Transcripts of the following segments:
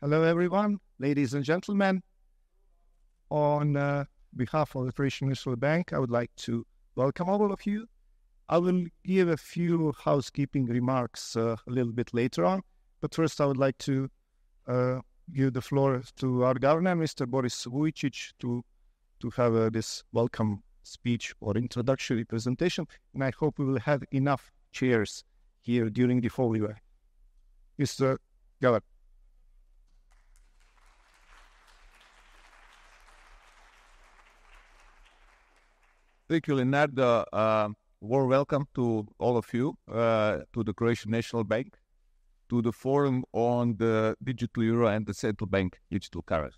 Hello, everyone, ladies and gentlemen. On uh, behalf of the Croatian National Bank, I would like to welcome all of you. I will give a few housekeeping remarks uh, a little bit later on, but first I would like to uh, give the floor to our governor, Mr. Boris Vujicic, to to have uh, this welcome speech or introductory presentation, and I hope we will have enough chairs here during the whole. Mr. Governor. Thank you, Leonardo. Uh, warm welcome to all of you uh, to the Croatian National Bank, to the forum on the digital euro and the central bank digital currency.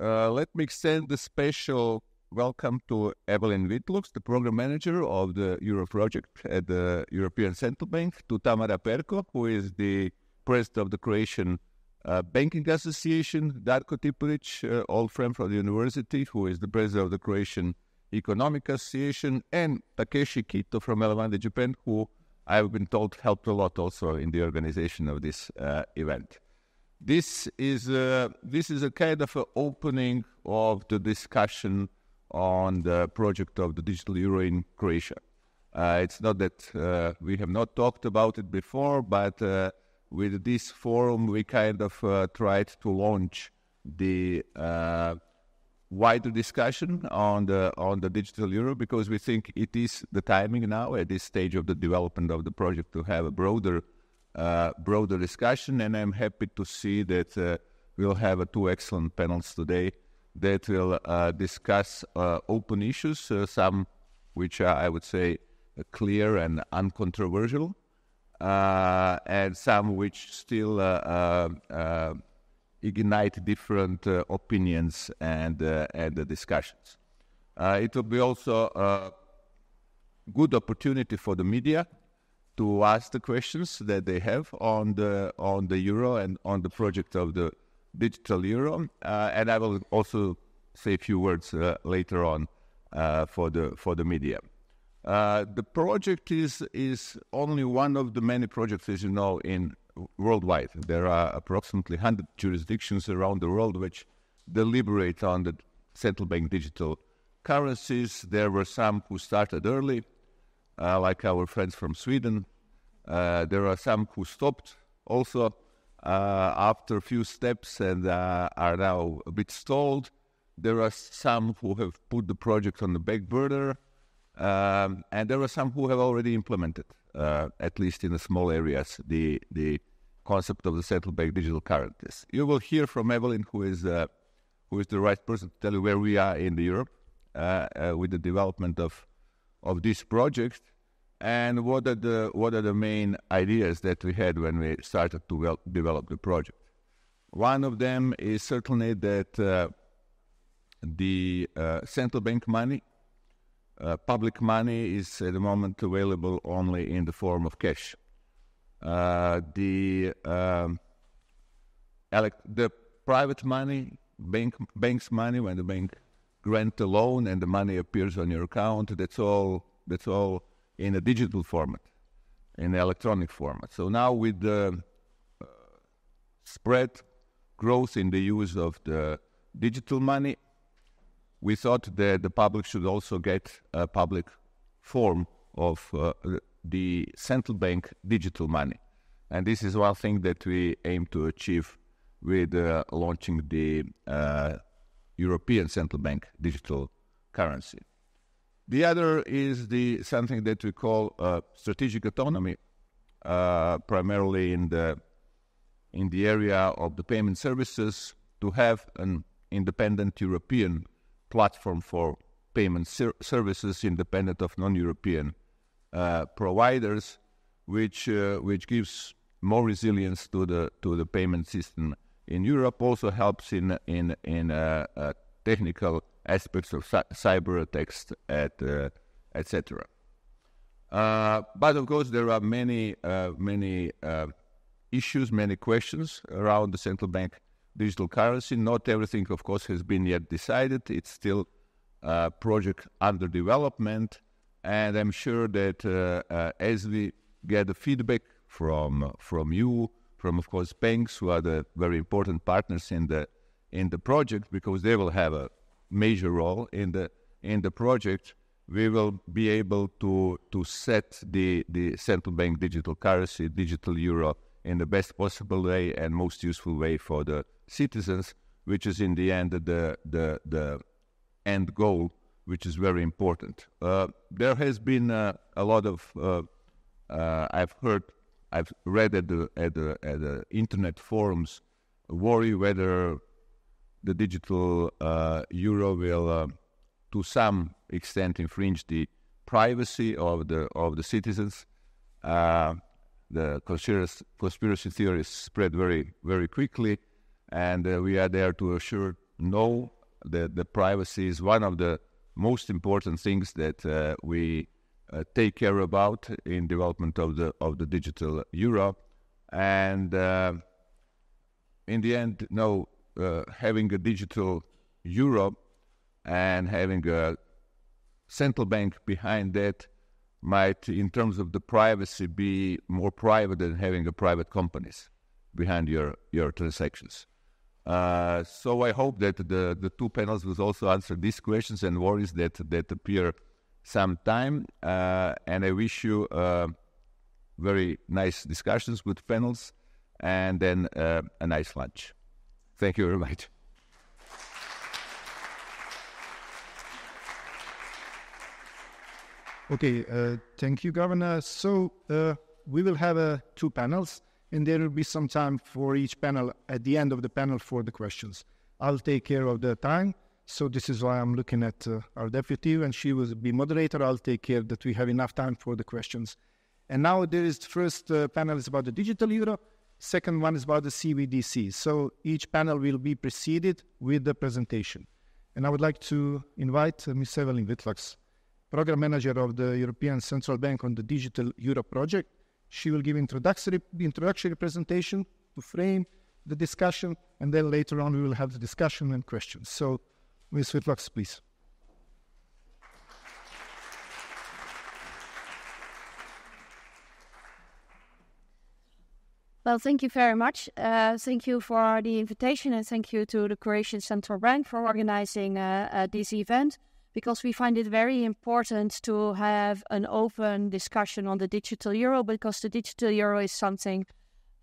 Uh, let me extend a special welcome to Evelien Witlox, the program manager of the Euro project at the European Central Bank, to Tamara Perko, who is the president of the Croatian uh, Banking Association, Darko Tipuric, uh, old friend from the university, who is the president of the Croatian Economic Association, and Takeshi Kito from Elevande Japan, who I've been told helped a lot also in the organization of this uh, event. This is a, this is a kind of an opening of the discussion on the project of the digital euro in Croatia. Uh, it's not that uh, we have not talked about it before, but uh, with this forum, we kind of uh, tried to launch the uh, wider discussion on the on the digital euro because we think it is the timing now at this stage of the development of the project to have a broader uh, broader discussion. And I'm happy to see that uh, we'll have uh, two excellent panels today that will uh, discuss uh, open issues, uh, some which are, I would say, clear and uncontroversial, and some which still ignite different uh, opinions and uh, and uh, discussions. it will be also a good opportunity for the media to ask the questions that they have on the on the euro and on the project of the digital euro. and I will also say a few words later on for the for the media. Uh, the project is is only one of the many projects, as you know, in worldwide. There are approximately 100 jurisdictions around the world which deliberate on the central bank digital currencies. There were some who started early, uh, like our friends from Sweden. Uh, there are some who stopped also uh, after a few steps and uh, are now a bit stalled. There are some who have put the project on the back burner, um, and there are some who have already implemented uh, at least in the small areas, the the concept of the central bank digital currencies. You will hear from Evelien, who is uh, who is the right person to tell you where we are in Europe uh, uh with the development of of this project and what are the what are the main ideas that we had when we started to develop the project. One of them is certainly that the central bank money uh, public money is at the moment available only in the form of cash. Uh, the um, the private money, bank bank's money, when the bank grant a loan and the money appears on your account, that's all that's all in a digital format, in electronic format. So now with the uh, spread growth in the use of the digital money, we thought that the public should also get a public form of uh, the central bank digital money. And this is one thing that we aim to achieve with uh, launching the uh, European Central Bank digital currency. The other is the something that we call uh, strategic autonomy, uh, primarily in the in the area of the payment services, to have an independent European platform for payment ser- services independent of non-European uh, providers, which uh, which gives more resilience to the to the payment system in Europe. Also helps in in in uh, uh technical aspects of cyber attacks, at uh, etc. Uh, but of course, there are many many issues, many questions around the central bank digital currency. Not everything, of course, has been yet decided. It's still a project under development, and I'm sure that uh, uh, as we get the feedback from from you, from of course banks who are the very important partners in the in the project because they will have a major role in the in the project. We will be able to to set the the central bank digital currency, digital euro, in the best possible way and most useful way for the citizens, which is in the end the the the end goal, which is very important. Uh, there has been uh, a lot of uh, uh I've heard, I've read at the at the, at the internet forums worry whether the digital uh, euro will, uh, to some extent, infringe the privacy of the of the citizens the conspiracy, conspiracy theories spread very, very quickly, and uh, we are there to assure no, that the privacy is one of the most important things that uh, we uh, take care about in development of the of the digital Europe, and uh, in the end, no, uh, having a digital Europe and having a central bank behind that might, in terms of the privacy, be more private than having a private companies behind your your transactions. Uh, so I hope that the, the two panels will also answer these questions and worries that that appear sometime. Uh, and I wish you uh, very nice discussions with panels and then uh, a nice lunch. Thank you very much. Okay, uh, thank you, Governor. So uh, we will have two panels, and there will be some time for each panel at the end of the panel for the questions. I'll take care of the time. So this is why I'm looking at uh, our deputy, and she will be moderator. I'll take care that we have enough time for the questions. And now there is the first uh, panel is about the digital euro. Second one is about the CBDC. So each panel will be preceded with the presentation. And I would like to invite uh, Ms. Evelien Witlox program manager of the European Central Bank on the Digital Euro project. She will give introductory, introductory presentation to frame the discussion, and then later on we will have the discussion and questions. So, Ms. Witlox, please. Well, thank you very much. Uh, thank you for the invitation, and thank you to the Croatian Central Bank for organizing uh, uh, this event because we find it very important to have an open discussion on the digital euro because the digital euro is something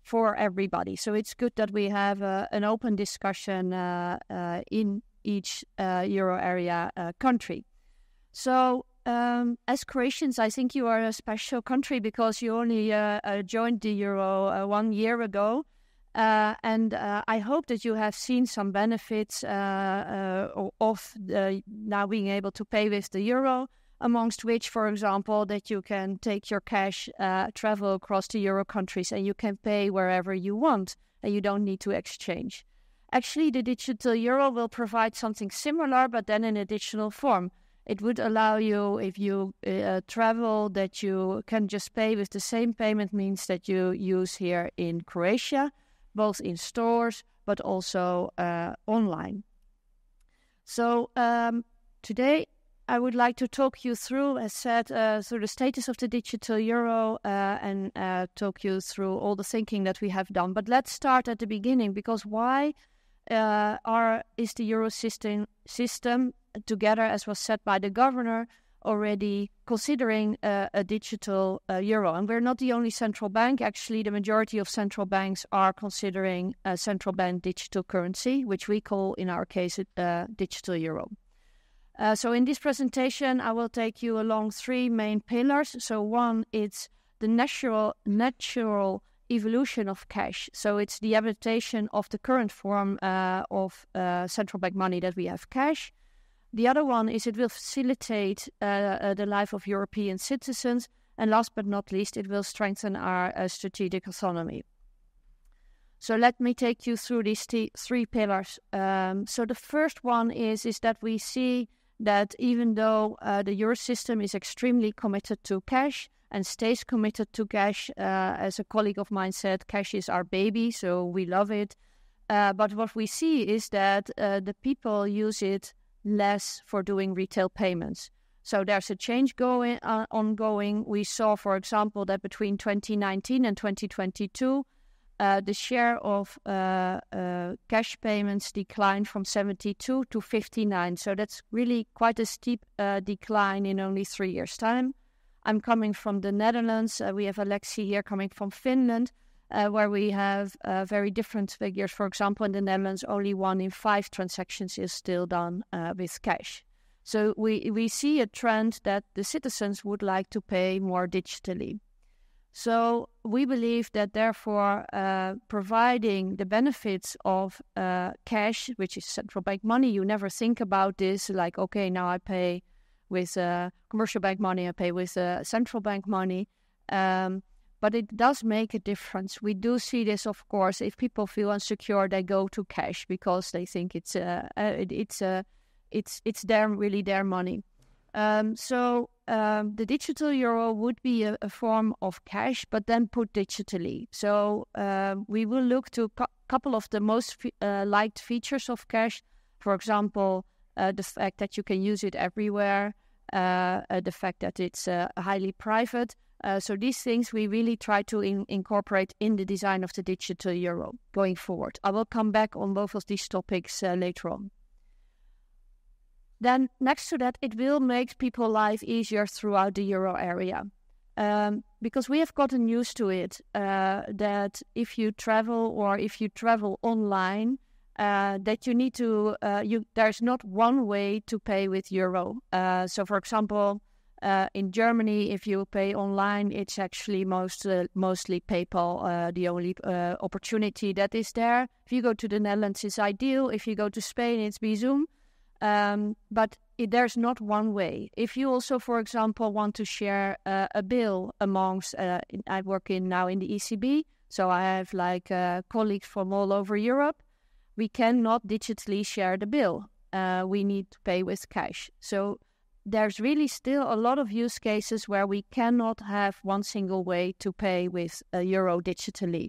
for everybody. So it's good that we have uh, an open discussion uh, uh, in each uh, euro area uh, country. So um, as Croatians, I think you are a special country because you only uh, joined the euro one year ago. Uh, and uh, I hope that you have seen some benefits uh, uh of now being able to pay with the euro, amongst which, for example, that you can take your cash, uh, travel across the euro countries, and you can pay wherever you want, and you don't need to exchange. Actually, the digital euro will provide something similar, but then in additional form. It would allow you, if you uh, travel, that you can just pay with the same payment means that you use here in Croatia both in stores but also uh, online. So um, today I would like to talk you through, as said, uh, through the status of the digital euro uh, and uh, talk you through all the thinking that we have done. But let's start at the beginning because why uh, are is the euro system system together, as was said by the governor, already considering a digital uh, euro. And we're not the only central bank. Actually, the majority of central banks are considering a central bank digital currency, which we call, in our case, uh, digital euro. Uh, so, in this presentation, I will take you along three main pillars. So, one, it's the natural natural evolution of cash. So, it's the adaptation of the current form uh, of uh, central bank money that we have cash. The other one is it will facilitate uh, uh, the life of European citizens. And last but not least, it will strengthen our uh, strategic autonomy. So let me take you through these three pillars. Um, so the first one is is that we see that even though uh, the euro system is extremely committed to cash and stays committed to cash, uh, as a colleague of mine said, cash is our baby, so we love it. Uh, but what we see is that the people use it less for doing retail payments. So there's a change going uh, ongoing. We saw, for example, that between 2019 and 2022, uh, the share of uh, uh, cash payments declined from 72 to 59. So that's really quite a steep uh, decline in only three years' time. I'm coming from the Netherlands. Uh, we have Aleksi here coming from Finland, uh, where we have very different figures. For example, in the Netherlands, only one in five transactions is still done with cash. So we, we see a trend that the citizens would like to pay more digitally. So we believe that therefore uh, providing the benefits of uh, cash, which is central bank money, you never think about this like, okay, now I pay with uh, commercial bank money, I pay with uh, central bank money. Um, but it does make a difference. We do see this, of course, if people feel insecure, they go to cash because they think it's uh, uh, it, it's a it's it's their really their money. Um, so um, the digital euro would be a, a, form of cash, but then put digitally. So uh, we will look to a co- couple of the most uh, liked features of cash. For example, uh, the fact that you can use it everywhere, uh, uh, the fact that it's uh, highly private. So these things we really try to in- incorporate in the design of the digital euro going forward. I will come back on both of these topics later on then next to that, it will make people life easier throughout the euro area. Um, because we have gotten used to it uh, that if you travel or if you travel online, uh, that you need to uh, you there's not one way to pay with euro. Uh, so, for example, uh, in Germany, if you pay online, it's actually most uh, mostly PayPal the only opportunity that is there. If you go to the Netherlands, it's iDEAL. If you go to Spain, it's Bizum. Um, but it, there's not one way. If you also, for example, want to share uh, a bill amongst, uh, I work in now in the ECB, so I have like uh, colleagues from all over Europe. We cannot digitally share the bill. Uh, we need to pay with cash. So there's really still a lot of use cases where we cannot have one single way to pay with a euro digitally.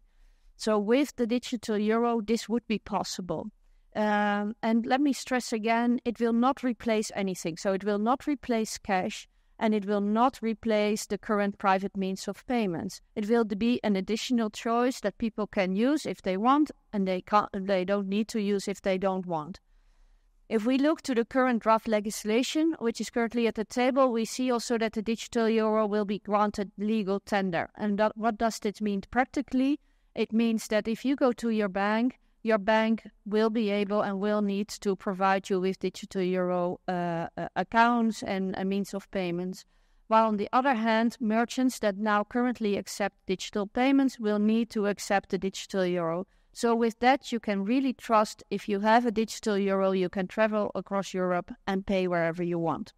So with the digital euro, this would be possible. Um, and let me stress again, it will not replace anything. So it will not replace cash and it will not replace the current private means of payments. It will be an additional choice that people can use if they want and they can't, they don't need to use if they don't want. If we look to the current draft legislation, which is currently at the table, we see also that the digital euro will be granted legal tender. And that, what does this mean practically? It means that if you go to your bank your bank will be able and will need to provide you with digital euro uh, uh, accounts and a means of payments. While on the other hand, merchants that now currently accept digital payments will need to accept the digital euro. So with that, you can really trust if you have a digital euro, you can travel across Europe and pay wherever you want.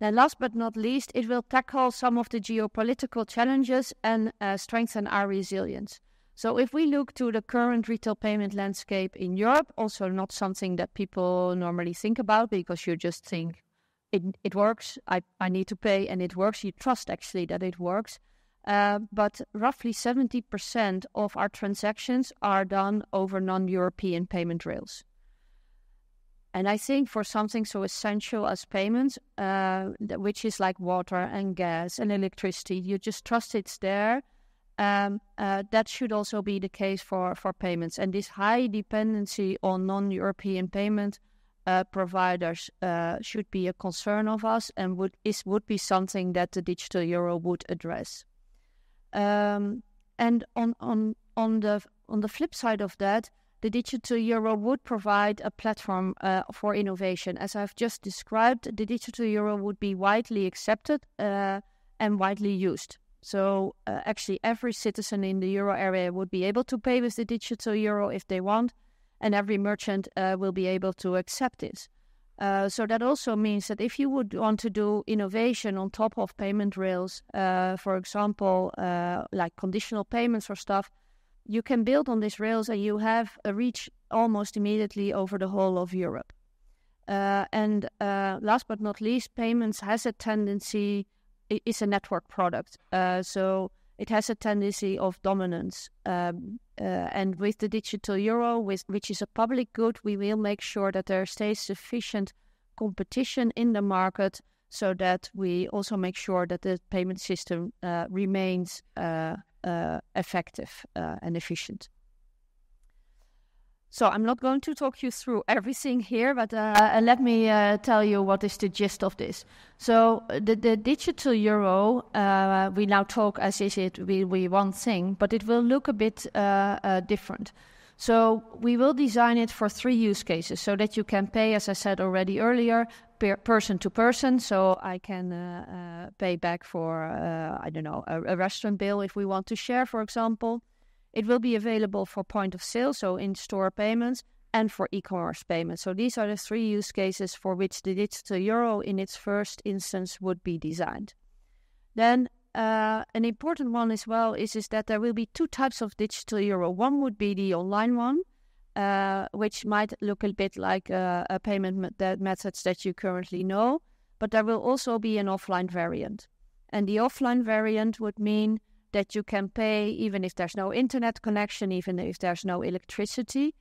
Then last but not least, it will tackle some of the geopolitical challenges and uh, strengthen our resilience. So if we look to the current retail payment landscape in Europe, also not something that people normally think about because you just think it, it works, I, I need to pay and it works. You trust actually that it works. Uh, but roughly 70% of our transactions are done over non European payment rails. And I think for something so essential as payments, uh, which is like water and gas and electricity, you just trust it's there um, uh, that should also be the case for, for payments. And this high dependency on non European payment uh, providers uh, should be a concern of us and would, is, would be something that the digital euro would address. Um, and on, on, on, the, on the flip side of that, the digital euro would provide a platform uh, for innovation. As I've just described, the digital euro would be widely accepted uh, and widely used. So uh, actually, every citizen in the euro area would be able to pay with the digital euro if they want, and every merchant uh, will be able to accept this. Uh, so that also means that if you would want to do innovation on top of payment rails, uh, for example, uh, like conditional payments or stuff, you can build on these rails and you have a reach almost immediately over the whole of Europe. Uh, and last but not least, payments has a tendency is a network product. Uh, so it has a tendency of dominance. Um, uh, and with the digital euro, with, which is a public good, we will make sure that there stays sufficient competition in the market so that we also make sure that the payment system uh, remains uh, uh, effective uh, and efficient. So I'm not going to talk you through everything here, but uh, let me uh, tell you what is the gist of this. So the, the digital euro, uh, we now talk as if it we, we one thing, but it will look a bit uh, uh, different. So we will design it for three use cases, so that you can pay, as I said already earlier, per person to person. So I can uh, pay back for I don't know a, a restaurant bill if we want to share, for example. It will be available for point of sale, so in store payments, and for e commerce payments. So these are the three use cases for which the digital euro in its first instance would be designed. Then uh, an important one as well is, is that there will be two types of digital euro. One would be the online one, uh, which might look a bit like uh, a payment me- methods that you currently know, but there will also be an offline variant. And the offline variant would mean that you can pay even if there's no internet connection, even if there's no electricity.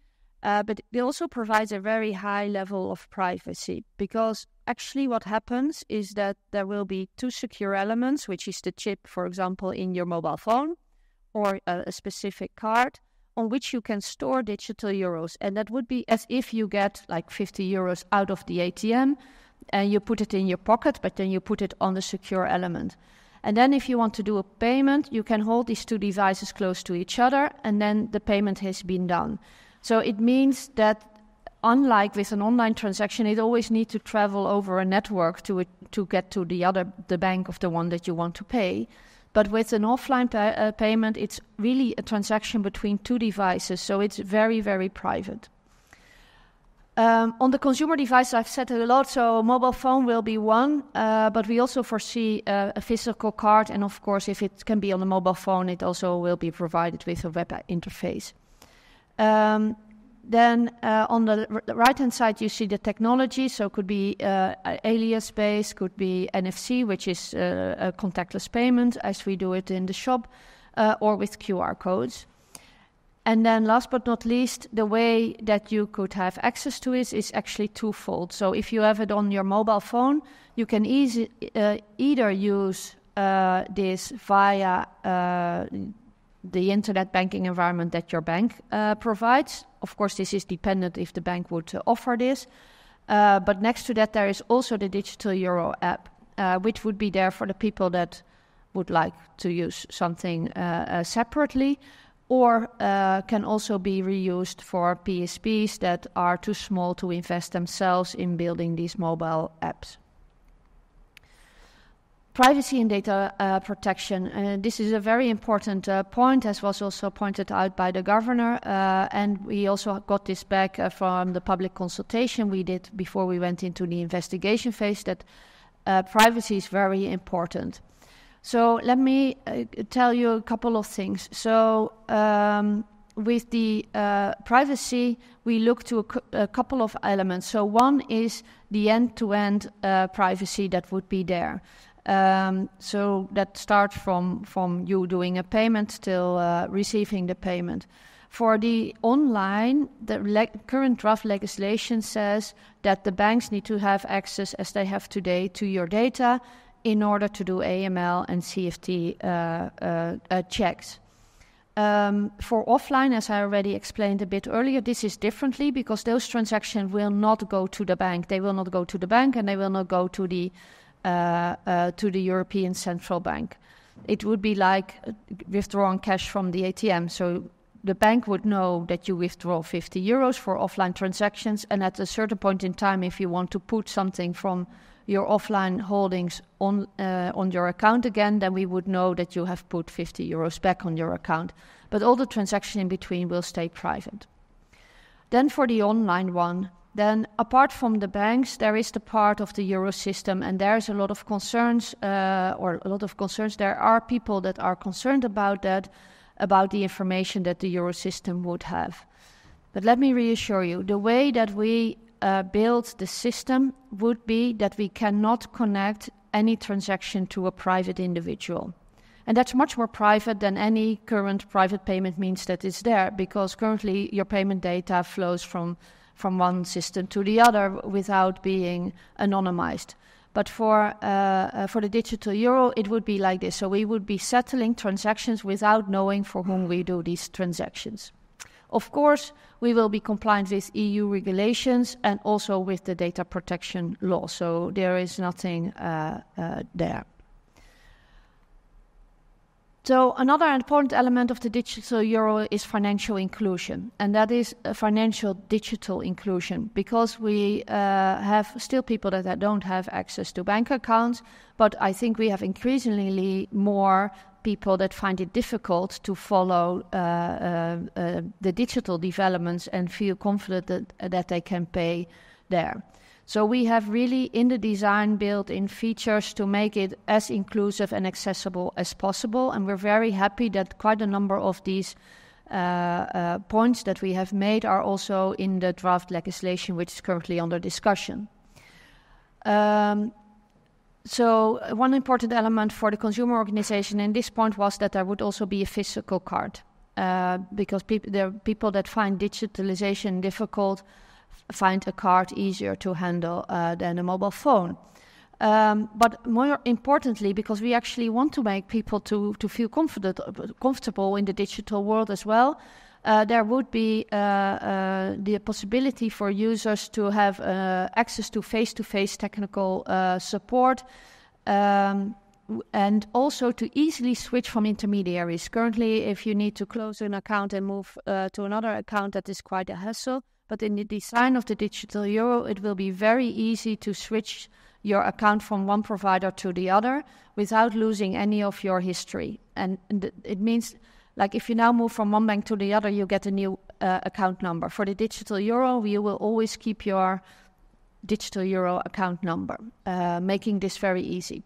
Uh, but it also provides a very high level of privacy because actually what happens is that there will be two secure elements, which is the chip, for example, in your mobile phone or a, a specific card on which you can store digital euros. And that would be as if you get like 50 euros out of the ATM and you put it in your pocket, but then you put it on the secure element. And then if you want to do a payment, you can hold these two devices close to each other and then the payment has been done. So it means that unlike with an online transaction, it always needs to travel over a network to to get to the other the bank of the one that you want to pay. But with an offline uh, payment, it's really a transaction between two devices, so it's very very private. Um, on the consumer device, I've said it a lot, so mobile phone will be one, uh, but we also foresee uh, a physical card, and of course, if it can be on the mobile phone, it also will be provided with a web interface. Um, then uh, on the r- right hand side, you see the technology, so it could be uh, alias based, could be NFC, which is uh, a contactless payment as we do it in the shop, uh, or with QR codes. And then, last but not least, the way that you could have access to it is actually twofold. So, if you have it on your mobile phone, you can easy, uh, either use uh, this via uh, the internet banking environment that your bank uh, provides. Of course, this is dependent if the bank would uh, offer this. Uh, but next to that, there is also the digital euro app, which would be there for the people that would like to use something separately or uh, can also be reused for PSPs that are too small to invest themselves in building these mobile apps. Privacy and data uh, protection. Uh, this is a very important uh, point, as was also pointed out by the governor. Uh, and we also got this back uh, from the public consultation we did before we went into the investigation phase that privacy is very important. So let me uh, tell you a couple of things. So um, with the uh, privacy, we look to a, couple of elements. So one is the end-to-end uh, privacy that would be there. Um, so that starts from from you doing a payment till uh, receiving the payment. For the online, the le- current draft legislation says that the banks need to have access, as they have today, to your data in order to do AML and CFT uh, uh, uh, checks. Um, for offline, as I already explained a bit earlier, this is differently because those transactions will not go to the bank. They will not go to the bank, and they will not go to the uh, uh, to the European Central Bank. It would be like withdrawing cash from the ATM. So the bank would know that you withdraw 50 euros for offline transactions, and at a certain point in time, if you want to put something from your offline holdings on uh, on your account again, then we would know that you have put 50 euros back on your account. But all the transactions in between will stay private. Then for the online one, then apart from the banks, there is the part of the euro system, and there's a lot of concerns, uh, or a lot of concerns. There are people that are concerned about that, about the information that the euro system would have. But let me reassure you, the way that we uh, build the system would be that we cannot connect any transaction to a private individual. And that's much more private than any current private payment means that is there, because currently your payment data flows from, from one system to the other without being anonymized. But for uh, uh, for the digital euro, it would be like this. So we would be settling transactions without knowing for whom we do these transactions. Of course, we will be compliant with EU regulations and also with the data protection law. So there is nothing uh, uh, there. So another important element of the digital euro is financial inclusion, and that is financial digital inclusion, because we uh, have still people that don't have access to bank accounts, but I think we have increasingly more people that find it difficult to follow uh, uh, uh the digital developments and feel confident that, that they can pay there. So we have really in the design built in features to make it as inclusive and accessible as possible. And we're very happy that quite a number of these uh, uh, points that we have made are also in the draft legislation, which is currently under discussion. Um, so one important element for the consumer organization in this point was that there would also be a physical card, uh, because pe- there are people that find digitalization difficult find a card easier to handle uh, than a mobile phone. Um, but more importantly, because we actually want to make people to, to feel confident, comfortable in the digital world as well, uh, there would be uh, uh, the possibility for users to have uh, access to face-to-face technical uh, support. Um, and also to easily switch from intermediaries. Currently, if you need to close an account and move uh, to another account, that is quite a hassle. But in the design of the digital euro, it will be very easy to switch your account from one provider to the other without losing any of your history. And, it means, like, if you now move from one bank to the other, you get a new uh, account number. For the digital euro, you will always keep your digital euro account number, uh, making this very easy.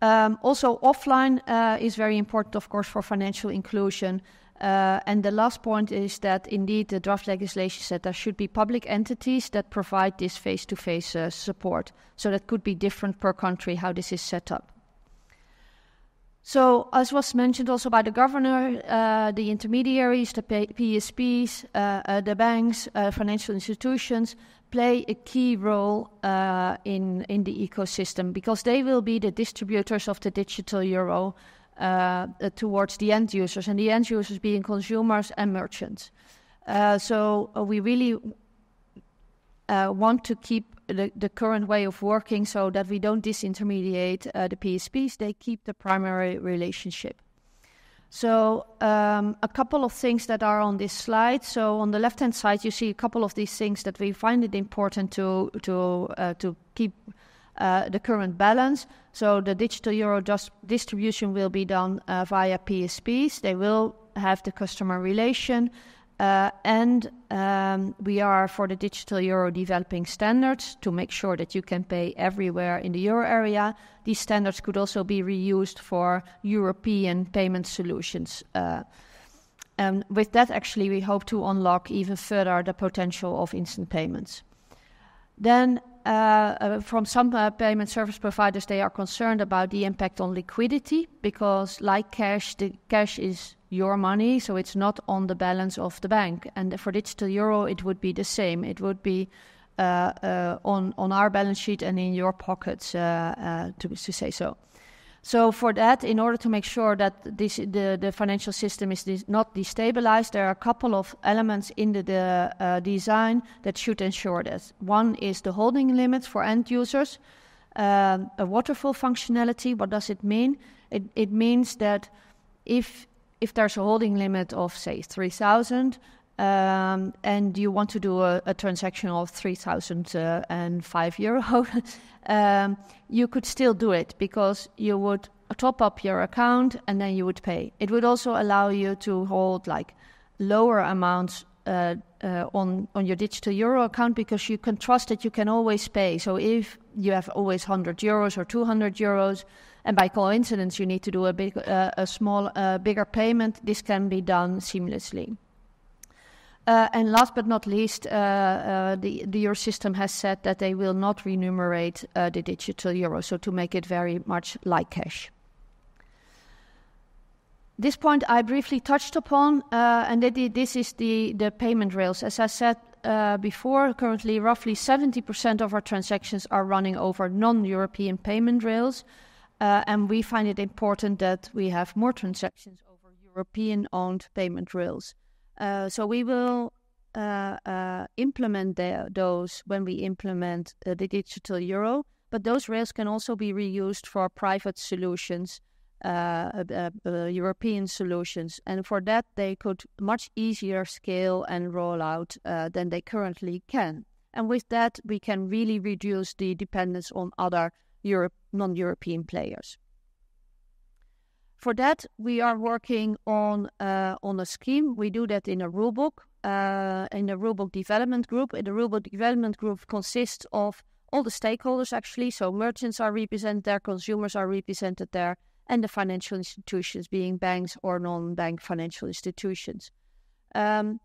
Um, also, offline uh, is very important, of course, for financial inclusion. Uh, and the last point is that indeed the draft legislation said there should be public entities that provide this face to face support. So that could be different per country how this is set up. So, as was mentioned also by the governor, uh, the intermediaries, the PSPs, uh, uh, the banks, uh, financial institutions play a key role uh, in, in the ecosystem because they will be the distributors of the digital euro uh, towards the end users, and the end users being consumers and merchants. So we really want to keep the, the, current way of working so that we don't disintermediate uh, the PSPs, they keep the primary relationship. So, um, a couple of things that are on this slide. So, on the left hand side, you see a couple of these things that we find it important to, to, uh, to keep uh, the current balance. So the digital euro distribution will be done uh, via PSPs. They will have the customer relation. Uh, and um, we are for the digital euro developing standards to make sure that you can pay everywhere in the euro area. These standards could also be reused for European payment solutions. Uh, and with that, actually, we hope to unlock even further the potential of instant payments. Then uh, uh, from some uh, payment service providers, they are concerned about the impact on liquidity because, like cash, the cash is your money, so it's not on the balance of the bank. And for digital euro, it would be the same. It would be uh, uh, on on our balance sheet and in your pockets, uh, to, to say so. So for that, in order to make sure that this, the, the financial system is not destabilized, there are a couple of elements in the, the uh, design that should ensure this. One is the holding limits for end users, um, a waterfall functionality. What does it mean? It, it means that if if there's a holding limit of say 3,000, um, and you want to do a, a transaction of 3,005 euro, um, you could still do it because you would top up your account and then you would pay. It would also allow you to hold like lower amounts uh, uh, on on your digital euro account because you can trust that you can always pay. So if you have always 100 euros or 200 euros, and by coincidence you need to do a big, uh, a small, uh, bigger payment, this can be done seamlessly. Uh, and last but not least, uh, uh, the, the Euro system has said that they will not remunerate uh, the digital euro, so to make it very much like cash. This point I briefly touched upon, uh, and this is the, the payment rails. As I said, uh, before, currently roughly 70% of our transactions are running over non European payment rails. Uh, and we find it important that we have more transactions over European owned payment rails. Uh, so we will uh, uh, implement the, those when we implement the digital euro, but those rails can also be reused for private solutions uh, uh, uh, European solutions. And for that, they could much easier scale and roll out than they currently can. And with that, we can really reduce the dependence on other Europe, non-European players. For that, we are working on uh, on a scheme. We do that in a rulebook, uh, in a rulebook development group. And the rulebook development group consists of all the stakeholders actually. So merchants are represented there, consumers are represented there, and the financial institutions, being banks or non bank financial institutions. Um,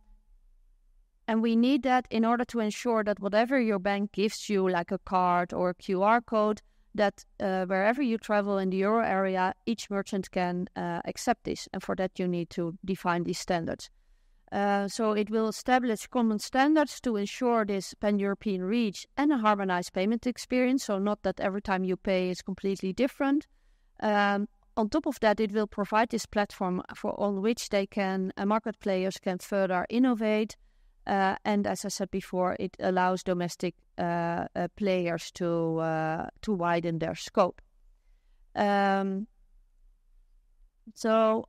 and we need that in order to ensure that whatever your bank gives you, like a card or a QR code, that uh, wherever you travel in the euro area, each merchant can uh, accept this. And for that, you need to define these standards. Uh, so it will establish common standards to ensure this pan-European reach and a harmonized payment experience. So not that every time you pay is completely different, um, on top of that, it will provide this platform for on which they can uh, market players can further innovate. Uh, and as I said before, it allows domestic uh, uh players to uh, to widen their scope. Um, so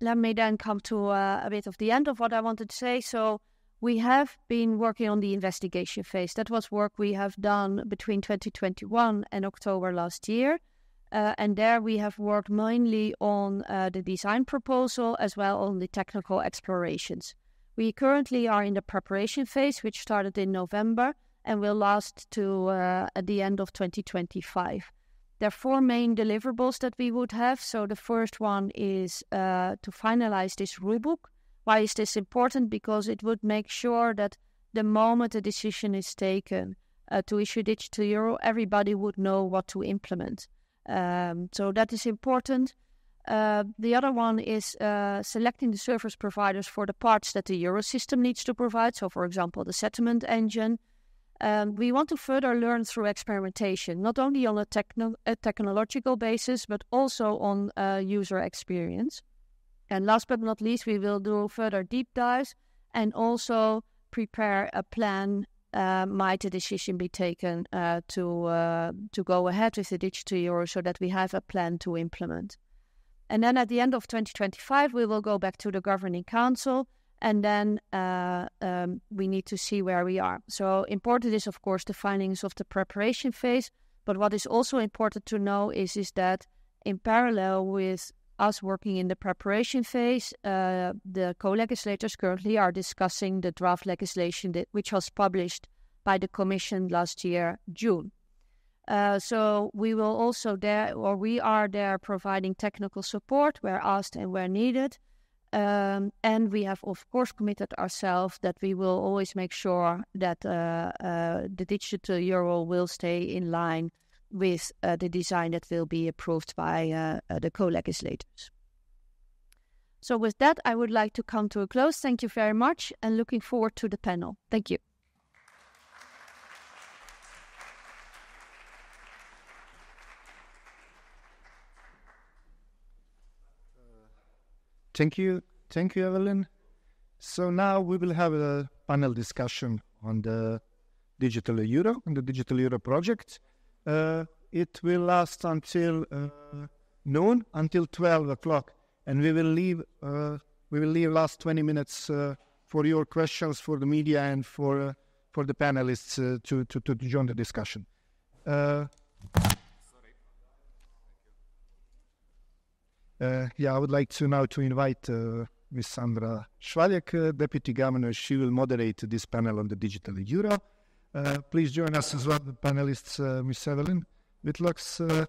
let me then come to uh, a bit of the end of what I wanted to say. So we have been working on the investigation phase. That was work we have done between 2021 and October last year. Uh, and there we have worked mainly on the design proposal as well on the technical explorations. We currently are in the preparation phase, which started in November and will last to uh, at the end of 2025. There are four main deliverables that we would have. So the first one is uh, to finalize this rulebook. Why is this important? Because it would make sure that the moment a decision is taken uh, to issue digital euro, everybody would know what to implement. Um, so that is important. Uh, the other one is uh, selecting the service providers for the parts that the Eurosystem needs to provide. So, for example, the settlement engine. Um, we want to further learn through experimentation, not only on a, techno- a technological basis, but also on uh, user experience. And last but not least, we will do further deep dives and also prepare a plan uh, might a decision be taken uh, to to go ahead with the digital euro so that we have a plan to implement. And then at the end of 2025, we will go back to the governing council, and then uh, um, we need to see where we are. So important is, of course, the findings of the preparation phase. But what is also important to know is is that in parallel with us working in the preparation phase, uh, the co-legislators currently are discussing the draft legislation that, which was published by the Commission last year, June. Uh, so we will also there, or we are there providing technical support where asked and where needed. Um, and we have, of course, committed ourselves that we will always make sure that uh, uh, the digital euro will stay in line with uh, the design that will be approved by uh, uh, the co-legislators. So with that, I would like to come to a close. Thank you very much and looking forward to the panel. Thank you. Thank you. Thank you, Evelien. So now we will have a panel discussion on the digital euro, on the digital euro project. Uh, it will last until uh, noon, until 12 o'clock, and we will leave. Uh, we will leave last 20 minutes uh, for your questions, for the media, and for uh, for the panelists uh, to, to to join the discussion. Yeah, I would like to now to invite Ms. Sandra Švaljak, Deputy Governor. She will moderate this panel on the digital euro. please join us as well, the panelists, Ms. Evelien. Witlox uh,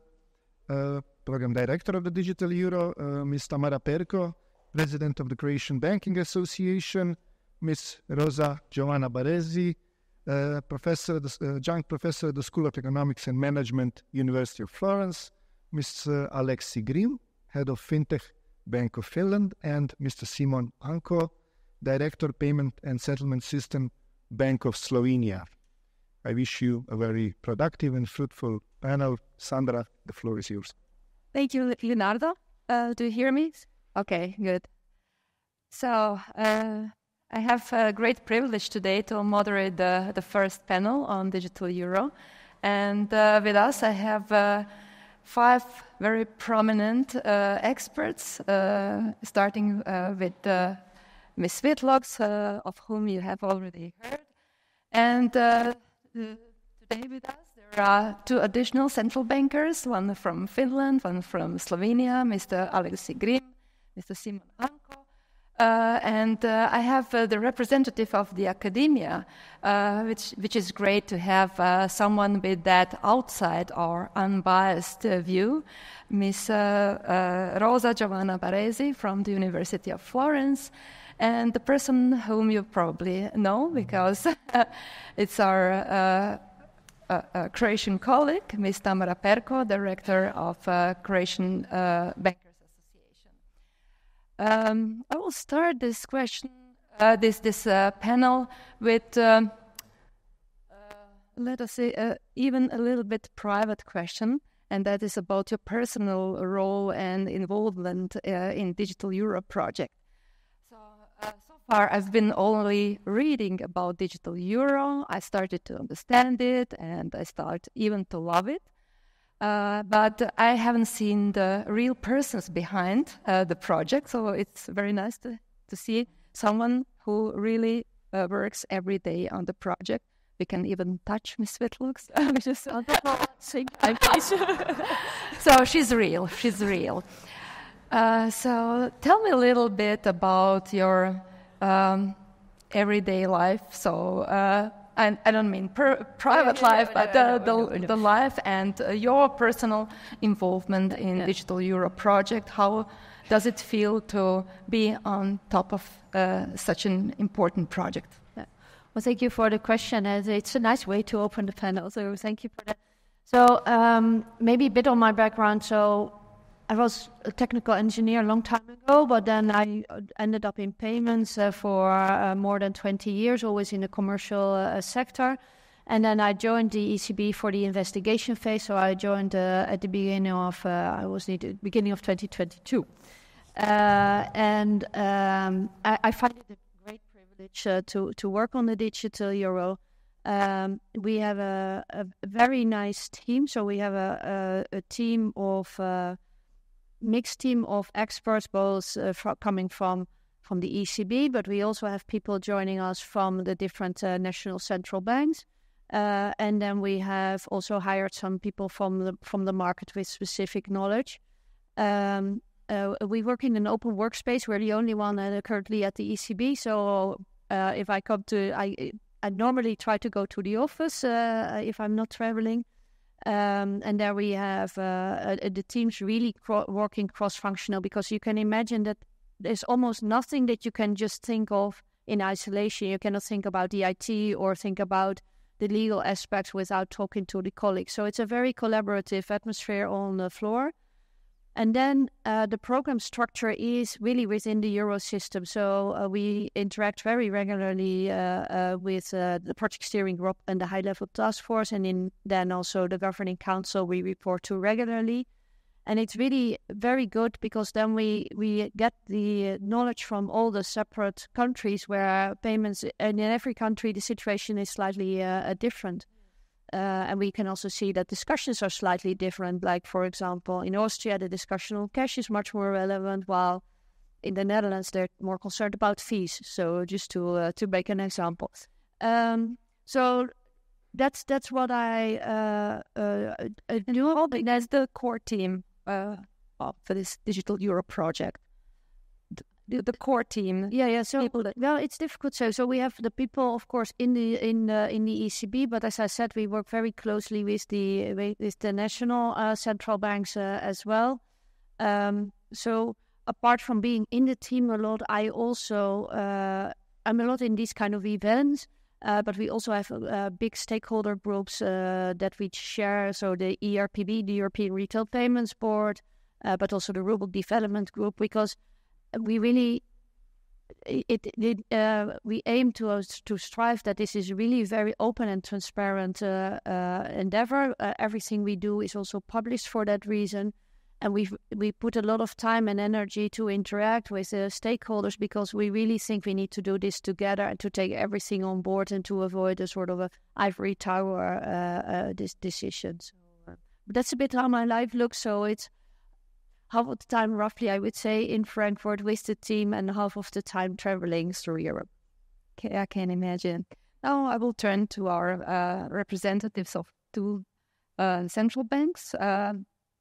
uh, program director of the Digital Euro, uh, Ms. Tamara Perko, president of the Croatian Banking Association, Ms. Rosa Giovanna Baresi, uh, professor, uh, adjunct professor at the School of Economics and Management, University of Florence, Mr. Aleksi Grym, head of FinTech Bank of Finland, and Mr. Simon Anko, director Payment and Settlement System Bank of Slovenia. I wish you a very productive and fruitful panel. Sandra, the floor is yours. Thank you, Leonardo. Uh, do you hear me? Okay, good. So, uh, I have a great privilege today to moderate the, the first panel on Digital Euro. And uh, with us, I have uh, five very prominent uh, experts, uh, starting with Ms. Witlox, of whom you have already heard. And today with us, there are two additional central bankers, one from Finland, one from Slovenia, Mr. Aleksi Grym, Mr. Simon Hanko. Uh, and uh, I have uh, the representative of the academia, uh, which, which is great to have uh, someone with that outside or unbiased uh, view, Miss Rosa Giovanna Baresi from the University of Florence, and the person whom you probably know because it's our Croatian colleague, Ms. Tamara Perko, director of Croatian Bank um, I will start this question, uh, this this uh, panel with, um, uh, let us say, uh, even a little bit private question, and that is about your personal role and involvement uh, in Digital Euro project. So, so far, I've been only reading about Digital Euro. I started to understand it, and I start even to love it. Uh, but I haven't seen the real persons behind uh, the project, so it's very nice to, to see someone who really uh, works every day on the project. We can even touch Miss which is so she's real. She's real. Uh, so tell me a little bit about your um, everyday life. So uh, I, I don't mean per, private yeah, yeah, life, but the, the, the, life and uh, your personal involvement in Digital Euro project. How does it feel to be on top of uh, such an important project? Well, thank you for the question. It's a nice way to open the panel, so thank you for that. So um, maybe a bit on my background. So I was a technical engineer a long time ago, but then I uh, ended up in payments uh, for uh, more than 20 years, always in the commercial uh, sector. And then I joined the ECB for the investigation phase. So I joined uh, at the beginning of uh, I was the beginning of 2022, and um, I, I, find it a great privilege to to work on the digital euro. Um, we have a, a, very nice team. So we have a, a, a team of mixed team of experts, both uh, coming from from the ECB, but we also have people joining us from the different uh, national central banks. Uh, and then we have also hired some people from the from the market with specific knowledge. Um, uh, we work in an open workspace. We're the only one uh, currently at the ECB. So uh, if I come to, I I normally try to go to the office if I'm not traveling. Um, and there we have uh, uh, the teams really cro- working cross functional because you can imagine that there's almost nothing that you can just think of in isolation. You cannot think about the IT or think about the legal aspects without talking to the colleagues. So it's a very collaborative atmosphere on the floor. And then uh, the program structure is really within the Euro system. So uh, we interact very regularly uh, uh with uh, the project steering group and the high level task force. And in, then also the governing council we report to regularly. And it's really very good because then we, we get the knowledge from all the separate countries where payments, and in every country the situation is slightly uh, different. Uh, and we can also see that discussions are slightly different. Like, for example, in Austria, the discussion on cash is much more relevant, while in the Netherlands, they're more concerned about fees. So, just to uh, to make an example, um, so that's that's what I uh, uh, do. That's the core team uh, for this Digital Euro project the, the core team? Yeah, yeah. So people that... well, it's difficult. So so we have the people, of course, in the in the in the ECB, but as I said, we work very closely with the with the national uh, central banks uh, as well. Um, so apart from being in the team a lot, I also uh, I'm a lot in these kind of events. Uh, but we also have uh, big stakeholder groups that we share. So the ERPB, the European Retail Payments Board, but also the Rulebook Development Group, because we really it, it uh, we aim to uh, to strive that this is really very open and transparent uh, uh endeavor. Uh, everything we do is also published for that reason, and we we put a lot of time and energy to interact with the stakeholders because we really think we need to do this together and to take everything on board and to avoid a sort of a ivory tower uh, this decision. So, that's a bit how my life looks. So it's half of the time, roughly, I would say, in Frankfurt with the team, and half of the time traveling through Europe. Okay, I can imagine. Now I will turn to our uh, representatives of two uh, central banks. Uh,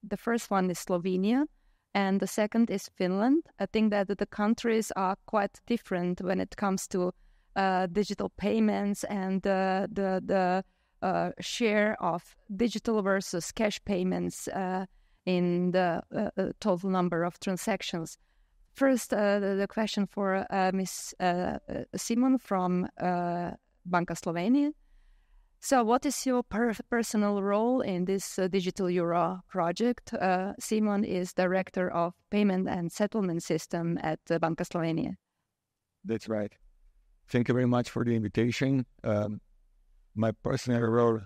the first one is Slovenia, and the second is Finland. I think that the countries are quite different when it comes to uh, digital payments and the the uh, share of digital versus cash payments uh, in the uh, uh, total number of transactions. First, uh, the, the, question for Ms. Simon from Banka Slovenia. So, what is your per- personal role in this uh, digital euro project? Uh, Simon is director of payment and settlement system at uh, Banka Slovenia. That's right. Thank you very much for the invitation. Um, my personal role,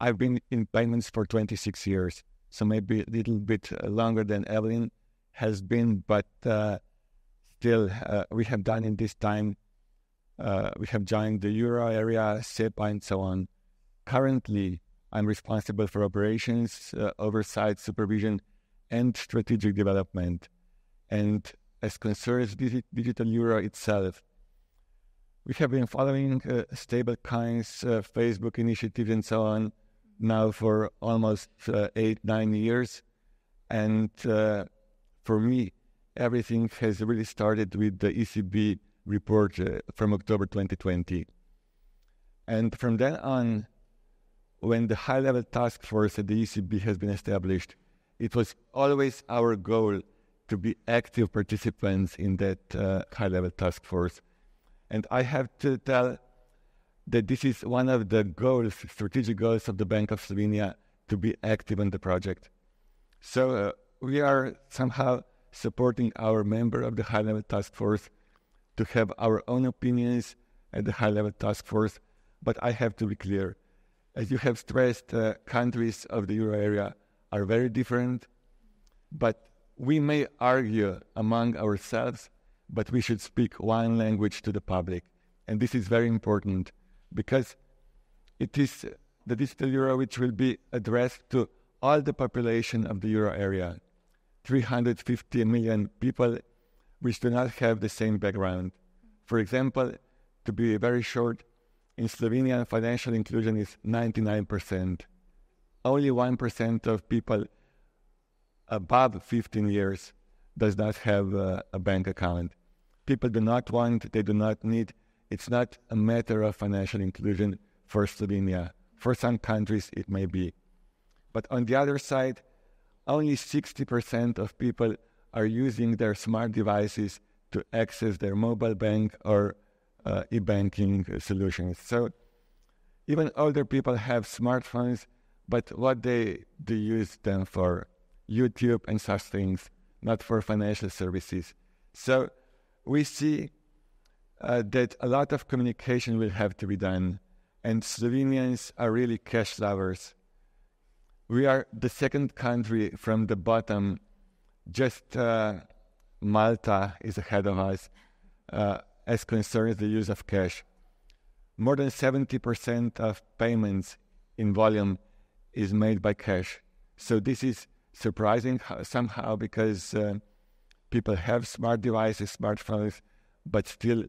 I've been in payments for 26 years so maybe a little bit uh, longer than Evelien has been, but uh, still uh, we have done in this time. Uh, we have joined the euro area, SEPA, and so on. Currently, I'm responsible for operations, uh, oversight, supervision, and strategic development. And as concerns digital euro itself, we have been following uh, stable coins, uh, Facebook initiatives, and so on now for almost uh, eight, nine years. And uh, for me, everything has really started with the ECB report uh, from October 2020. And from then on, when the high level task force at the ECB has been established, it was always our goal to be active participants in that uh, high level task force. And I have to tell that this is one of the goals, strategic goals of the Bank of Slovenia to be active in the project. So uh, we are somehow supporting our member of the high level task force to have our own opinions at the high level task force. But I have to be clear, as you have stressed, uh, countries of the euro area are very different, but we may argue among ourselves, but we should speak one language to the public. And this is very important because it is the digital euro which will be addressed to all the population of the euro area 350 million people which do not have the same background. For example, to be very short, in Slovenia, financial inclusion is 99%. Only 1% of people above 15 years does not have uh, a bank account. People do not want, they do not need it's not a matter of financial inclusion for Slovenia. For some countries, it may be. But on the other side, only 60% of people are using their smart devices to access their mobile bank or uh, e banking solutions. So even older people have smartphones, but what they do use them for YouTube and such things, not for financial services. So we see uh, that a lot of communication will have to be done. And Slovenians are really cash lovers. We are the second country from the bottom. Just uh, Malta is ahead of us uh, as concerns the use of cash. More than 70% of payments in volume is made by cash. So this is surprising somehow because uh, people have smart devices, smartphones, but still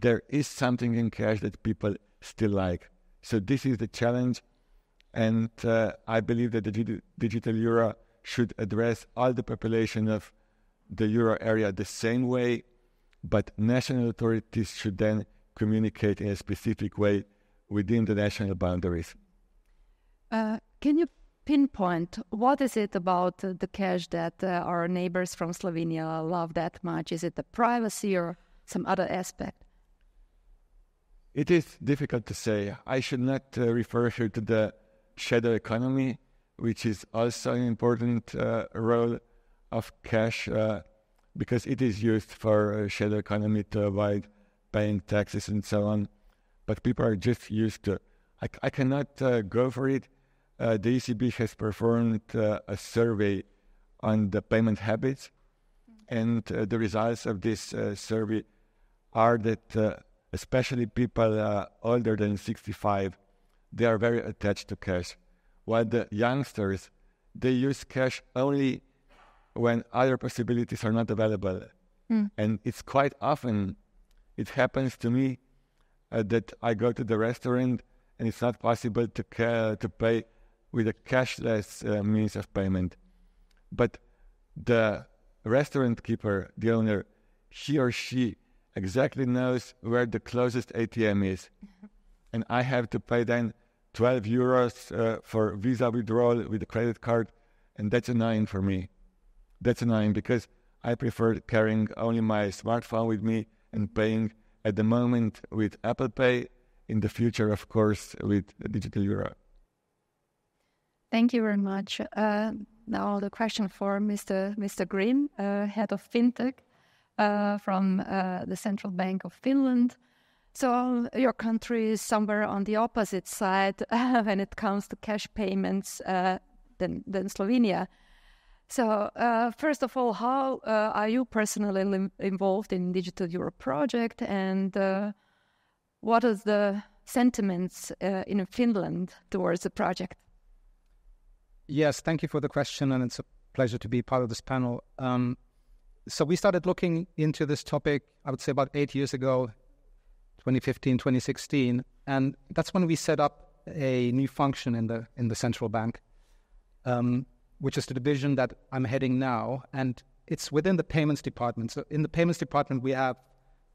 there is something in cash that people still like. So this is the challenge, and uh, I believe that the digital euro should address all the population of the euro area the same way, but national authorities should then communicate in a specific way within the national boundaries. Uh, can you pinpoint what is it about the cash that uh, our neighbors from Slovenia love that much? Is it the privacy or some other aspect? It is difficult to say. I should not uh, refer here to the shadow economy, which is also an important uh, role of cash. Uh, because it is used for uh, shadow economy to avoid paying taxes and so on. But people are just used to. I, I cannot uh, go for it. Uh, the ECB has performed a survey on the payment habits, and the results of this survey are that especially people older than 65, they are very attached to cash, while the youngsters they use cash only when other possibilities are not available. Mm. And it's quite often, it happens to me uh, that I go to the restaurant and it's not possible to, ca- to pay with a cashless uh, means of payment. But the restaurant keeper, the owner, he or she exactly knows where the closest ATM is. and I have to pay then 12 euros uh, for Visa withdrawal with a credit card, and that's annoying for me that's annoying because I prefer carrying only my smartphone with me and paying at the moment with Apple Pay, in the future, of course, with Digital Euro. Thank you very much. Uh, now the question for Mr. Mr. Grym, uh, head of fintech uh, from uh, the Central Bank of Finland. So your country is somewhere on the opposite side when it comes to cash payments uh, than, than Slovenia. So, uh, first of all, how uh, are you personally involved in Digital Euro project, and uh, what is the sentiments uh, in Finland towards the project? Yes, thank you for the question, and it's a pleasure to be part of this panel. Um, so, we started looking into this topic, I would say, about eight years ago, 2015, 2016, and that's when we set up a new function in the in the central bank. Um, which is the division that I'm heading now, and it's within the payments department. So in the payments department, we have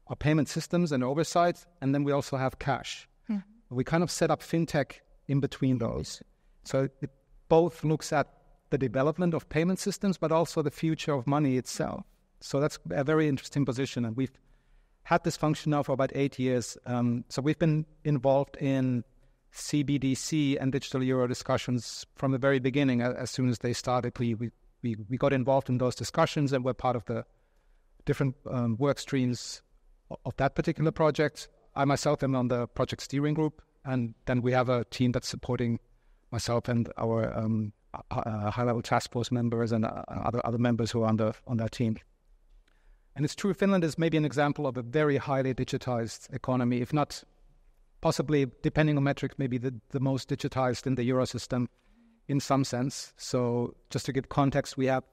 our payment systems and oversight, and then we also have cash. Hmm. We kind of set up fintech in between those. So it both looks at the development of payment systems, but also the future of money itself. So that's a very interesting position, and we've had this function now for about eight years. Um, so we've been involved in CBDC and digital euro discussions from the very beginning. As soon as they started, we, we, we got involved in those discussions and we're part of the different um, work streams of that particular project. I myself am on the project steering group, and then we have a team that's supporting myself and our um, uh, high-level task force members and uh, other other members who are on the on that team. And it's true, Finland is maybe an example of a very highly digitized economy, if not possibly, depending on metrics, maybe the, the most digitized in the Eurosystem in some sense. So, just to give context, we have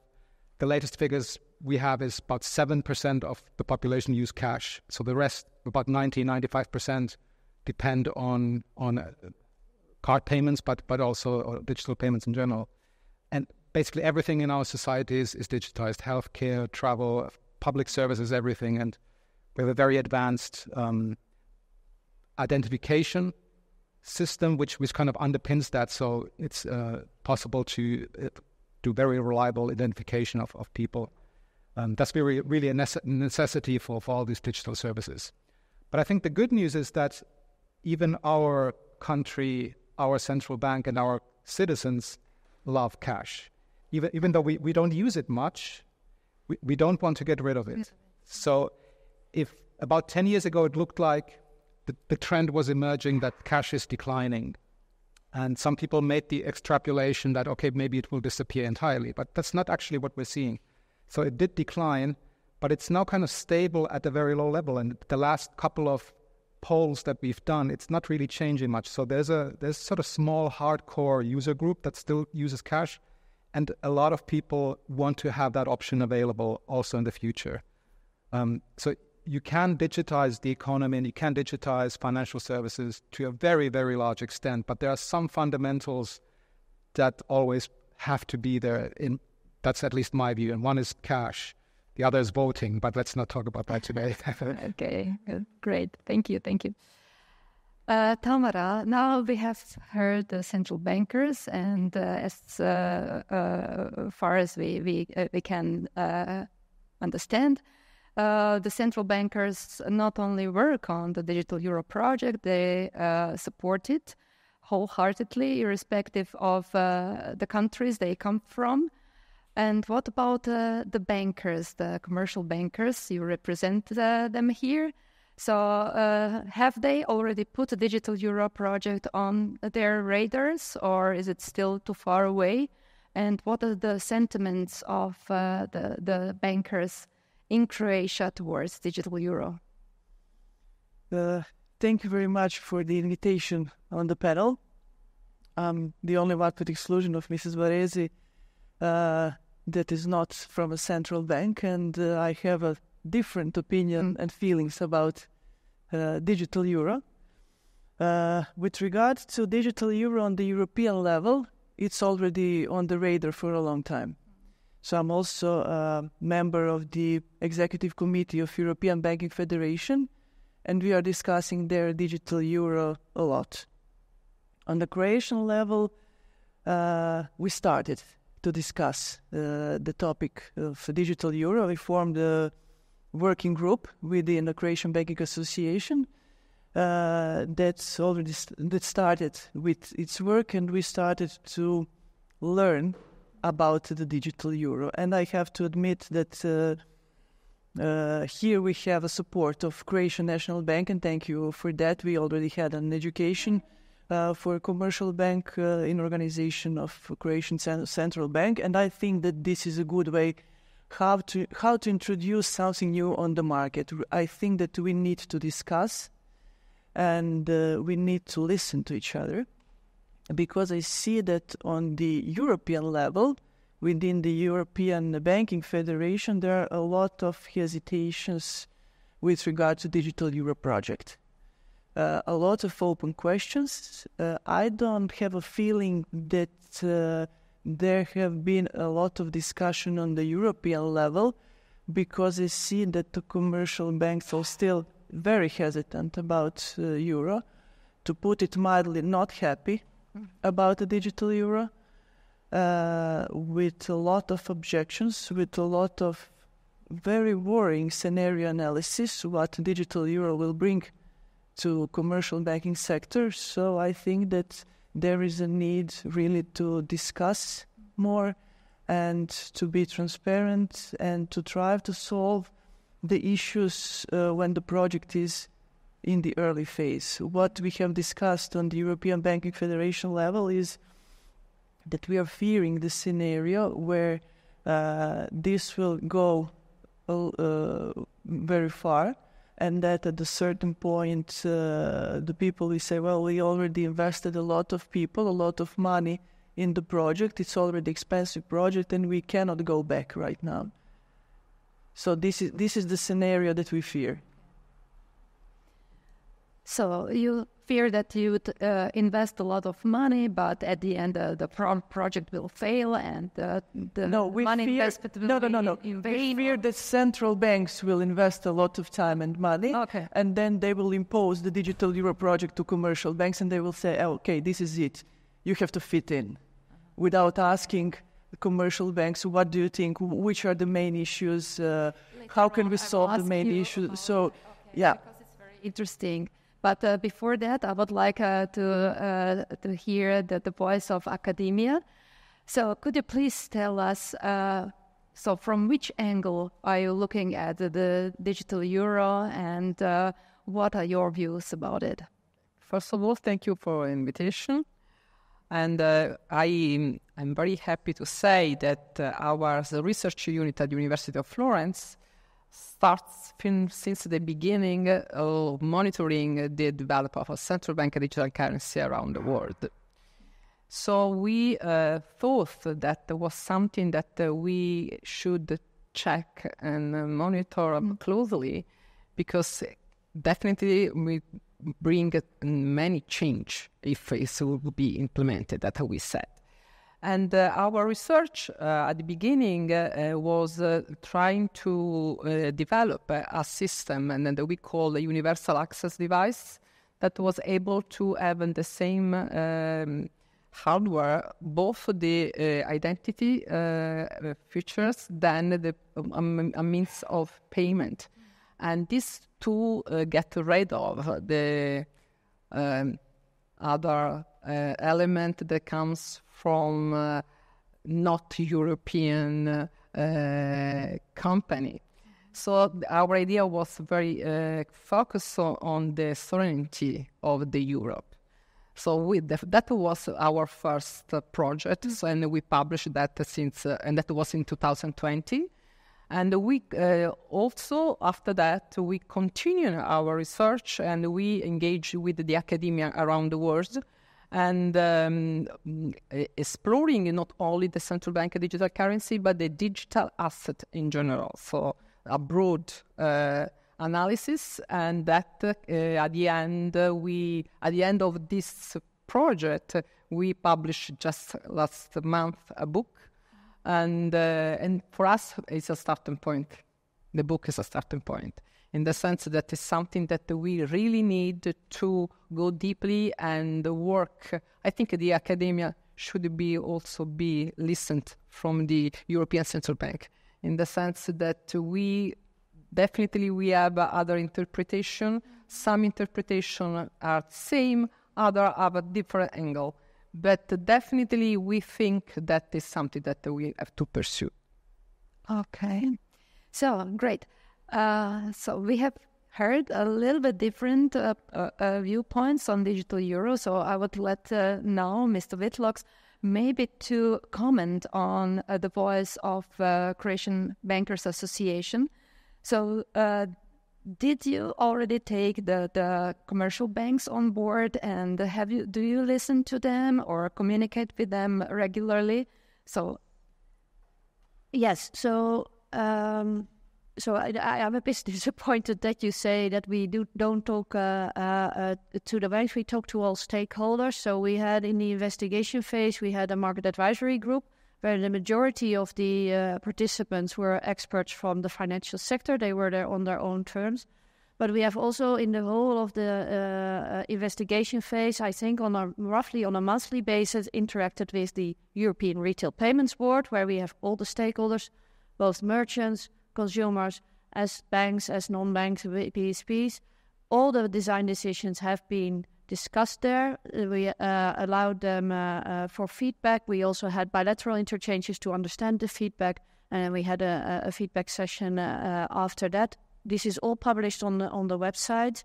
the latest figures we have is about 7% of the population use cash. So, the rest, about 90, 95%, depend on, on uh, card payments, but, but also uh, digital payments in general. And basically, everything in our society is, is digitized healthcare, travel, public services, everything. And we have a very advanced um, identification system, which which kind of underpins that. So it's uh, possible to uh, do very reliable identification of, of people. Um, that's very really a necessity for, for all these digital services. But I think the good news is that even our country, our central bank, and our citizens love cash. Even even though we, we don't use it much, we, we don't want to get rid of it. So if about 10 years ago it looked like the, the trend was emerging that cash is declining. And some people made the extrapolation that, okay, maybe it will disappear entirely. But that's not actually what we're seeing. So it did decline, but it's now kind of stable at a very low level. And the last couple of polls that we've done, it's not really changing much. So there's a there's sort of small hardcore user group that still uses cash, and a lot of people want to have that option available also in the future. Um, so you can digitize the economy and you can digitize financial services to a very, very large extent, but there are some fundamentals that always have to be there. In that's at least my view. And one is cash, the other is voting. But let's not talk about that today. okay, great. Thank you. Thank you. Uh, Tamara, now we have heard the central bankers, and uh, as uh, uh far as we we uh, we can uh, understand, the central bankers not only work on the digital euro project, they support it wholeheartedly, irrespective of the countries they come from. And what about the bankers, the commercial bankers? You represent them here. So, uh, have they already put a Digital Euro project on their radars, or is it still too far away? And what are the sentiments of uh, the, the bankers in Croatia towards Digital Euro? Uh, thank you very much for the invitation on the panel. I'm the only one, with exclusion of Mrs. Varesi, uh, that is not from a central bank, and uh, I have a different opinion and feelings about uh, digital euro. Uh, with regard to digital euro on the European level, it's already on the radar for a long time. So I'm also a member of the executive committee of European Banking Federation, and we are discussing their digital euro a lot. On the Croatian level, uh, we started to discuss uh, the topic of digital euro. We formed a working group within the Croatian Banking Association uh, that's already st- that started with its work, and we started to learn about the digital euro. And I have to admit that uh, uh, here we have a support of Croatian National Bank, and thank you for that. We already had an education uh, for a commercial bank uh, in organization of Croatian Central Bank, and I think that this is a good way how to how to introduce something new on the market. I think that we need to discuss, and uh, we need to listen to each other, because I see that on the European level, within the European Banking Federation, there are a lot of hesitations with regard to digital euro project uh, a lot of open questions. Uh, I don't have a feeling that uh, there have been a lot of discussion on the European level because I see that the commercial banks are still very hesitant about uh, euro. To put it mildly, not happy about the digital euro, uh, with a lot of objections, with a lot of very worrying scenario analysis what digital euro will bring to commercial banking sector. So I think that there is a need really to discuss more and to be transparent and to try to solve the issues uh, when the project is in the early phase. What we have discussed on the European Banking Federation level is that we are fearing the scenario where uh, this will go uh, very far and that at a certain point uh, the people will say well we already invested a lot of people a lot of money in the project. It's already expensive project and we cannot go back right now. So this is this is the scenario that we fear. So you fear that you would uh, invest a lot of money, but at the end uh, the pro- project will fail and uh, the no, we money fear, investment will no, no, no, no. be in vain. We fear that central banks will invest a lot of time and money, okay. and then they will impose the digital euro project to commercial banks, and they will say, oh, "Okay, this is it. You have to fit in," without asking the commercial banks, "What do you think? Which are the main issues? Uh, how can we solve the main issues?" So, okay, yeah. Because it's very interesting. But uh, before that, I would like uh, to uh, to hear the, the voice of academia. So, could you please tell us? Uh, so, from which angle are you looking at the digital euro, and uh, what are your views about it? First of all, thank you for invitation. And I am very happy to say that our research unit at the University of Florence starts since the beginning of monitoring the development of a central bank digital currency around the world. So we uh, thought that there was something that uh, we should check and monitor mm. closely because definitely we bring many change if it will be implemented, that we said. And uh, our research uh, at the beginning uh, was uh, trying to uh, develop a system and that we call a universal access device that was able to have the same um, hardware, both the uh, identity features, then the um, a means of payment. And these two get rid of the um, other element that comes from uh, not European uh, company. So our idea was very uh, focused on, the sovereignty of the Europe. So we, that was our first project, so, and we published that since, uh, and that was in 2020. And we uh, also, after that, we continue our research and we engage with the academia around the world and um, exploring not only the central bank digital currency, but the digital asset in general. So a broad uh, analysis, and that uh, at the end uh, we at the end of this project we published just last month a book, and uh, and for us it's a starting point. The book is a starting point in the sense that it's something that we really need to go deeply and work. I think the academia should be also be listened from the European Central Bank in the sense that we definitely we have other interpretation. Some interpretation are the same, other have a different angle. But definitely we think that is something that we have to pursue. Okay. So great. Uh, so we have heard a little bit different uh, uh, uh viewpoints on digital euro. So I would let uh, now Mr. Witlox maybe to comment on uh, the voice of Croatian Bankers Association. So did you already take the, the commercial banks on board and have you do you listen to them or communicate with them regularly so yes so um, so I, am a bit disappointed that you say that we do don't talk uh, uh, uh, to the banks. We talk to all stakeholders. So we had in the investigation phase, we had a market advisory group where the majority of the uh, participants were experts from the financial sector. They were there on their own terms. But we have also in the whole of the uh, uh, investigation phase, I think on a roughly on a monthly basis, interacted with the European Retail Payments Board, where we have all the stakeholders, both merchants consumers, as banks, as non-banks, PSPs. All the design decisions have been discussed there. We uh, allowed them uh, uh, for feedback. We also had bilateral interchanges to understand the feedback, and we had a, a feedback session uh, uh, after that. This is all published on the on the website.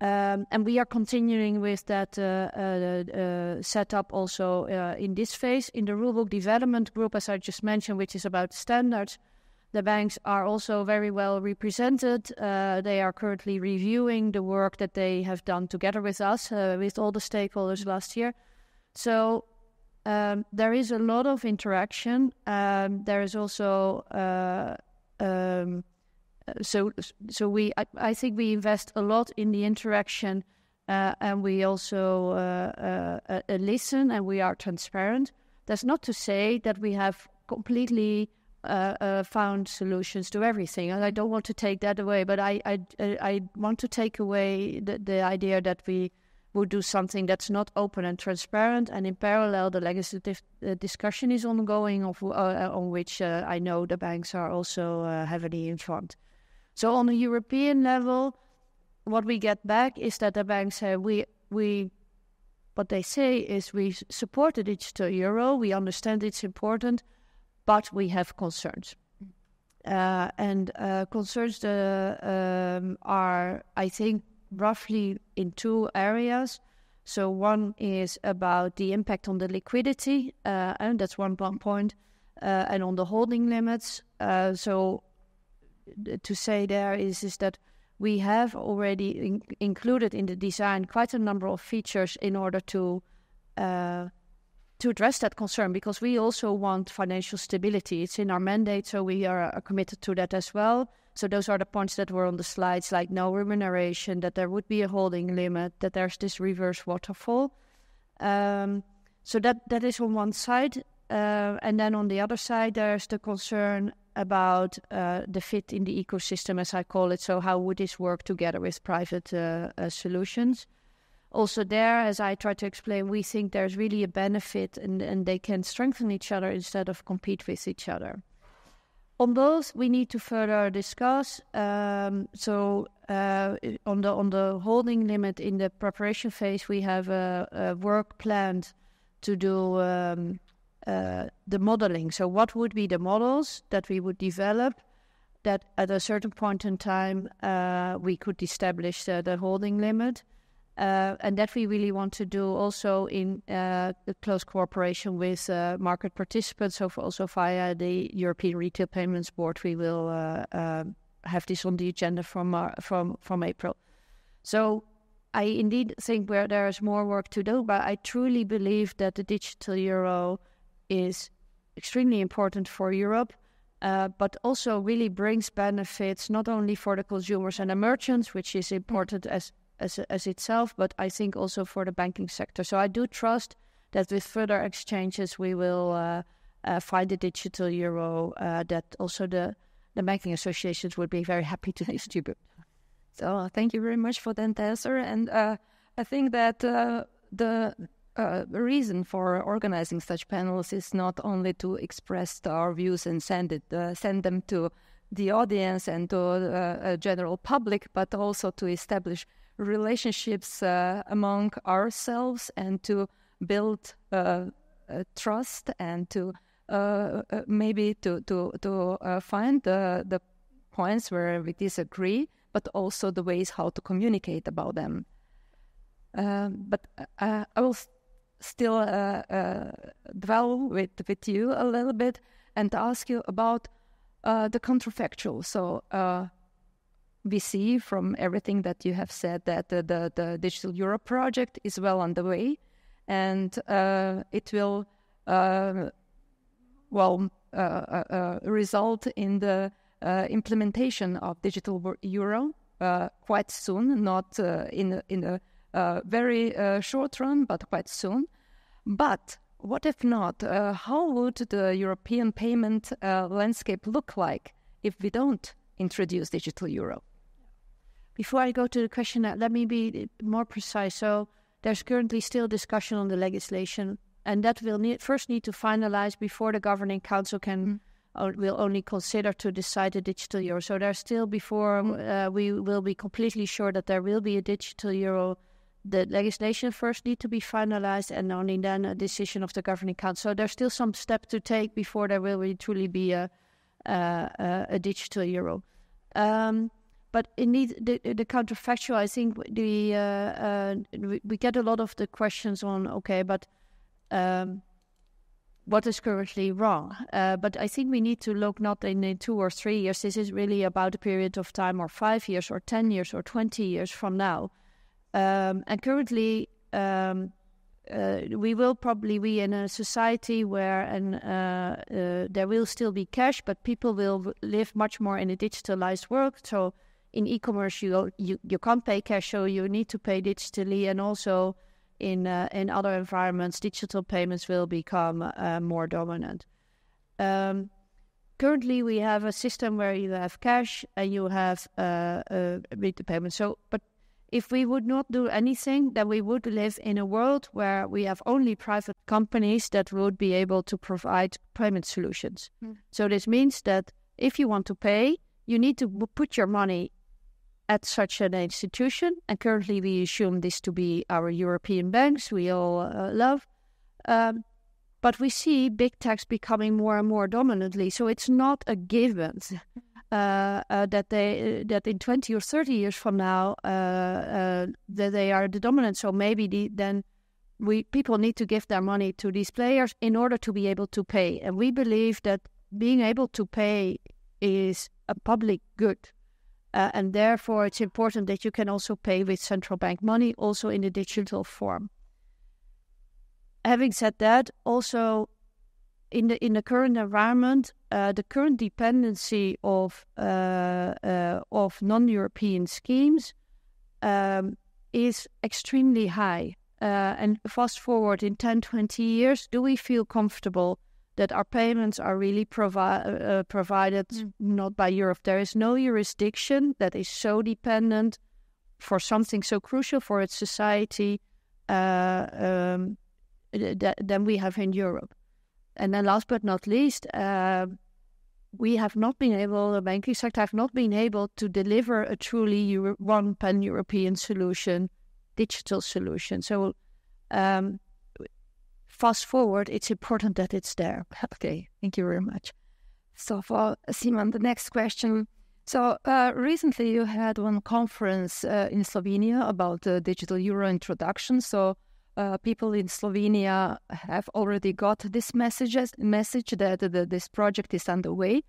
Um, and we are continuing with that uh, uh, uh, setup also in this phase. In the rulebook development group, as I just mentioned, which is about standards, the banks are also very well represented. Uh, they are currently reviewing the work that they have done together with us, uh, with all the stakeholders last year. So um, there is a lot of interaction. Um, there is also uh, um, so so we I, I, think we invest a lot in the interaction, uh, and we also uh, uh, listen and we are transparent. That's not to say that we have completely uh, uh, found solutions to everything. And I don't want to take that away, but I I, I want to take away the, the idea that we would do something that's not open and transparent. And in parallel, the legislative uh, discussion is ongoing, of, uh, on which uh, I know the banks are also uh, heavily informed. So on a European level, what we get back is that the banks say we we what they say is we support the digital euro, we understand it's important, but we have concerns. Uh, and uh, concerns uh, um, are, I think, roughly in two areas. So one is about the impact on the liquidity, uh, and that's one point, uh, and on the holding limits. Uh, so to say there is is that we have already in- included in the design quite a number of features in order to to address that concern because we also want financial stability. It's in our mandate, so we are committed to that as well. So those are the points that were on the slides, like no remuneration, that there would be a holding limit, that there's this reverse waterfall. Um, so that that is on one side, uh, and then on the other side, there's the concern about uh, the fit in the ecosystem, as I call it. So how would this work together with private uh, uh solutions? Also there, as I try to explain, we think there's really a benefit and, and they can strengthen each other instead of compete with each other. On both, we need to further discuss. Um, so uh, on the on the holding limit in the preparation phase, we have a, a work planned to do um, uh, the modeling. So, what would be the models that we would develop that at a certain point in time uh, we could establish the holding limit? Uh, and that we really want to do also in uh, close cooperation with uh, market participants. So, also via the European Retail Payments Board, we will um, have this on the agenda from from from April. So I indeed think where there is more work to do, but I truly believe that the digital euro is extremely important for Europe, uh, but also really brings benefits not only for the consumers and the merchants, which is important as, as as itself, but I think also for the banking sector. So I do trust that with further exchanges, we will uh, uh, find a digital euro uh, that also the the banking associations would be very happy to distribute. So thank you very much for that answer. And uh, I think that uh, the uh, reason for organizing such panels is not only to express our views and send it, uh, send them to the audience and to uh, general public, but also to establish relationships uh, among ourselves and to build trust and to maybe to to to find the the points where we disagree but also the ways how to communicate about them. Uh, but uh, I will still uh, uh, dwell with, with you a little bit and ask you about uh, the counterfactual. So we see from everything that you have said that the, the, the Digital Euro project is well underway and uh, it will, uh, well, uh, result in the uh, implementation of digital euro uh, quite soon, not uh, in in a very short run, but quite soon. But what if not? how would the European payment landscape look like if we don't introduce digital euro? Before I go to the question, let me be more precise. So there's currently still discussion on the legislation, and that will need, first need to finalize before the governing council can mm will only consider to decide a digital euro. So there's still before mm. uh, we will be completely sure that there will be a digital euro. The legislation first need to be finalized, and only then a decision of the governing council. So there's still some step to take before there will really truly be a uh, a digital euro. Um, but indeed, the, the counterfactual, I think the uh, uh, we, get a lot of the questions on okay, but um, what is currently wrong. Uh, but I think we need to look not in, in two or three years. This is really about a period of time, or five years, or ten years, or twenty years from now. Um, and currently, um, uh, we will probably be in a society where and uh, uh, there will still be cash, but people will live much more in a digitalized world. So in e-commerce, you you you can't pay cash, so you need to pay digitally, and also in uh, in other environments, digital payments will become uh, more dominant. Um, currently, we have a system where you have cash and you have uh, uh, retail payments. So, but if we would not do anything, then we would live in a world where we have only private companies that would be able to provide payment solutions. Mm. So this means that if you want to pay, you need to put your money at such an institution. And currently, we assume this to be our European banks we all uh, love. Um, but we see big techs becoming more and more dominantly. So it's not a given uh, uh, that they that in twenty or thirty years from now uh, uh, that they are the dominant. So maybe the, then we people need to give their money to these players in order to be able to pay. And we believe that being able to pay is a public good uh, and therefore, it's important that you can also pay with central bank money, also in the digital form. Having said that, also in the in the current environment, uh, the current dependency of uh, uh of non-European schemes um, is extremely high. Uh, and fast forward in 10, 20 years, do we feel comfortable that our payments are really provi- uh, provided mm. not by Europe. There is no jurisdiction that is so dependent for something so crucial for its society uh, um, th- than we have in Europe. And then, last but not least, uh, we have not been able, the banking sector have not been able to deliver a truly Euro- one pan European solution, digital solution. So, um, fast forward, it's important that it's there. Okay, thank you very much. So for Simon, the next question. So uh, recently you had one conference uh, in Slovenia about the digital euro introduction. So uh, people in Slovenia have already got this message message that the, this project is underway.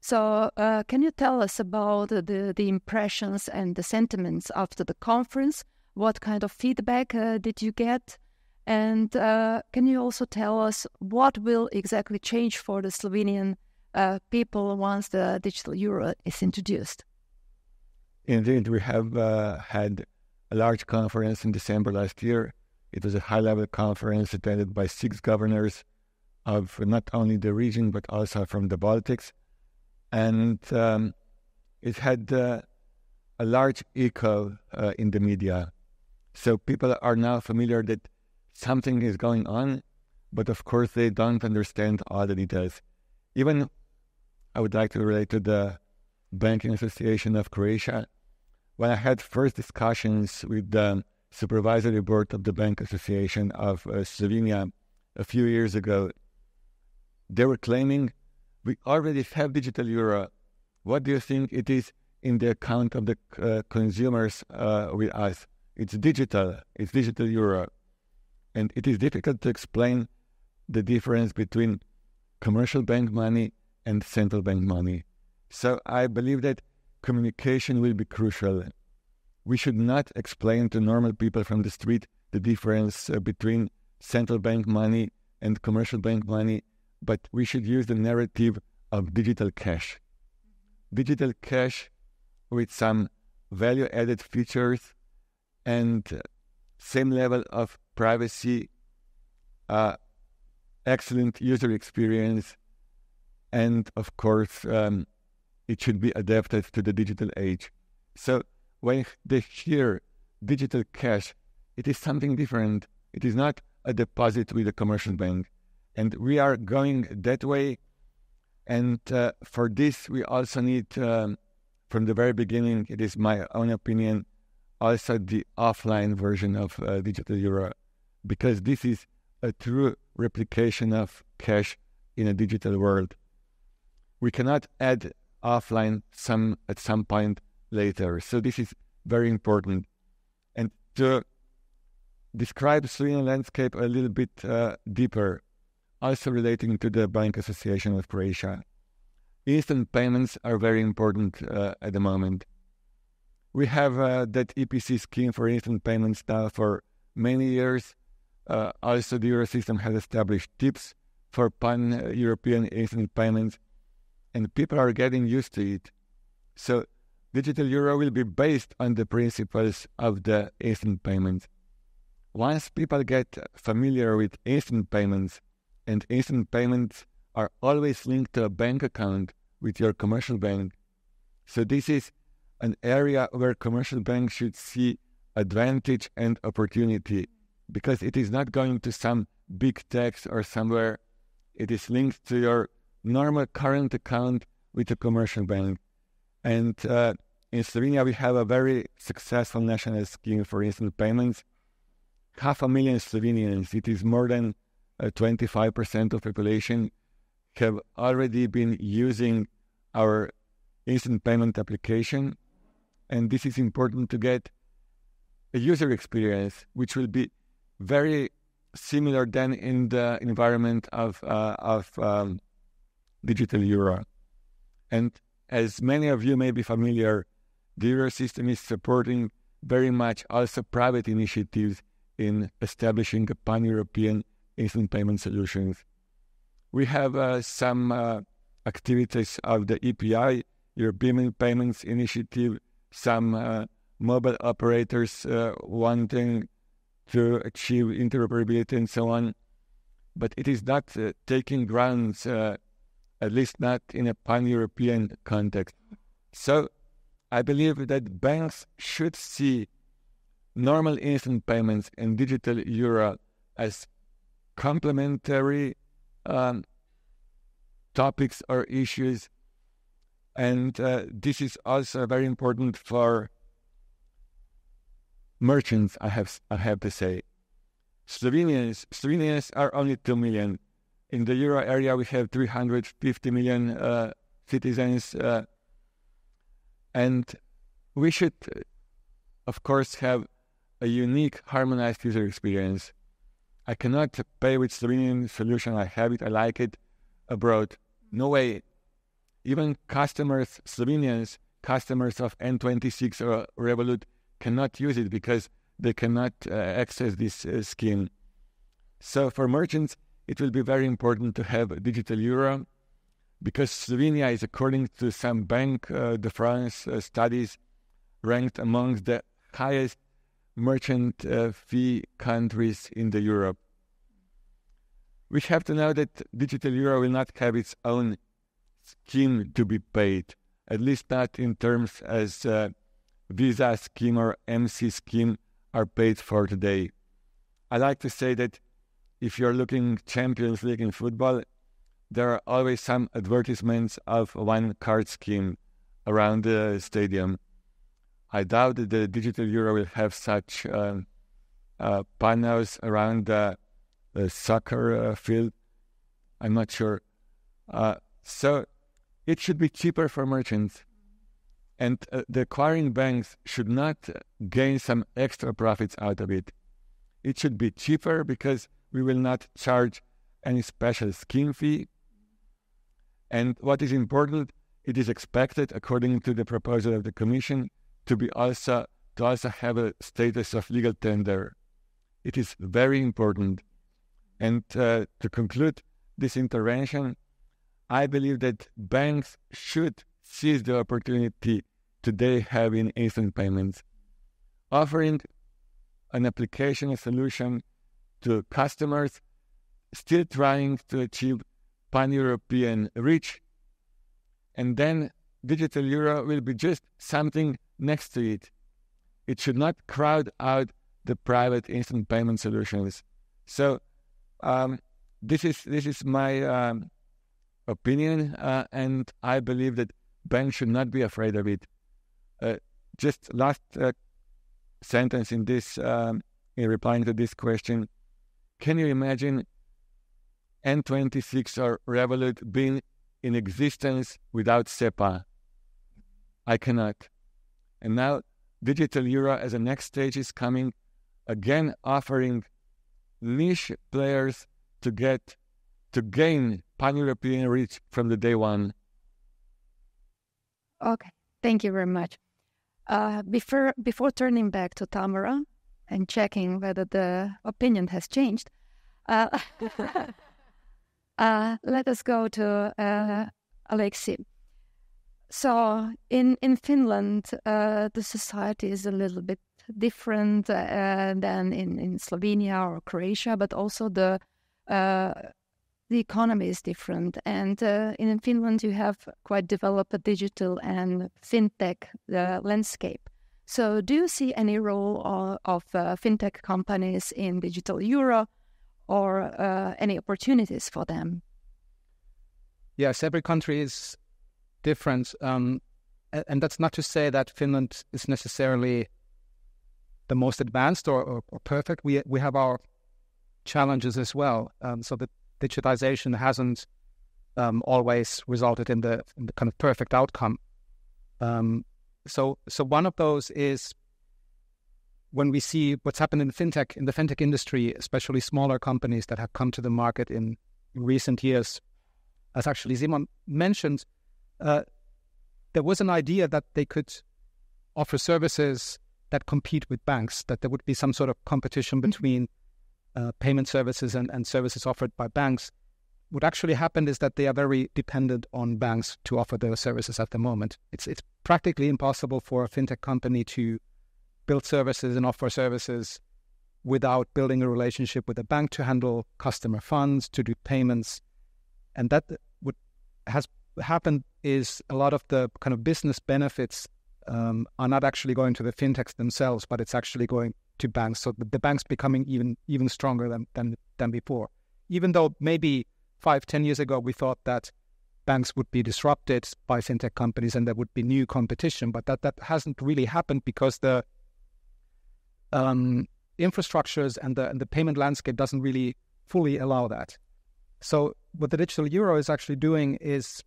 So uh, can you tell us about the, the impressions and the sentiments after the conference? What kind of feedback uh, did you get? And uh, can you also tell us what will exactly change for the Slovenian uh, people once the digital euro is introduced. Indeed, we have uh, had a large conference in December last year. It was a high level conference attended by six governors of not only the region but also from the Baltics. And um, it had uh, a large echo uh, in the media. So people are now familiar that something is going on, but of course they don't understand all the details. Even I would like to relate to the Banking Association of Croatia. When I had first discussions with the supervisory board of the Bank Association of uh, Slovenia a few years ago, they were claiming we already have digital euro. What do you think it is in the account of the uh, consumers uh, with us? It's digital. It's digital euro, and it is difficult to explain the difference between commercial bank money and central bank money. So I believe that communication will be crucial. We should not explain to normal people from the street the difference uh, between central bank money and commercial bank money, but we should use the narrative of digital cash. Digital cash with some value added features and uh, same level of privacy, uh, excellent user experience, and of course, um, it should be adapted to the digital age. So when they hear digital cash, it is something different. It is not a deposit with a commercial bank. And we are going that way. And uh, for this, we also need, um, from the very beginning, it is my own opinion, also the offline version of uh, digital euro, because this is a true replication of cash in a digital world we cannot add offline some at some point later. So this is very important. And to describe Slovenian landscape a little bit uh, deeper, also relating to the Bank Association of Croatia, instant payments are very important uh, at the moment. We have uh, that EPC scheme for instant payments now for many years. Uh, also, the Eurosystem has established TIPS for pan-European instant payments and people are getting used to it. So digital euro will be based on the principles of the instant payments. Once people get familiar with instant payments, and instant payments are always linked to a bank account with your commercial bank. So this is an area where commercial banks should see advantage and opportunity because it is not going to some big tax or somewhere. It is linked to your normal current account with a commercial bank. And uh, in Slovenia, we have a very successful national scheme for instant payments. Half a million Slovenians, it is more than uh, 25% of population, have already been using our instant payment application. And this is important to get a user experience, which will be very similar than in the environment of, uh, of um, digital euro. And as many of you may be familiar, the euro system is supporting very much also private initiatives in establishing a pan-European instant payment solutions. We have uh, some uh, activities of the EPI, European Payments Initiative, some uh, mobile operators uh, wanting to achieve interoperability and so on. But it is not uh, taking grounds uh, at least not in a pan European context. So I believe that banks should see normal instant payments and digital euro as complementary um, topics or issues. And uh, this is also very important for merchants, I have, I have to say. Slovenians, Slovenians are only 2 million. In the euro area, we have 350 million uh, citizens. Uh, and we should, of course, have a unique, harmonized user experience. I cannot pay with Slovenian solution. I have it. I like it abroad. No way. Even customers, Slovenians, customers of N26 or Revolut cannot use it because they cannot uh, access this uh, scheme. So for merchants, it will be very important to have a digital euro because Slovenia is, according to some Bank uh, de France uh, studies, ranked amongst the highest merchant uh, fee countries in the Europe. We have to know that digital euro will not have its own scheme to be paid, at least not in terms as uh, Visa scheme or MC scheme are paid for today. I like to say that if you're looking Champions League in football, there are always some advertisements of one card scheme around the stadium. I doubt that the digital euro will have such uh, uh, panels around the, the soccer uh, field. I'm not sure. Uh, so it should be cheaper for merchants. And uh, the acquiring banks should not gain some extra profits out of it. It should be cheaper because we will not charge any special scheme fee. And what is important, it is expected, according to the proposal of the Commission, to be also to also have a status of legal tender. It is very important. And uh, to conclude this intervention, I believe that banks should seize the opportunity today having instant payments, offering an application, a solution to customers still trying to achieve pan-European reach. And then digital euro will be just something next to it. It should not crowd out the private instant payment solutions. So um, this is this is my um, opinion, uh, and I believe that banks should not be afraid of it. Uh, just last uh, sentence in this, um, in replying to this question, can you imagine N26 or Revolut being in existence without SEPA? I cannot. And now digital euro as a next stage is coming, again offering niche players to get to gain pan-European reach from the day one. Okay, thank you very much. Uh, before before turning back to Tamara and checking whether the opinion has changed, uh, uh, let us go to uh, Aleksi. So in in Finland, uh, the society is a little bit different uh, than in in Slovenia or Croatia, but also the the economy is different. And uh, in Finland, you have quite developed a digital and fintech uh, landscape. So, do you see any role of, of uh, fintech companies in digital euro or uh, any opportunities for them? Yes, every country is different. Um, and that's not to say that Finland is necessarily the most advanced or, or, or perfect. We, we have our challenges as well. Um, so, the digitization hasn't um, always resulted in the, in the kind of perfect outcome. Um, so, so one of those is when we see what's happened in fintech, in the fintech industry, especially smaller companies that have come to the market in recent years, as actually Simon mentioned, uh, there was an idea that they could offer services that compete with banks, that there would be some sort of competition mm-hmm. Uh, payment services and, and services offered by banks. What actually happened is that they are very dependent on banks to offer their services at the moment. It's it's practically impossible for a fintech company to build services and offer services without building a relationship with a bank to handle customer funds, to do payments. And that what has happened is a lot of the kind of business benefits um, are not actually going to the fintechs themselves, but it's actually going to banks. So the, banks becoming even even stronger than, than than before. Even though maybe five, ten years ago we thought that banks would be disrupted by fintech companies and there would be new competition, but that that hasn't really happened because the um, infrastructures and the and the payment landscape doesn't really fully allow that. So what the digital euro is actually doing is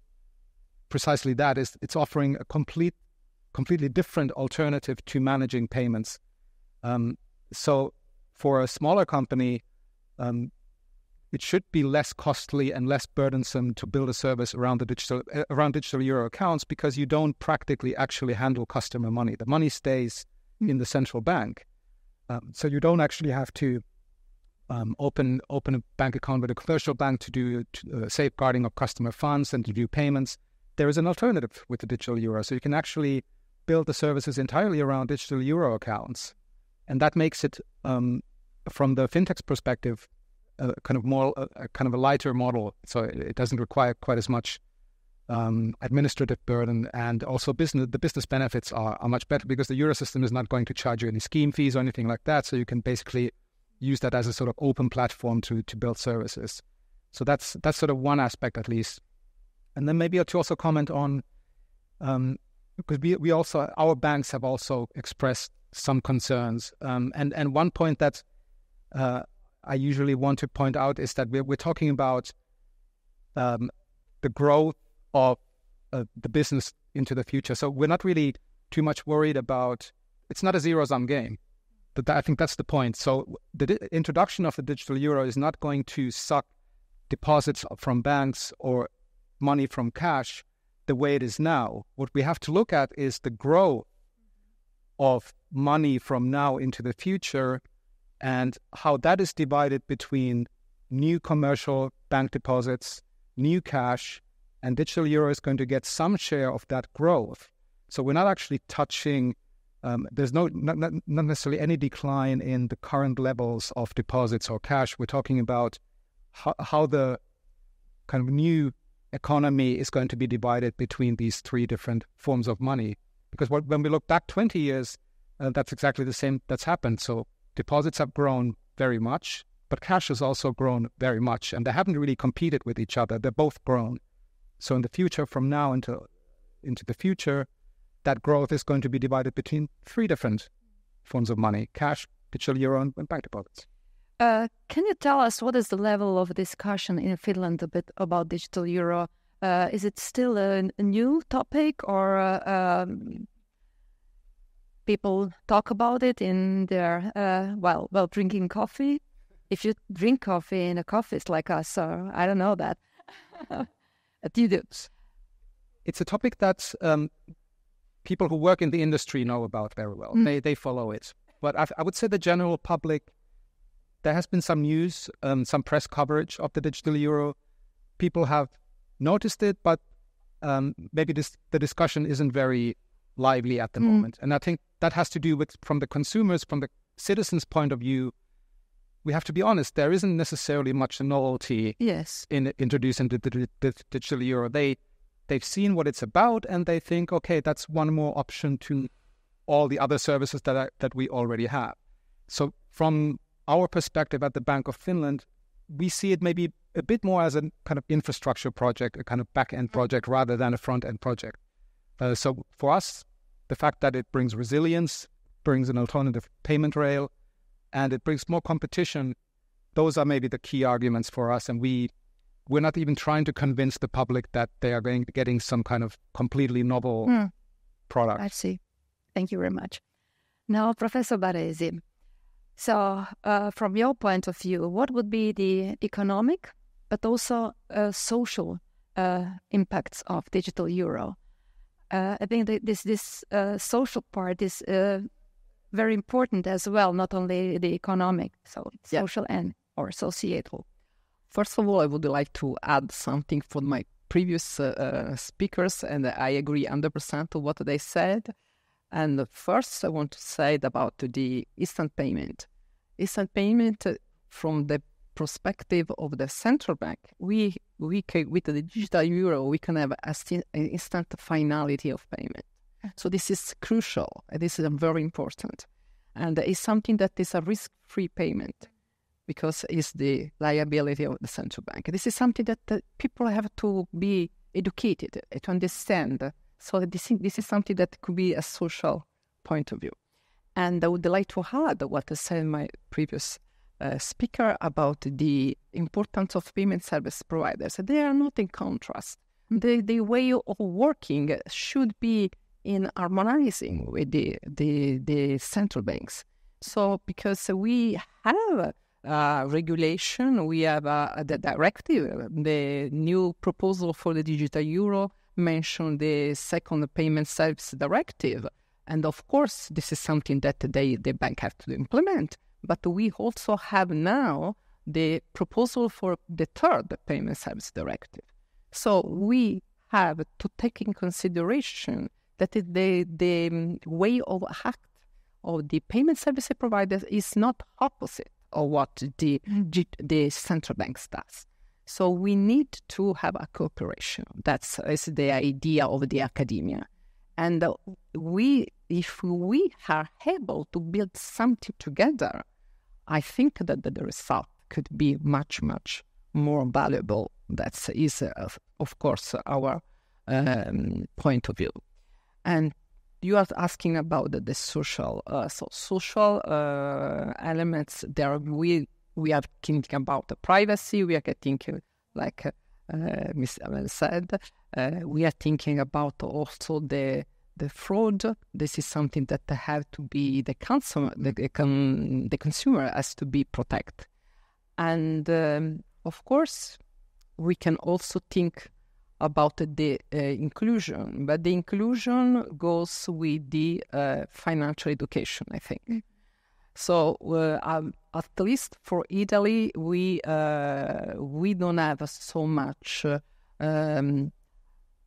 precisely that is it's offering a complete completely different alternative to managing payments. Um, so for a smaller company, um, it should be less costly and less burdensome to build a service around the digital uh, around digital euro accounts because you don't practically actually handle customer money. The money stays mm. in the central bank, um, so you don't actually have to um, open open a bank account with a commercial bank to do uh, safeguarding of customer funds and to do payments. There is an alternative with the digital euro, so you can actually build the services entirely around digital euro accounts, and that makes it, um, from the fintech's perspective, a kind of more kind of a lighter model. So it doesn't require quite as much um, administrative burden, and also business the business benefits are, are much better because the euro system is not going to charge you any scheme fees or anything like that. So you can basically use that as a sort of open platform to to build services. So that's that's sort of one aspect at least. And then maybe to also comment on um, because we, we also our banks have also expressed some concerns. Um, and and one point that uh, I usually want to point out is that we're, we're talking about um, the growth of uh, the business into the future. So we're not really too much worried about. It's not a zero sum game. But I think that's the point. So the di- introduction of the digital euro is not going to suck deposits from banks or money from cash the way it is now. What we have to look at is the growth of money from now into the future and how that is divided between new commercial bank deposits, new cash, and digital euro is going to get some share of that growth. So we're not actually touching. Um, there's no not, not necessarily any decline in the current levels of deposits or cash. We're talking about how, how the kind of new economy is going to be divided between these three different forms of money. Because what, when we look back 20 years, uh, that's exactly the same that's happened. So deposits have grown very much, but cash has also grown very much, and they haven't really competed with each other. They're both grown. So in the future, from now into into the future, that growth is going to be divided between three different forms of money: cash, digital euro, and bank deposits. Uh, can you tell us what is the level of discussion in Finland a bit about digital euro? Uh, is it still a, a new topic, or uh, um, people talk about it in their uh, well, well, drinking coffee? If you drink coffee in a coffee, it's like us, so I don't know that. you do. It's a topic that um, people who work in the industry know about very well. Mm. They they follow it, but I, I would say the general public there has been some news, um, some press coverage of the digital euro. People have noticed it, but um, maybe this, the discussion isn't very lively at the mm. moment. And I think that has to do with, from the consumers, from the citizens' point of view, we have to be honest. There isn't necessarily much novelty yes. in introducing the, the, the digital euro. They they've seen what it's about, and they think, okay, that's one more option to all the other services that I, that we already have. So from our perspective at the Bank of Finland, we see it maybe a bit more as a kind of infrastructure project, a kind of back end mm. project rather than a front end project. Uh, so for us, the fact that it brings resilience, brings an alternative payment rail, and it brings more competition, those are maybe the key arguments for us. And we we're not even trying to convince the public that they are going to getting some kind of completely novel mm. product. I see. Thank you very much. Now, Professor Baresi, so, uh, from your point of view, what would be the economic but also uh, social uh, impacts of digital euro? Uh, I think this this uh, social part is uh, very important as well, not only the economic, so yeah. social and or societal. First of all, I would like to add something for my previous speakers, and I agree 100% to what they said. And first, I want to say about the instant payment. Instant payment uh, from the perspective of the central bank, we we can, with the digital euro we can have an instant finality of payment. So this is crucial. This is very important, and it's something that is a risk-free payment because it's the liability of the central bank. This is something that uh, people have to be educated to understand. So this this is something that could be a social point of view. And I would like to add what I said my previous uh, speaker about the importance of payment service providers. They are not in contrast. The, the way of working should be in harmonizing with the, the, the central banks. So, because we have regulation, we have the directive, the new proposal for the digital euro mentioned the second payment service directive. And of course, this is something that they, the bank have to implement. But we also have now the proposal for the third payment service directive. So we have to take in consideration that the, the way of act of the payment service providers is not opposite of what the, the central banks does. So we need to have a cooperation. That's is the idea of the academia. And we, if we are able to build something together, I think that the result could be much, much more valuable. That is, uh, of course, our um, point of view. And you are asking about the, the social, uh, so social uh, elements. There, we we are thinking about the privacy. We are thinking, like uh, Ms. Amel said, uh, we are thinking about also the the fraud. This is something that have to be the consumer, the, the consumer has to be protected, and um, of course, we can also think about the uh, inclusion, but the inclusion goes with the uh, financial education, I think. Mm. So uh, um, at least for Italy, we uh, we don't have so much um,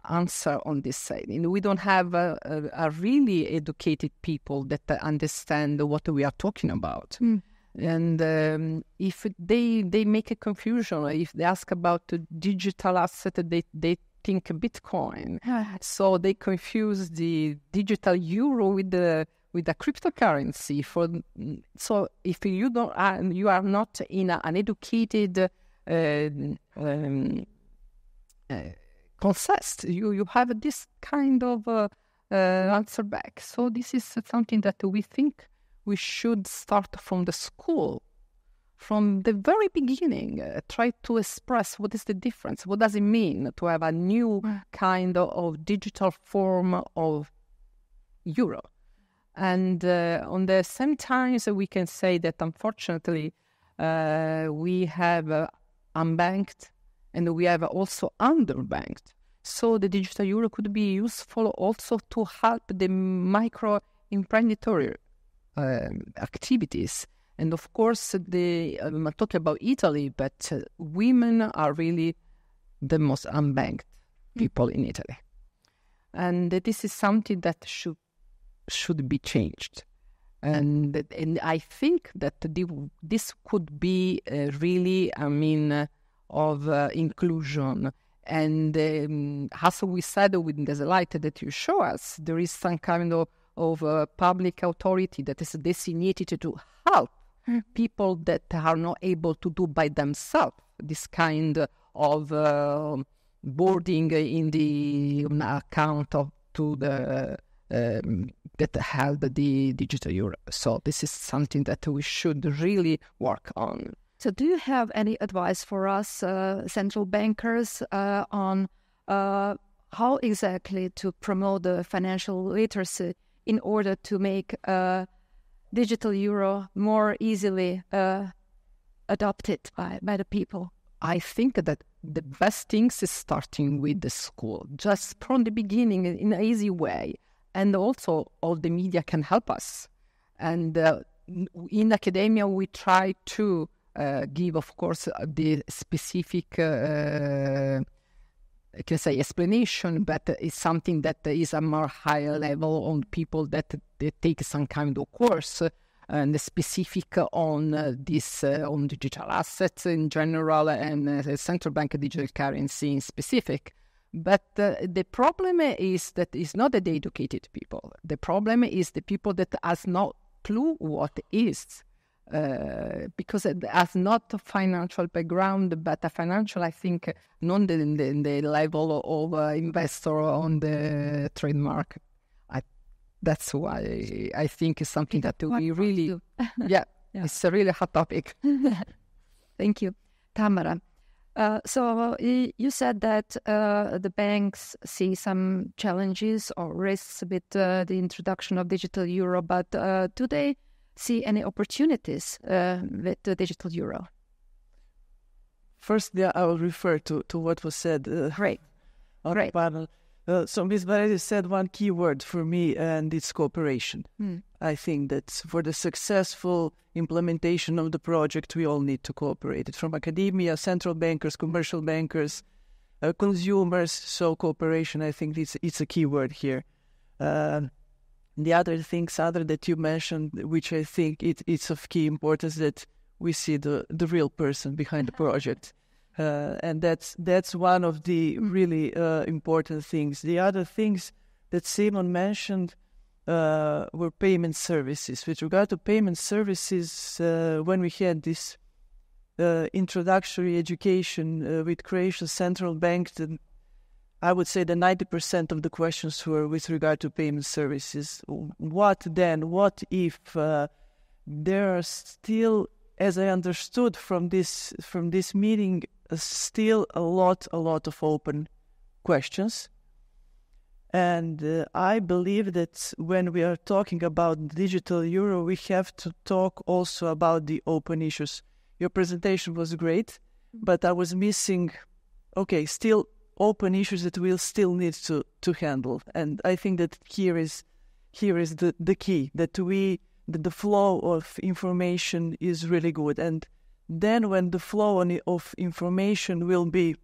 answer on this side. And we don't have a, a, a, really educated people that understand what we are talking about. Mm. And um, if they they make a confusion, if they ask about the digital asset, they they think Bitcoin. so they confuse the digital euro with the with the cryptocurrency. For so if you don't uh, you are not in a, an educated uh, um, uh, consist, you you have this kind of uh, uh, answer back. So this is something that we think we should start from the school from the very beginning uh, try to express what is the difference what does it mean to have a new kind of, of digital form of euro and uh, on the same time so we can say that unfortunately uh, we have uh, unbanked and we have also underbanked so the digital euro could be useful also to help the micro impregnatory um, activities. And of course, the I'm not talking about Italy, but uh, women are really the most unbanked mm. people in Italy, and this is something that should should be changed. And and I think that the, this could be uh, really, I mean, uh, of uh, inclusion. And um, as we said with the slide that you show us, there is some kind of of a public authority that is designated to help mm. people that are not able to do by themselves this kind of uh, boarding in the account of to the um, that held the digital euro. So this is something that we should really work on. So, do you have any advice for us, uh, central bankers, uh, on uh, how exactly to promote the financial literacy in order to make a digital euro more easily uh, adopted by, by the people? I think that the best things is starting with the school, just from the beginning in an easy way. And also, all the media can help us. And uh, in academia, we try to uh, give, of course, the specific uh, I can say explanation, but it's something that is a more higher level on people that they take some kind of course and specific on uh, this uh, on digital assets in general and uh, central bank digital currency in specific. But uh, the problem is that it's not the educated people. The problem is the people that has no clue what is uh, because it has not a financial background, but a financial, I think, not in the, in the level of uh, investor on the trademark. I that's why I think it's something that we really, yeah, Yeah. it's a really hot topic. Thank you. Tamara, uh, so you said that uh, the banks see some challenges or risks with uh, the introduction of digital euro, but uh, do they see any opportunities uh, with the digital euro? First, yeah, I will refer to, to what was said uh, Great. on Great. the panel. Uh, so Ms. Varese said one key word for me, and it's cooperation. Hmm. I think that for the successful implementation of the project, we all need to cooperate. It from academia, central bankers, commercial bankers, uh, consumers. So cooperation, I think it's it's a key word here. Um the other things, other that you mentioned, which I think it, it's of key importance, that we see the, the real person behind the project, uh, and that's that's one of the really uh, important things. The other things that Simon mentioned uh, were payment services. With regard to payment services, uh, when we had this uh, introductory education uh, with Croatian Central Bank, the, I would say the 90% of the questions were with regard to payment services. What then? What if there are still, as I understood from this from this meeting, still a lot, a lot of open questions. And uh, I believe that when we are talking about digital euro, we have to talk also about the open issues. Your presentation was great, but I was missing, okay, still open issues that we'll still need to, to handle. And I think that here is here is the, the key that we that the flow of information is really good. And then when the flow of information will be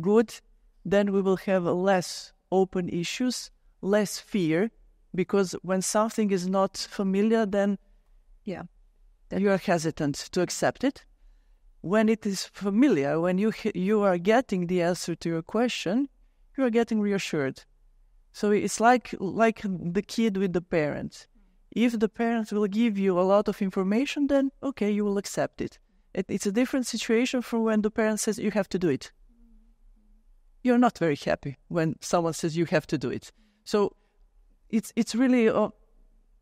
good, then we will have less open issues, less fear, because when something is not familiar, then Yeah. you are hesitant to accept it. When it is familiar, when you you are getting the answer to your question, you are getting reassured. So it's like like the kid with the parent. If the parents will give you a lot of information, then okay, you will accept it. it it's a different situation from when the parent says you have to do it you're not very happy when someone says you have to do it. So it's it's really uh,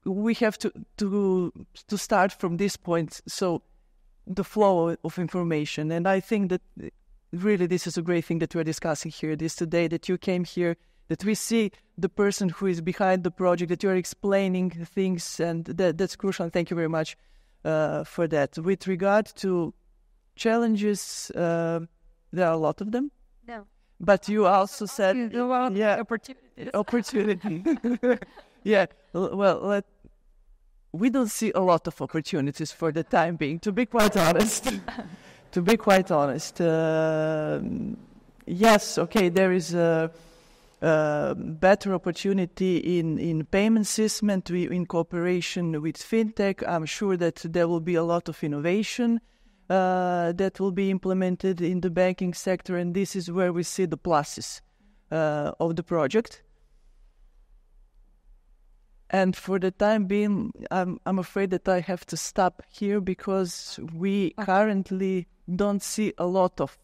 we have to to to start from this point. So the flow of information, and I think that really this is a great thing that we're discussing here this today. That you came here, that we see the person who is behind the project, that you're explaining things, and that that's crucial. And thank you very much uh, for that. With regard to challenges, uh, there are a lot of them. No. But you also said yeah. opportunities. opportunity. yeah. Well, let, we don't see a lot of opportunities for the time being. To be quite honest, to be quite honest, um yes, okay, there is a, a better opportunity in in payment system and we, in cooperation with fintech. I'm sure that there will be a lot of innovation uh, that will be implemented in the banking sector, and this is where we see the pluses uh, of the project. And for the time being, I'm, I'm afraid that I have to stop here because we currently don't see a lot of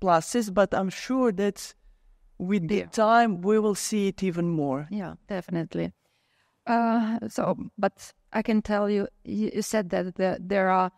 pluses, but I'm sure that with the Yeah. time we will see it even more. Yeah, definitely. Uh, so, but I can tell you, you said that the, there are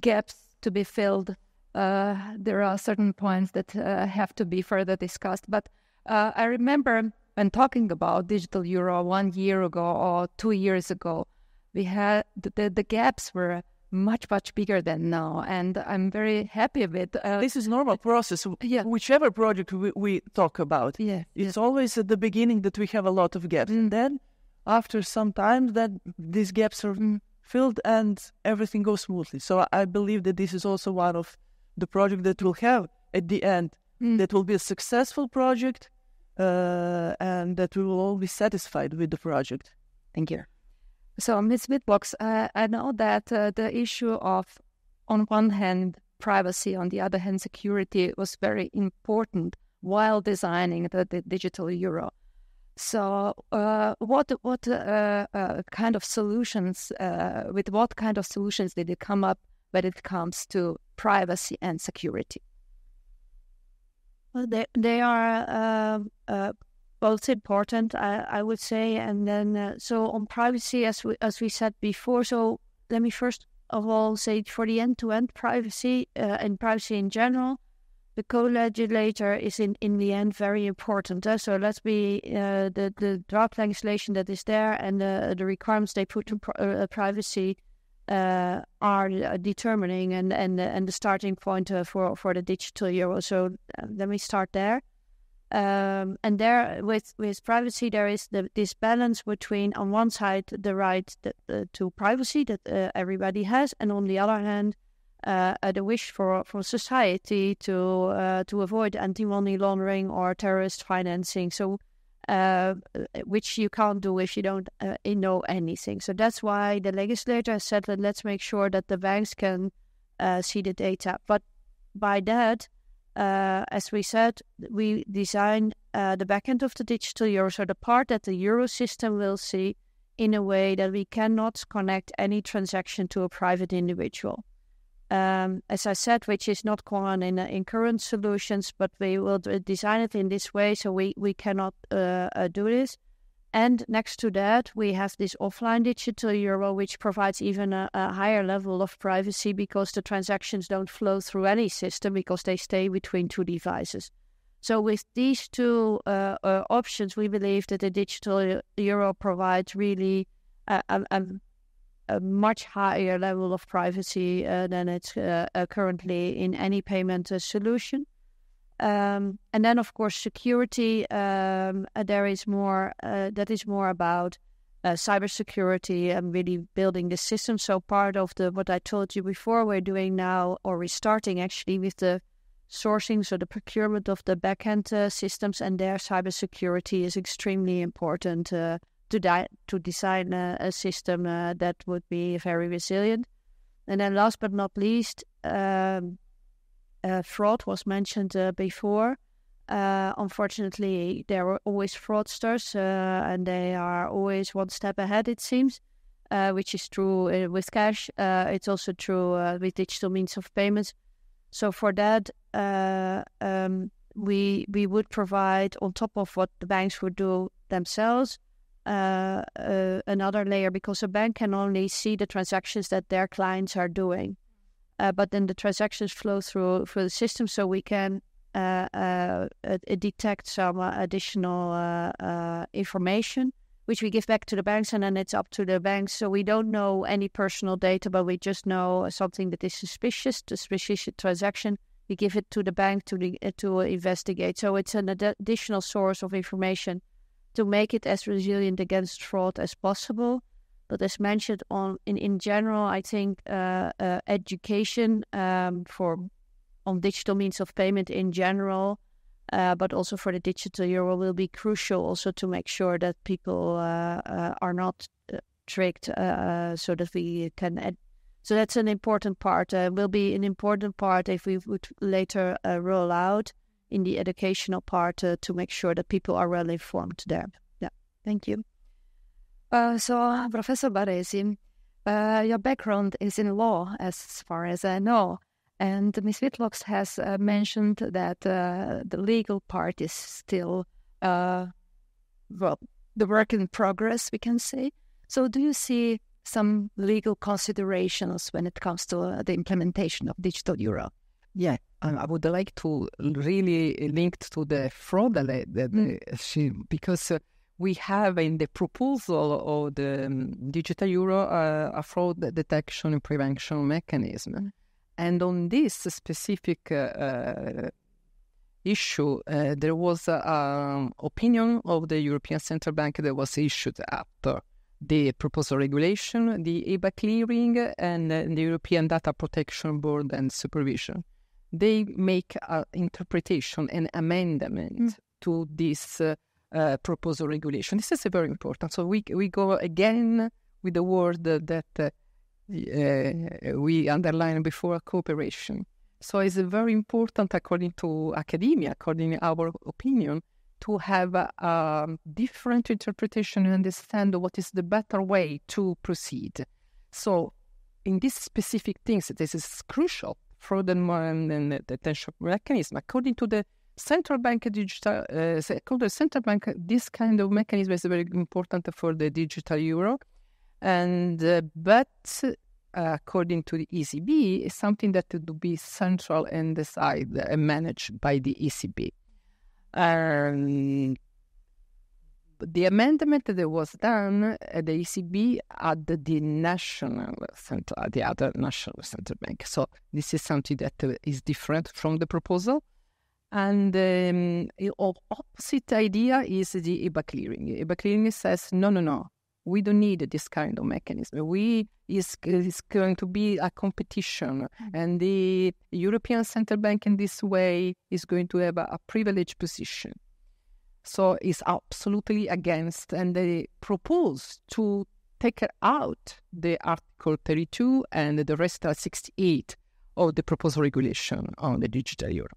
gaps to be filled. Uh, there are certain points that uh, have to be further discussed. But uh, I remember when talking about digital euro one year ago or two years ago, we had the, the gaps were much much bigger than now, and I'm very happy with. Uh, This is normal process. Yeah. Whichever project we, we talk about, yeah, it's always at the beginning that we have a lot of gaps, and then after some time, that these gaps are Mm. filled and everything goes smoothly. So I- believe that this is also one of the projects that will have at the end Mm. that will be a successful project, uh, and that we will all be satisfied with the project. Thank you. So, Ms. Witlox, uh, I know that uh, the issue of, on one hand, privacy, on the other hand, security was very important while designing the, the digital euro. So, uh, what what uh, uh, kind of solutions, with what kind of solutions did you come up when it comes to privacy and security? Well, they they are both important, I, I would say. And then, uh, so on privacy, as we as we said before, so let me first of all say for the end-to-end privacy uh, and privacy in general, the co-legislator is in, in the end very important. Uh, so let's be uh, the the draft legislation that is there and the requirements they put to pr- uh, privacy uh, are uh, determining and and and the starting point for for the digital euro. So let me start there. Um, and there, with with privacy, there is the, this balance between, on one side, the right that, uh, to privacy that uh, everybody has, and on the other hand, uh, the wish for, for society to uh, to avoid anti money laundering or terrorist financing. So, uh, which you can't do if you don't uh, know anything. So that's why the legislator said that let's make sure that the banks can see the data. But by that, uh, as we said, we design uh, the backend of the digital euro, so the part that the euro system will see in a way that we cannot connect any transaction to a private individual. Um, as I said, which is not common in, uh, in current solutions, but we will design it in this way so we, we cannot uh, uh, do this. And next to that, we have this offline digital euro, which provides even a, a, higher level of privacy because the transactions don't flow through any system because they stay between two devices. So, with these two uh, uh, options, we believe that the digital euro provides really a, a, a much higher level of privacy uh, than it's uh, uh, currently in any payment solution. Um, and then, of course, security. Um, uh, there is more. Uh, that is more about uh, cybersecurity and really building the system. So part of the what I told you before, we're doing now, or we're actually with the sourcing, so the procurement of the backend uh, systems, and their cybersecurity is extremely important uh, to di- to design a, a system uh, that would be very resilient. And then, last but not least. Um, fraud was mentioned uh, before. Uh, unfortunately, there are always fraudsters, and they are always one step ahead, it seems. Uh, which is true uh, with cash. Uh, it's also true with digital means of payments. So for that, um, we we would provide on top of what the banks would do themselves another layer because a bank can only see the transactions that their clients are doing uh, but then the transactions flow through through the system, so we can uh, uh, uh detect some uh, additional uh, information, which we give back to the banks, and then it's up to the banks. So we don't know any personal data, but we just know something that is suspicious, the suspicious transaction. We give it to the bank to the, to investigate. So it's an ad- additional source of information to make it as resilient against fraud as possible. But as mentioned on in, in general, I think uh, uh, education um, for on digital means of payment in general, uh, but also for the digital euro will be crucial also to make sure that people uh, uh, are not uh, tricked so that we can ed- so that's an important part will be an important part if we would later roll out in the educational part to make sure that people are well informed there. Yeah. Thank you uh, so, Professor Baresi, uh, your background is in law, as far as I know. And Ms. Witlox has uh, mentioned that uh, the legal part is still, uh, well, the work in progress, we can say. So, do you see some legal considerations when it comes to uh, the implementation of digital euro? Yeah, I would like to really link to the fraud that, mm. she, because we have in the proposal of the um, digital euro uh, a fraud detection and prevention mechanism. And on this specific uh, uh issue, uh, there was an um, opinion of the European Central Bank that was issued after the proposal regulation, the EBA clearing, and uh, the European Data Protection Board and Supervision. They make an interpretation and amendment mm. to this uh, proposal regulation. This is very important. So we we go again with the word that uh, uh, we underlined before cooperation. So it's very important, according to academia, according to our opinion, to have a, a different interpretation and understand what is the better way to proceed. So in these specific things, this is crucial fraud and, and detention mechanism. According to the central bank digital, uh, the central bank, this kind of mechanism is very important for the digital euro. And uh, but uh, according to the ECB, is something that would be central and decided and managed by the ECB. Um, the amendment that was done at the ECB at the national central, the other national central bank. So this is something that is different from the proposal. And um, the opposite idea is the EBA clearing. EBA clearing says, no, no, no, we don't need this kind of mechanism. We is is going to be a competition, mm-hmm. and the European Central Bank in this way is going to have a, a privileged position. So it's absolutely against, and they propose to take out the Article 32 and the rest are 68 of the proposed regulation on the digital euro.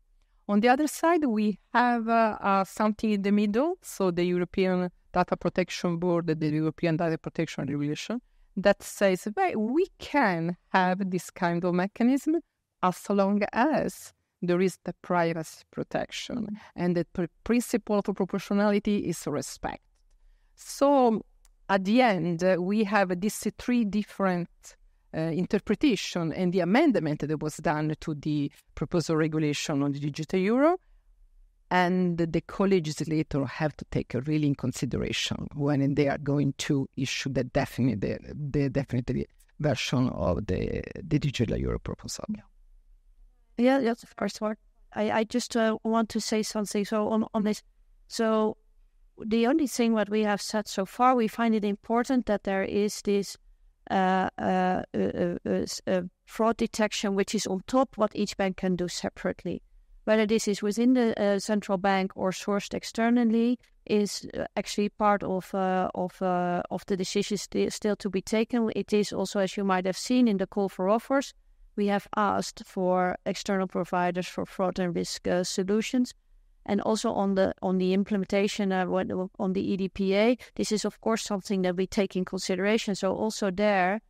On the other side, we have uh, uh, something in the middle, so the European Data Protection Board, the European Data Protection Regulation, that says well, we can have this kind of mechanism as long as there is the privacy protection and the pr- principle of proportionality is respected. So at the end, uh, we have these three different uh, interpretation and the amendment that was done to the proposal regulation on the digital euro. And the co-legislator have to take a really in consideration when they are going to issue the definite, the, the definite version of the, the digital euro proposal. Yeah, yeah that's the first one. I, I just uh, want to say something. So on, on this, so the only thing what we have said so far, we find it important that there is this Uh, uh, uh, fraud detection, which is on top what each bank can do separately. Whether this is within the central bank or sourced externally is actually part of of of the decisions st- still to be taken. It is also, as you might have seen in the call for offers, we have asked for external providers for fraud and risk uh, solutions and also on the on the implementation uh, on the EDPA. This is of course something that we take in consideration. So also there,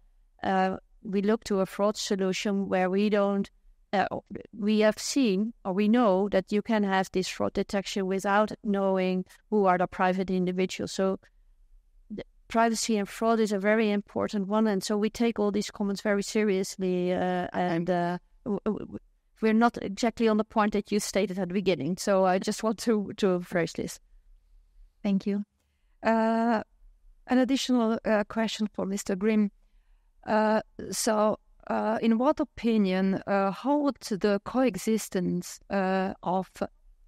uh, we look to a fraud solution where we don't. Uh, we have seen or we know that you can have this fraud detection without knowing who are the private individuals. So privacy and fraud is a very important one, and so we take all these comments very seriously. Uh, and uh, we're not exactly on the point that you stated at the beginning. So I just want to to phrase this. Thank you. Uh, an additional uh, question for Mr. Grym. Uh, so, uh, in what opinion, uh, how would the coexistence uh, of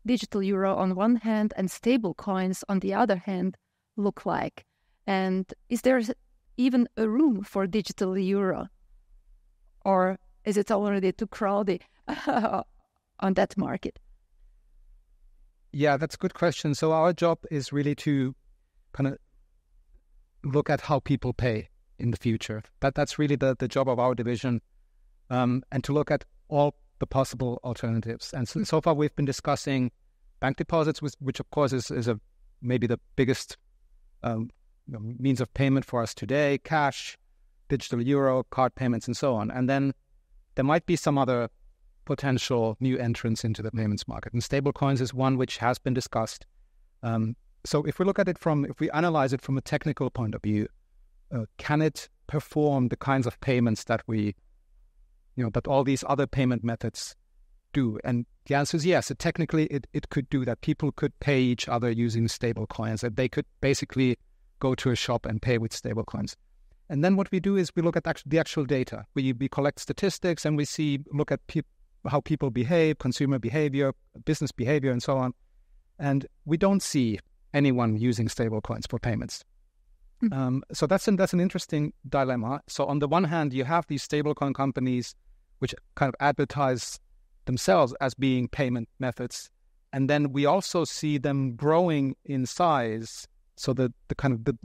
digital euro on one hand and stable coins on the other hand look like? And is there even a room for digital euro? Or is it already too crowded? on that market? Yeah, that's a good question. So our job is really to kind of look at how people pay in the future. That that's really the, the job of our division, um, and to look at all the possible alternatives. And so, so far, we've been discussing bank deposits, which, which of course is, is a maybe the biggest um, means of payment for us today: cash, digital euro, card payments, and so on. And then there might be some other potential new entrants into the payments market. And stablecoins is one which has been discussed. Um, so if we look at it from, if we analyze it from a technical point of view, uh, can it perform the kinds of payments that we, you know, that all these other payment methods do? And the answer is yes. It, technically, it, it could do that. People could pay each other using stable coins. That they could basically go to a shop and pay with stable coins. And then what we do is we look at the actual data. We, we collect statistics and we see, look at pe- how people behave, consumer behavior, business behavior, and so on. And we don't see anyone using stablecoins for payments. Mm-hmm. Um, so that's an, that's an interesting dilemma. So on the one hand, you have these stablecoin companies which kind of advertise themselves as being payment methods, and then we also see them growing in size. So the the kind of the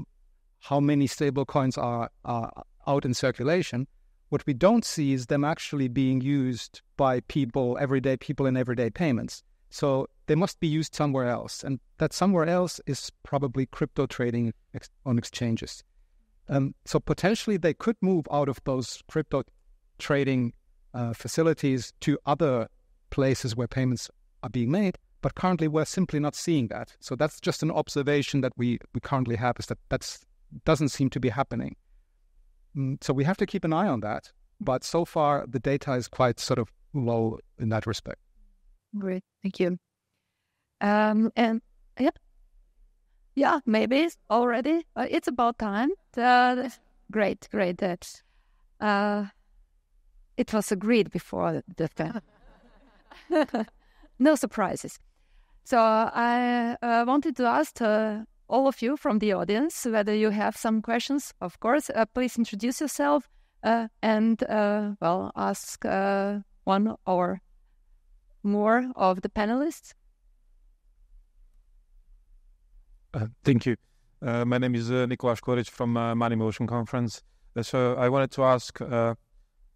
how many stablecoins are are out in circulation, what we don't see is them actually being used by people, everyday people in everyday payments. So they must be used somewhere else. And that somewhere else is probably crypto trading ex- on exchanges. Um, so potentially they could move out of those crypto trading uh, facilities to other places where payments are being made. But currently, we're simply not seeing that. So that's just an observation that we, we currently have is that that doesn't seem to be happening. Mm, so we have to keep an eye on that. But so far, the data is quite sort of low in that respect. Great, thank you. Um, and yeah, yeah, maybe already. Uh, it's about time. Uh, great, great. That uh, it was agreed before the time. no surprises. So I uh, wanted to ask uh, all of you from the audience whether you have some questions. Of course, uh, please introduce yourself and well ask one or more of the panelists. Uh, thank you. Uh, my name is uh, Nikolaj Koric from uh, Money Motion Conference. Uh, so I wanted to ask uh,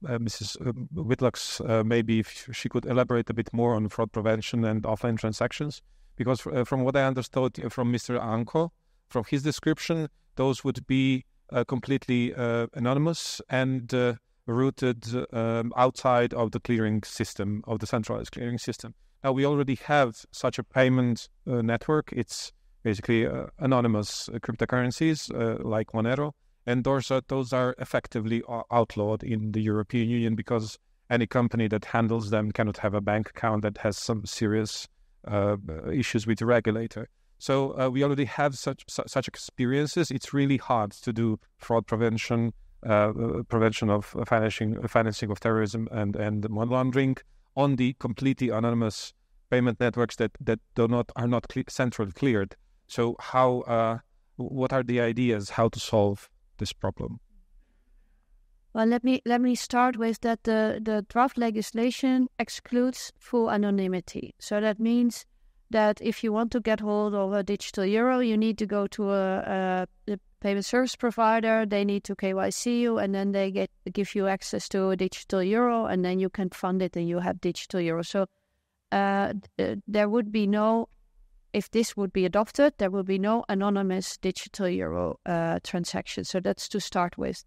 Mrs. Witlox maybe if she could elaborate a bit more on fraud prevention and offline transactions, because from what I understood from Mr. Anko, from his description, those would be completely anonymous and rooted um, outside of the clearing system, of the centralized clearing system. Now, we already have such a payment network. It's basically uh, anonymous uh, cryptocurrencies uh, like Monero, and those are those are effectively outlawed in the European Union because any company that handles them cannot have a bank account that has some serious uh, issues with the regulator. So uh, we already have such such experiences. It's really hard to do fraud prevention, uh, prevention of financing financing of terrorism and and money laundering on the completely anonymous payment networks that that do not are not cle- centrally cleared. So, how, uh, what are the ideas how to solve this problem? Well, let me let me start with that the the draft legislation excludes full anonymity. So that means that if you want to get hold of a digital euro, you need to go to a, a, a payment service provider. They need to KYC you, and then they get give you access to a digital euro, and then you can fund it, and you have digital euro. So uh, there would be no if this would be adopted, there will be no anonymous digital euro uh, transaction. So that's to start with.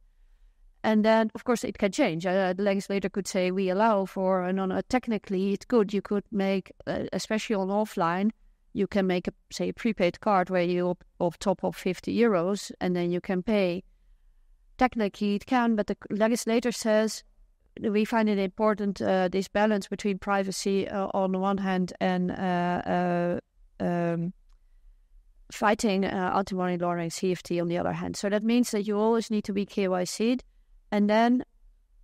And then, of course, it can change. Uh, the legislator could say we allow for an technically it could. You could make, uh, especially on offline, you can make a say a prepaid card where you op, op top of fifty euros and then you can pay. Technically, it can, but the legislator says we find it important uh, this balance between privacy uh, on the one hand and uh, uh um, fighting uh, anti-money laundering CFT on the other hand. So that means that you always need to be KYC'd. And then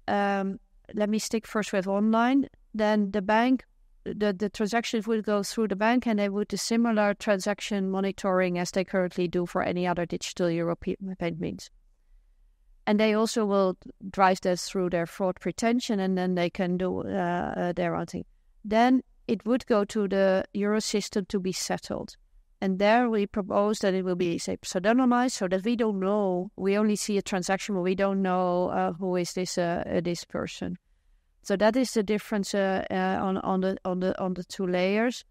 um, let me stick first with online. Then the bank, the, the transactions would go through the bank and they would do similar transaction monitoring as they currently do for any other digital European payment means. And they also will drive that through their fraud pretension and then they can do uh, uh their own thing. Then it would go to the euro system to be settled. And there we propose that it will be, say, pseudonymized so that we don't know, we only see a transaction, but we don't know uh, who is this uh, uh, this person. So that is the difference uh, uh, on, on, the, on, the, on the two layers.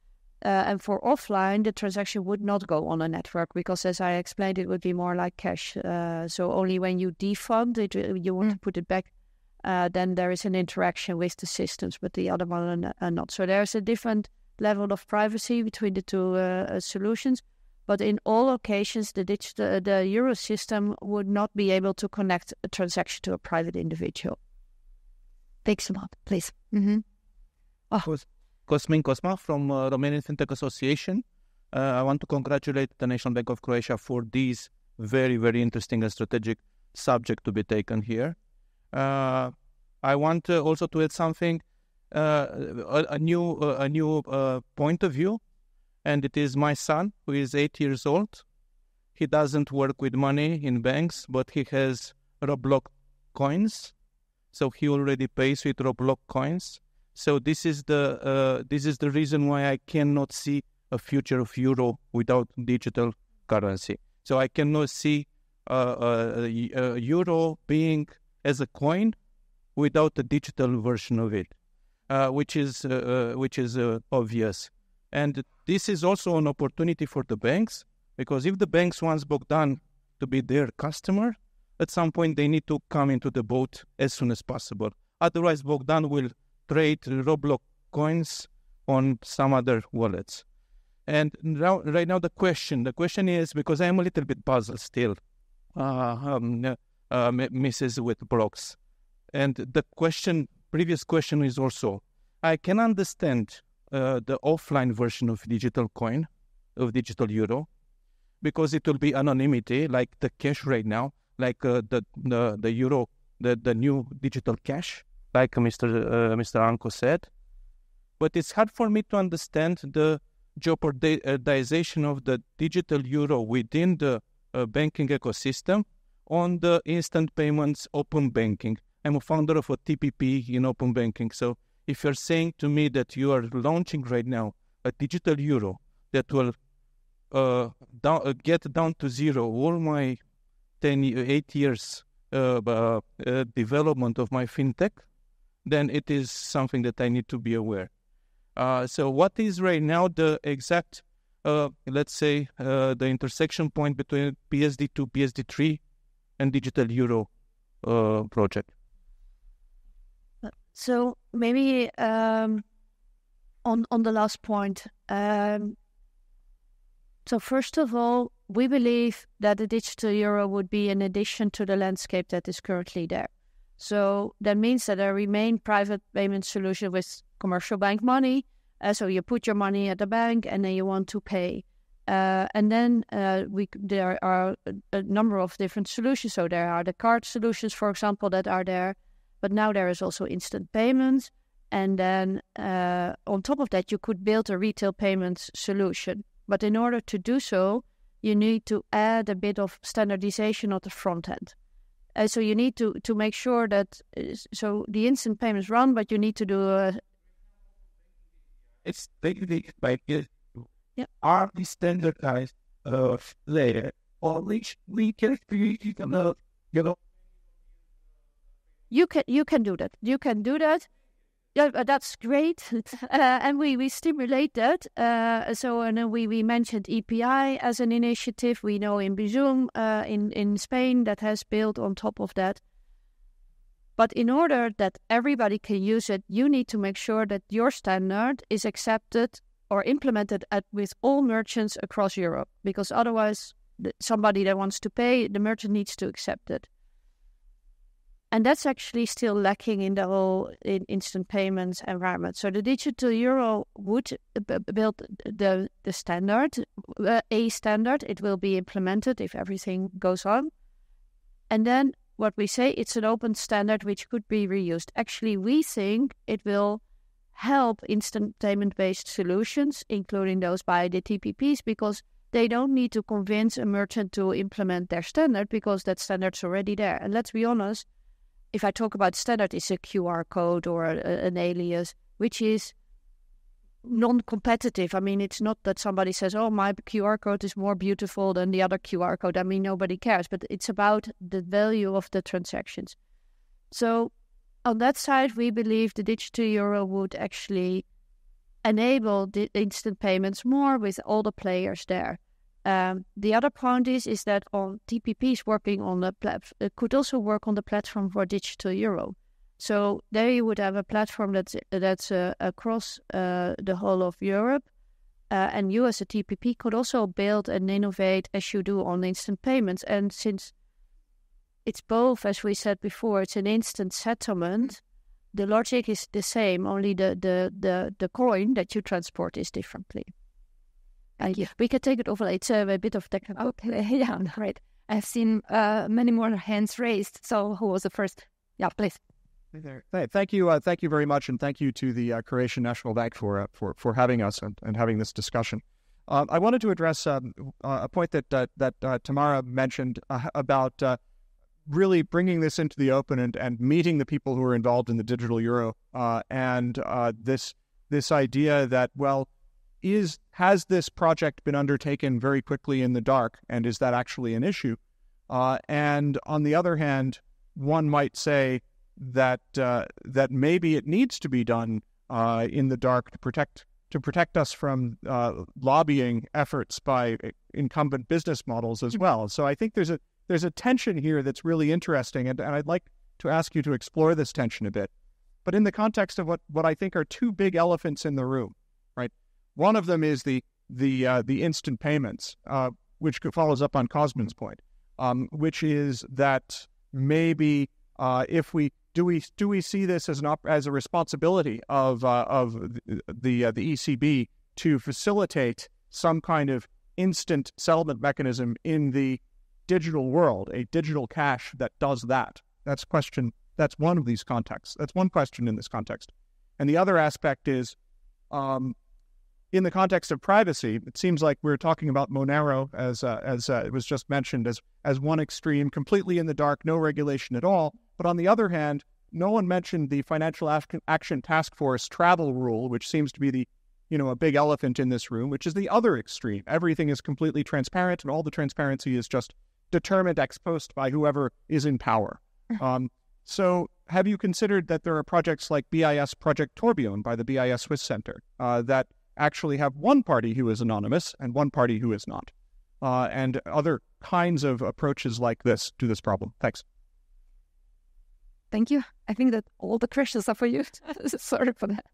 Uh, and for offline, the transaction would not go on a network because, as I explained, it would be more like cash. so only when you defund it, you want mm. to put it back uh, then there is an interaction with the systems, but the other one are not. So there's a different level of privacy between the two uh, uh solutions. But in all occasions, the digital, the euro system would not be able to connect a transaction to a private individual. Thanks a lot, please. Mm-hmm. Oh. Cosmin Cosma from uh, Romanian FinTech Association. Uh, I want to congratulate the National Bank of Croatia for this very, very interesting and strategic subject to be taken here. Uh, I want also to add something, uh, a, a, new uh, a new point of view, and it is my son who is eight years old. He doesn't work with money in banks, but he has Roblox coins, so he already pays with Roblox coins. So this is the uh, this is the reason why I cannot see a future of euro without digital currency. So I cannot see uh, uh, euro being as a coin without a digital version of it, uh, which is uh, uh, which is uh, obvious. And this is also an opportunity for the banks because if the banks want Bogdan to be their customer, at some point they need to come into the boat as soon as possible. Otherwise, Bogdan will trade Roblox coins on some other wallets. And now, right now, the question, the question is because I'm a little bit puzzled still, uh, um, uh, Mrs. with blocks, and the question, previous question is also, I can understand uh, the offline version of digital coin, of digital euro, because it will be anonymity, like the cash right now, like uh, the, the the euro, the the new digital cash, like Mr. Uh, Mr. Anko said. But it's hard for me to understand the jeopardization of the digital euro within the uh, banking ecosystem on the instant payments open banking. I'm a founder of a TPP in open banking. So if you're saying to me that you are launching right now a digital euro that will uh, down, uh, get down to zero all my 10, 8 years uh, uh, development of my fintech, then it is something that I need to be aware. Uh, so, what is right now the exact, uh, let's say, the intersection point between PSD2, PSD3, and Digital Euro project? So maybe um, on on the last point. Um, so first of all, we believe that the digital euro would be an addition to the landscape that is currently there. So that means that there remain private payment solution with commercial bank money. Uh, so you put your money at the bank and then you want to pay. Uh, and then uh, we there are a, a, number of different solutions. So there are the card solutions, for example, that are there. But now there is also instant payments. And then uh, on top of that, you could build a retail payments solution. But in order to do so, you need to add a bit of standardization at the front end. Uh, so you need to, to make sure that so the instant payments run, but you need to do a it's basically by yep. are the standardized uh, layer or which we can create uh, you know you can you can do that you can do that yeah, that's great, uh, and we, we stimulate that. Uh, so, and we, we mentioned EPI as an initiative. We know in Bizum uh, in in Spain that has built on top of that. But in order that everybody can use it, you need to make sure that your standard is accepted or implemented at, with all merchants across Europe, because otherwise, somebody that wants to pay, the merchant needs to accept it. And that's actually still lacking in the whole in instant payments environment. So the digital euro would build the the standard, uh, a standard. It will be implemented if everything goes on, and then what we say it's an open standard which could be reused. Actually, we think it will help instant payment based solutions, including those by the TPPs, because they don't need to convince a merchant to implement their standard because that standard's already there. And let's be honest, if I talk about standard, it's a QR code or a, an alias, which is non-competitive. I mean, it's not that somebody says, "Oh, my QR code is more beautiful than the other QR code." I mean, nobody cares, but it's about the value of the transactions. So, on that side, we believe the digital euro would actually enable the instant payments more with all the players there. Um, the other point is is that on TPPs working on the plat- could also work on the platform for digital euro. So there you would have a platform that's that's uh, across uh, the whole of Europe, uh, and you as a TPP could also build and innovate as you do on instant payments. And since it's both, as we said before, it's an instant settlement. The logic is the same, only the the the, the coin that you transport is differently. Thank you. We can take it over. later, a, a bit of technical. Okay, yeah, right. I've seen uh, many more hands raised. So who was the first? Yeah, please. Hey, thank you, uh, thank you very much, and thank you to the uh, Croatian National Bank for uh, for for having us and, and having this discussion. Um, I wanted to address um, uh, a point that uh, that uh, Tamara mentioned about really bringing this into the open and, and meeting the people who are involved in the digital euro, and this this idea that well, is has this project been undertaken very quickly in the dark, and is that actually an issue? and on the other hand, one might say that uh, that maybe it needs to be done uh, in the dark to protect to protect us from uh, lobbying efforts by incumbent business models as well. So I think there's a there's a tension here that's really interesting, and, and I'd like to ask you to explore this tension a bit, but in the context of what what I think are two big elephants in the room? One of them is the the uh, the instant payments, uh, which follows up on Cosmin's point, um, which is that maybe uh, if we do we do we see this as an op- as a responsibility of uh, of the the, uh, the ECB to facilitate some kind of instant settlement mechanism in the digital world, a digital cash that does that? That's question. That's one of these contexts. That's one question in this context. And the other aspect is, um, in the context of privacy, it seems like we're talking about Monero as uh, as uh, it was just mentioned as as one extreme, completely in the dark, no regulation at all. But on the other hand, no one mentioned the Financial Action Task Force travel rule, which seems to be the you know a big elephant in this room, which is the other extreme. Everything is completely transparent, and all the transparency is just determined ex post by whoever is in power. Um, so, have you considered that there are projects like BIS Project Tourbillon by the BIS Swiss Center uh, that actually have one party who is anonymous and one party who is not, uh, and other kinds of approaches like this to this problem? Thanks. Thank you. I think that all the questions are for you. Sorry for that.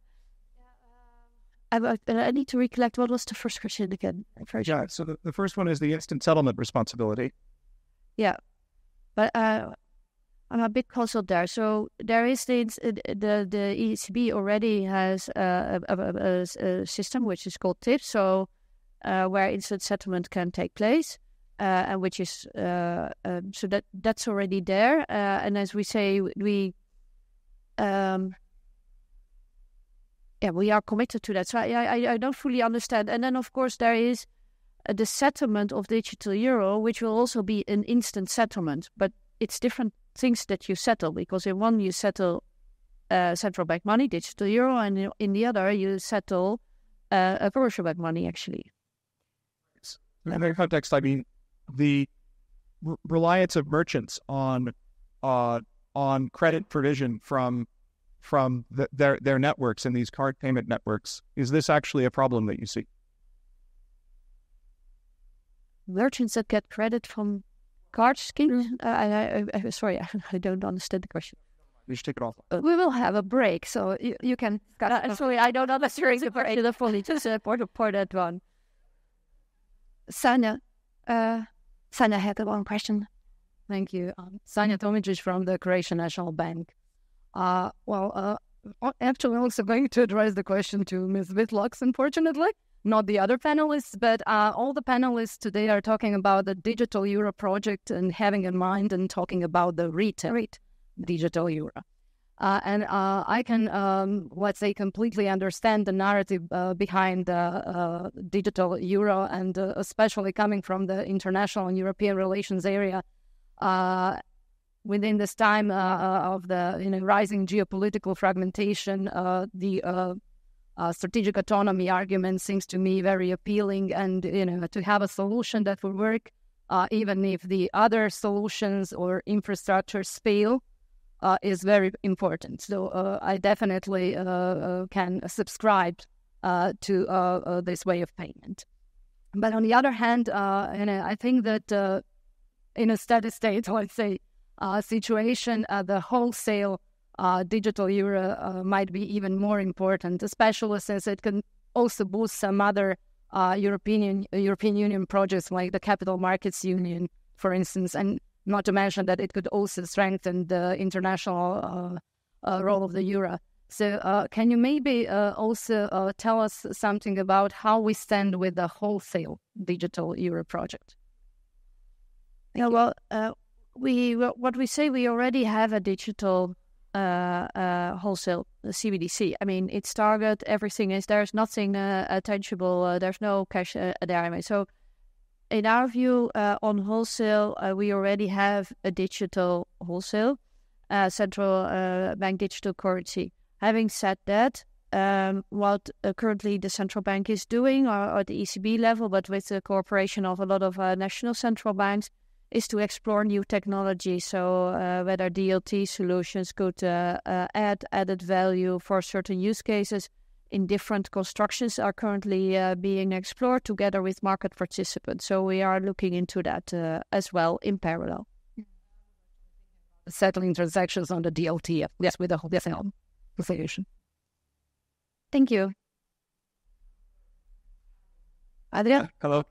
I, I, need to recollect what was the first question again. Yeah, so the, the first one is the instant settlement responsibility. Yeah, but uh, I'm a bit puzzled there. So there is the the the ECB already has a, a, a, a system which is called TIPS, so uh, where instant settlement can take place, uh, and which is uh, um, so that that's already there. Uh, and as we say, we um, yeah, we are committed to that. So I, I, I don't fully understand. And then of course there is uh, the settlement of digital euro, which will also be an instant settlement, but it's different things that you settle because in one you settle uh, central bank money, digital euro, and in the other you settle uh, a commercial bank money actually. In that context, I mean the r- reliance of merchants on uh, on credit provision from from the, their their networks and these card payment networks. Is this actually a problem that you see? Merchants that get credit from card schemes? Uh, I, I, I, sorry, I don't understand the question. You should take it off. Uh, we will have a break, so you, you can. Uh, sorry, I don't understand the question. The fully just uh, for, for that one. Sanya, uh, Sanya had one question. Thank you. Um, Sanya Tomic from the Croatian National Bank. Uh, well, uh, actually, I'm also going to address the question to Ms. Whitlock, unfortunately not the other panelists, but uh, all the panelists today are talking about the digital euro project and having in mind and talking about the retail digital euro. Uh, and uh, I can, um, let's say, completely understand the narrative uh, behind the uh, digital euro, and uh, especially coming from the international and European relations area. within this time of the you know, rising geopolitical fragmentation, the uh, strategic autonomy argument seems to me very appealing, and you know to have a solution that will work uh, even if the other solutions or infrastructures fail uh, is very important. So uh, I definitely uh, uh, can subscribe to this way of payment. But on the other hand, you know, I think that in a steady state, let's say, situation, the wholesale uh, digital euro uh, might be even more important, especially since it can also boost some other uh, European European Union projects like the Capital Markets Union, for instance, and not to mention that it could also strengthen the international uh, uh, role of the euro. So, uh, can you maybe also tell us something about how we stand with the wholesale digital euro project? yeah, well, we what we say we already have a digital wholesale CBDC. I mean, it's target, everything is there's nothing uh, tangible, uh, there's no cash uh, there. I mean, so in our view, uh, on wholesale, we already have a digital wholesale, central bank digital currency. Having said that, um, what currently the central bank is doing, or at the ECB level, but with the cooperation of a lot of national central banks, is to explore new technology. So uh, whether DLT solutions could uh, uh, add added value for certain use cases in different constructions are currently uh, being explored together with market participants. So we are looking into that uh, as well in parallel. Settling transactions on the DLT, yes, with the whole solution. Thank you. Adrian? Hello.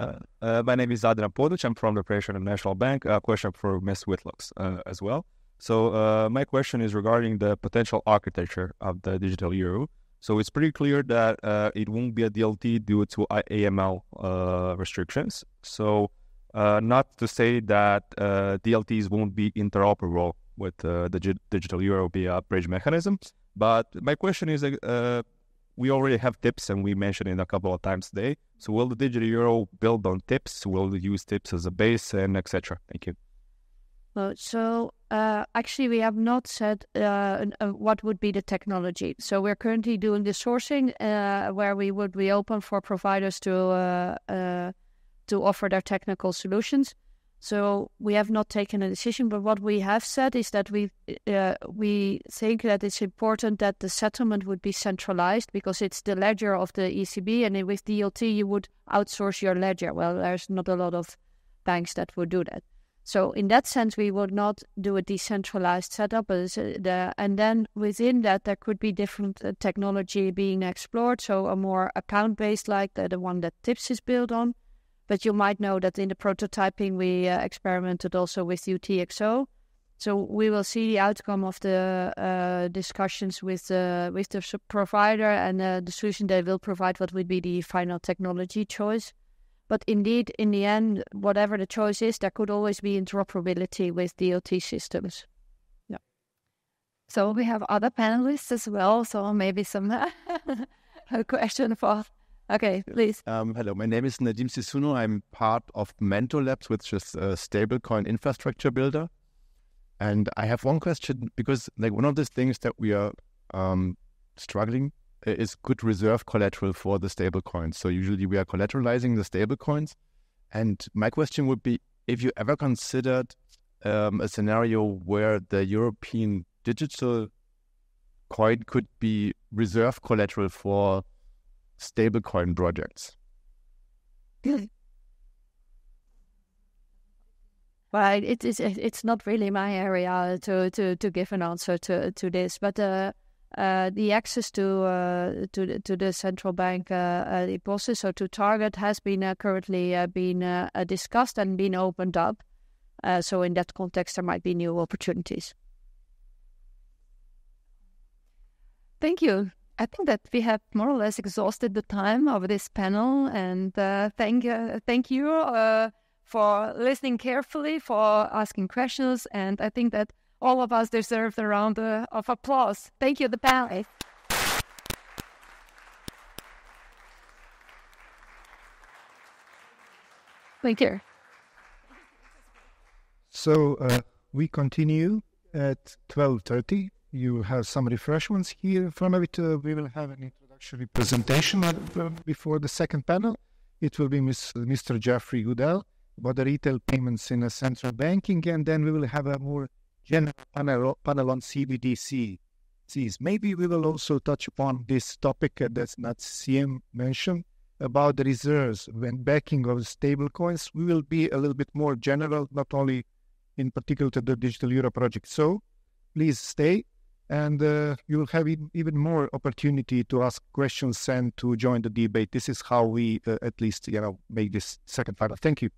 Uh, uh, my name is Adrian Poduc. I'm from the Croatian National Bank. A question for Ms. Witlox uh, as well. So uh, my question is regarding the potential architecture of the digital euro. So it's pretty clear that uh, it won't be a DLT due to AML uh, restrictions. So not to say that DLTs won't be interoperable with the digital euro via bridge mechanisms. But my question is, we already have TIPS and we mentioned it a couple of times today. So will the digital euro build on TIPS? Will it use TIPS as a base and etc.? Thank you. Uh, so uh, actually, we have not said uh, uh, what would be the technology. So we're currently doing the sourcing, uh, where we would be open for providers to uh, to offer their technical solutions. So we have not taken a decision, but what we have said is that we uh, we think that it's important that the settlement would be centralized because it's the ledger of the ECB, and with DLT you would outsource your ledger. Well, there's not a lot of banks that would do that. So in that sense, we would not do a decentralized setup, the, and then within that there could be different uh, technology being explored. So a more account-based, like the, the one that TIPS is built on but you might know that in the prototyping, we uh, experimented also with UTXO. So we will see the outcome of the uh, discussions with uh, with the provider and uh, the solution they will provide. What would be the final technology choice? But indeed, in the end, whatever the choice is, there could always be interoperability with DLT systems. Yeah. So we have other panelists as well. So maybe some a question for Okay, please. Um, hello, my name is Nadim Sisuno. I'm part of Mento Labs, which is a stablecoin infrastructure builder. And I have one question because, like, one of the things that we are um, struggling is good reserve collateral for the stablecoins. So usually we are collateralizing the stablecoins. And my question would be if you ever considered um, a scenario where the European digital coin could be reserve collateral for stablecoin projects? Well, it is it's not really my area to, to, to give an answer to, to this, but uh, uh, the access to uh, to the, to the central bank uh, uh, deposits, so to Target, has been uh, currently been discussed and been opened up. so in that context, there might be new opportunities. Thank you. I think that we have more or less exhausted the time of this panel, and uh, thank uh, thank you uh, for listening carefully, for asking questions, and I think that all of us deserve a round uh, of applause. Thank you, the panel. Thank you. So uh, we continue at twelve thirty you have some refreshments here. From it, uh, we will have an introductory presentation uh, before the second panel. It will be Ms., Mr. Geoffrey Goodell about the retail payments in a central banking, and then we will have a more general panel, panel on CBDC. Maybe we will also touch upon this topic that's not CM mentioned about the reserves when backing of stablecoins. We will be a little bit more general, not only in particular to the digital euro project. So please stay and uh, you will have even more opportunity to ask questions and to join the debate. This is how we, uh, at least, you know, make this second panel. Thank you.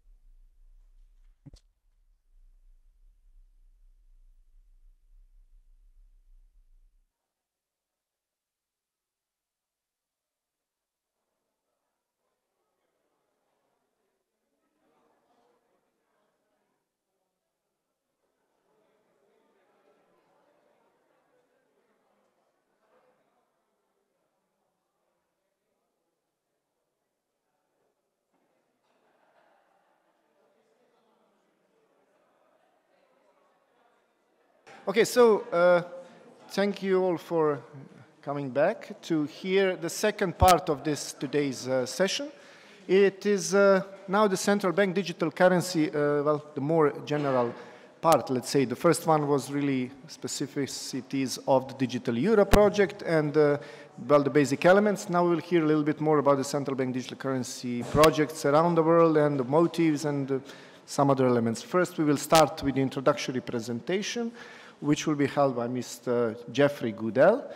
Okay, so uh, thank you all for coming back to hear the second part of this today's uh, session. It is uh, now the central bank digital currency, uh, well, the more general part, let's say. The first one was really specificities of the digital euro project and, uh, well, the basic elements. Now we'll hear a little bit more about the central bank digital currency projects around the world and the motives and uh, some other elements. First, we will start with the introductory presentation which will be held by Mr. Geoffrey Goodell.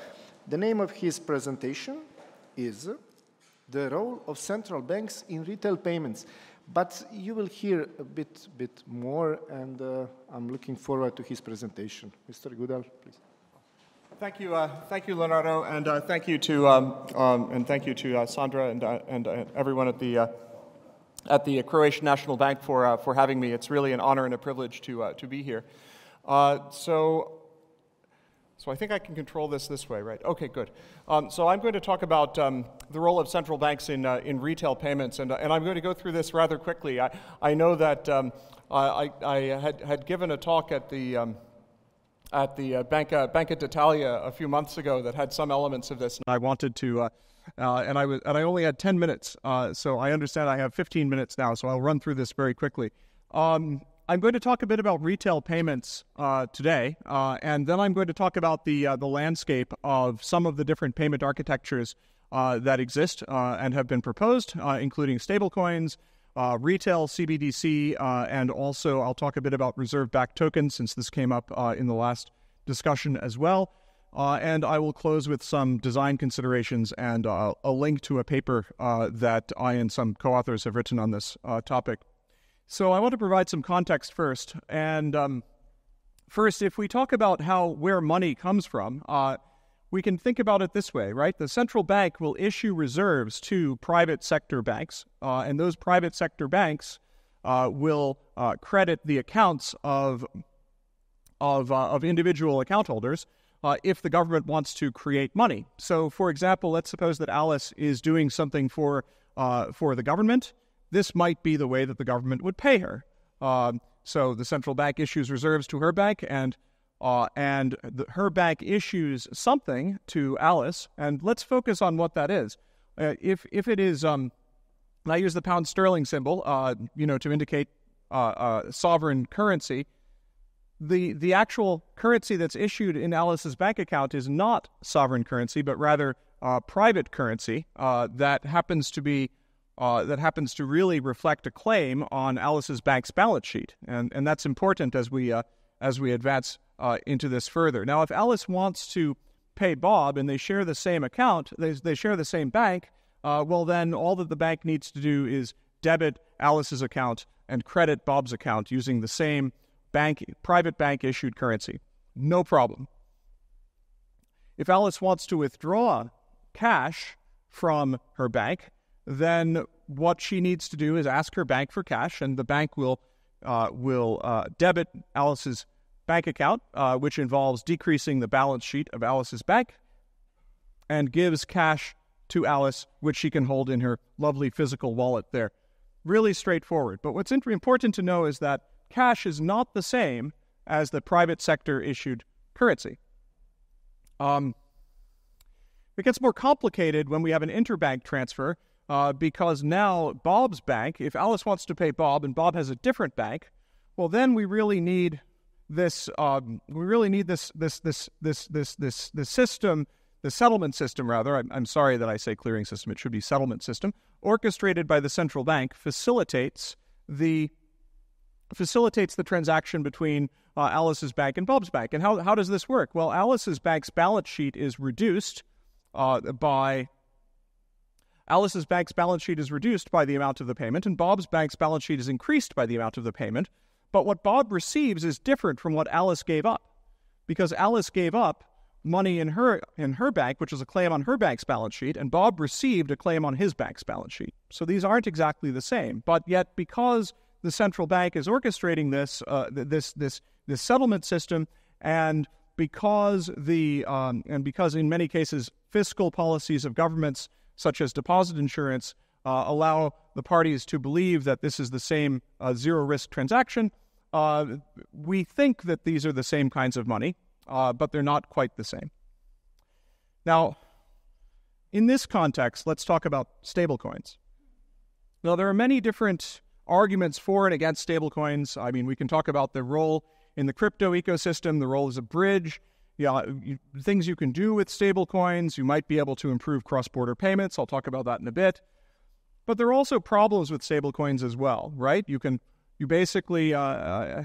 The name of his presentation is the role of central banks in retail payments. But you will hear a bit, bit more, and uh, I'm looking forward to his presentation. Mr. Goodell, please. Thank you, uh, thank you, Leonardo, and uh, thank you to um, um, and thank you to uh, Sandra and uh, and uh, everyone at the at the Croatian National Bank for for having me. It's really an honor and a privilege to to be here. So so I think I can control this this way, right? Okay, good. Um, so I'm going to talk about um, the role of central banks in, uh, in retail payments, and, uh, and I'm going to go through this rather quickly. I, I know that um, I, I had, had given a talk at the, um, at the uh, Banca, Banca d'Italia a few months ago that had some elements of this. And I wanted to, uh, uh, and, I was, and I only had 10 minutes, uh, so I understand I have 15 minutes now, so I'll run through this very quickly. Um, I'm going to talk a bit about retail payments uh, today, uh, and then I'm going to talk about the uh, the landscape of some of the different payment architectures uh, that exist uh, and have been proposed, uh, including stablecoins, retail CBDC, and also I'll talk a bit about reserve-backed tokens since this came up in the last discussion as well. and I will close with some design considerations and a link to a paper that I and some co-authors have written on this topic. So I want to provide some context first. And um, first, if we talk about how where money comes from, uh, we can think about it this way, right? The central bank will issue reserves to private sector banks, uh, and those private sector banks uh, will uh, credit the accounts of of, uh, of individual account holders uh, if the government wants to create money. So, for example, let's suppose that Alice is doing something for for the government this might be the way that the government would pay her. Um, so the central bank issues reserves to her bank, and uh, and the, her bank issues something to Alice. And let's focus on what that is. Uh, if if it is, um, I use the pound sterling symbol, uh, you know, to indicate uh, uh, sovereign currency. The the actual currency that's issued in Alice's bank account is not sovereign currency, but rather uh, private currency that happens to be uh, that happens to really reflect a claim on Alice's bank's balance sheet, and and that's important as we uh, as we advance uh, into this further. Now, if Alice wants to pay Bob and they share the same account, they they share the same bank, uh, well then all that the bank needs to do is debit Alice's account and credit Bob's account using the same bank private bank issued currency. No problem. If Alice wants to withdraw cash from her bank, then what she needs to do is ask her bank for cash, and the bank will uh, will uh, debit Alice's bank account, uh, which involves decreasing the balance sheet of Alice's bank, and gives cash to Alice, which she can hold in her lovely physical wallet there. Really straightforward. But what's important to know is that cash is not the same as the private sector issued currency. Um, it gets more complicated when we have an interbank transfer uh, because now Bob's bank, if Alice wants to pay Bob and Bob has a different bank, well, then we really need this. Um, we really need this this this this this this this system, the settlement system rather. I'm, I'm sorry that I say clearing system. It should be settlement system, orchestrated by the central bank, facilitates the facilitates the transaction between uh, Alice's bank and Bob's bank. And how how does this work? Well, Alice's bank's balance sheet is reduced uh, by Alice's bank's balance sheet is reduced by the amount of the payment, and Bob's bank's balance sheet is increased by the amount of the payment. But what Bob receives is different from what Alice gave up, because Alice gave up money in her in her bank, which is a claim on her bank's balance sheet, and Bob received a claim on his bank's balance sheet. So these aren't exactly the same. But yet, because the central bank is orchestrating this uh, this this this settlement system, and because the um, and because in many cases fiscal policies of governments such as deposit insurance, uh, allow the parties to believe that this is the same uh, zero risk transaction. Uh, we think that these are the same kinds of money, uh, but they're not quite the same. Now, in this context, let's talk about stablecoins. Now, there are many different arguments for and against stablecoins. I mean, we can talk about the role in the crypto ecosystem, the role as a bridge, yeah, you, things you can do with stablecoins. You might be able to improve cross border payments. I'll talk about that in a bit. But there are also problems with stablecoins as well, right? You can, you basically, uh, uh,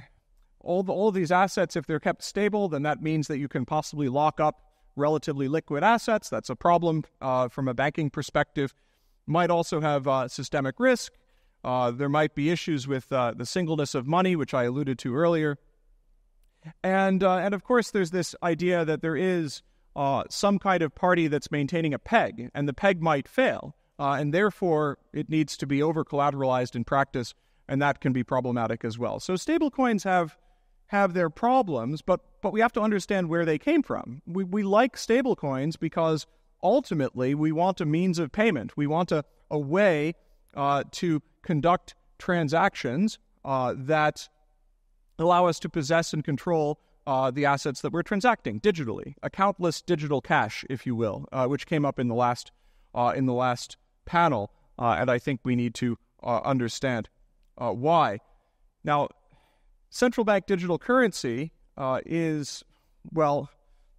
all, the, all of these assets, if they're kept stable, then that means that you can possibly lock up relatively liquid assets. That's a problem uh, from a banking perspective. might also have uh, systemic risk. Uh, there might be issues with uh, the singleness of money, which I alluded to earlier. And, uh, and of course, there's this idea that there is uh, some kind of party that's maintaining a peg, and the peg might fail. Uh, and therefore, it needs to be over collateralized in practice, and that can be problematic as well. So, stablecoins have have their problems, but but we have to understand where they came from. We we like stablecoins because ultimately we want a means of payment. We want a, a way uh, to conduct transactions uh, that allow us to possess and control uh, the assets that we're transacting digitally, accountless digital cash, if you will, uh, which came up in the last uh, in the last panel, uh, and I think we need to uh, understand uh, why. Now, central bank digital currency is well.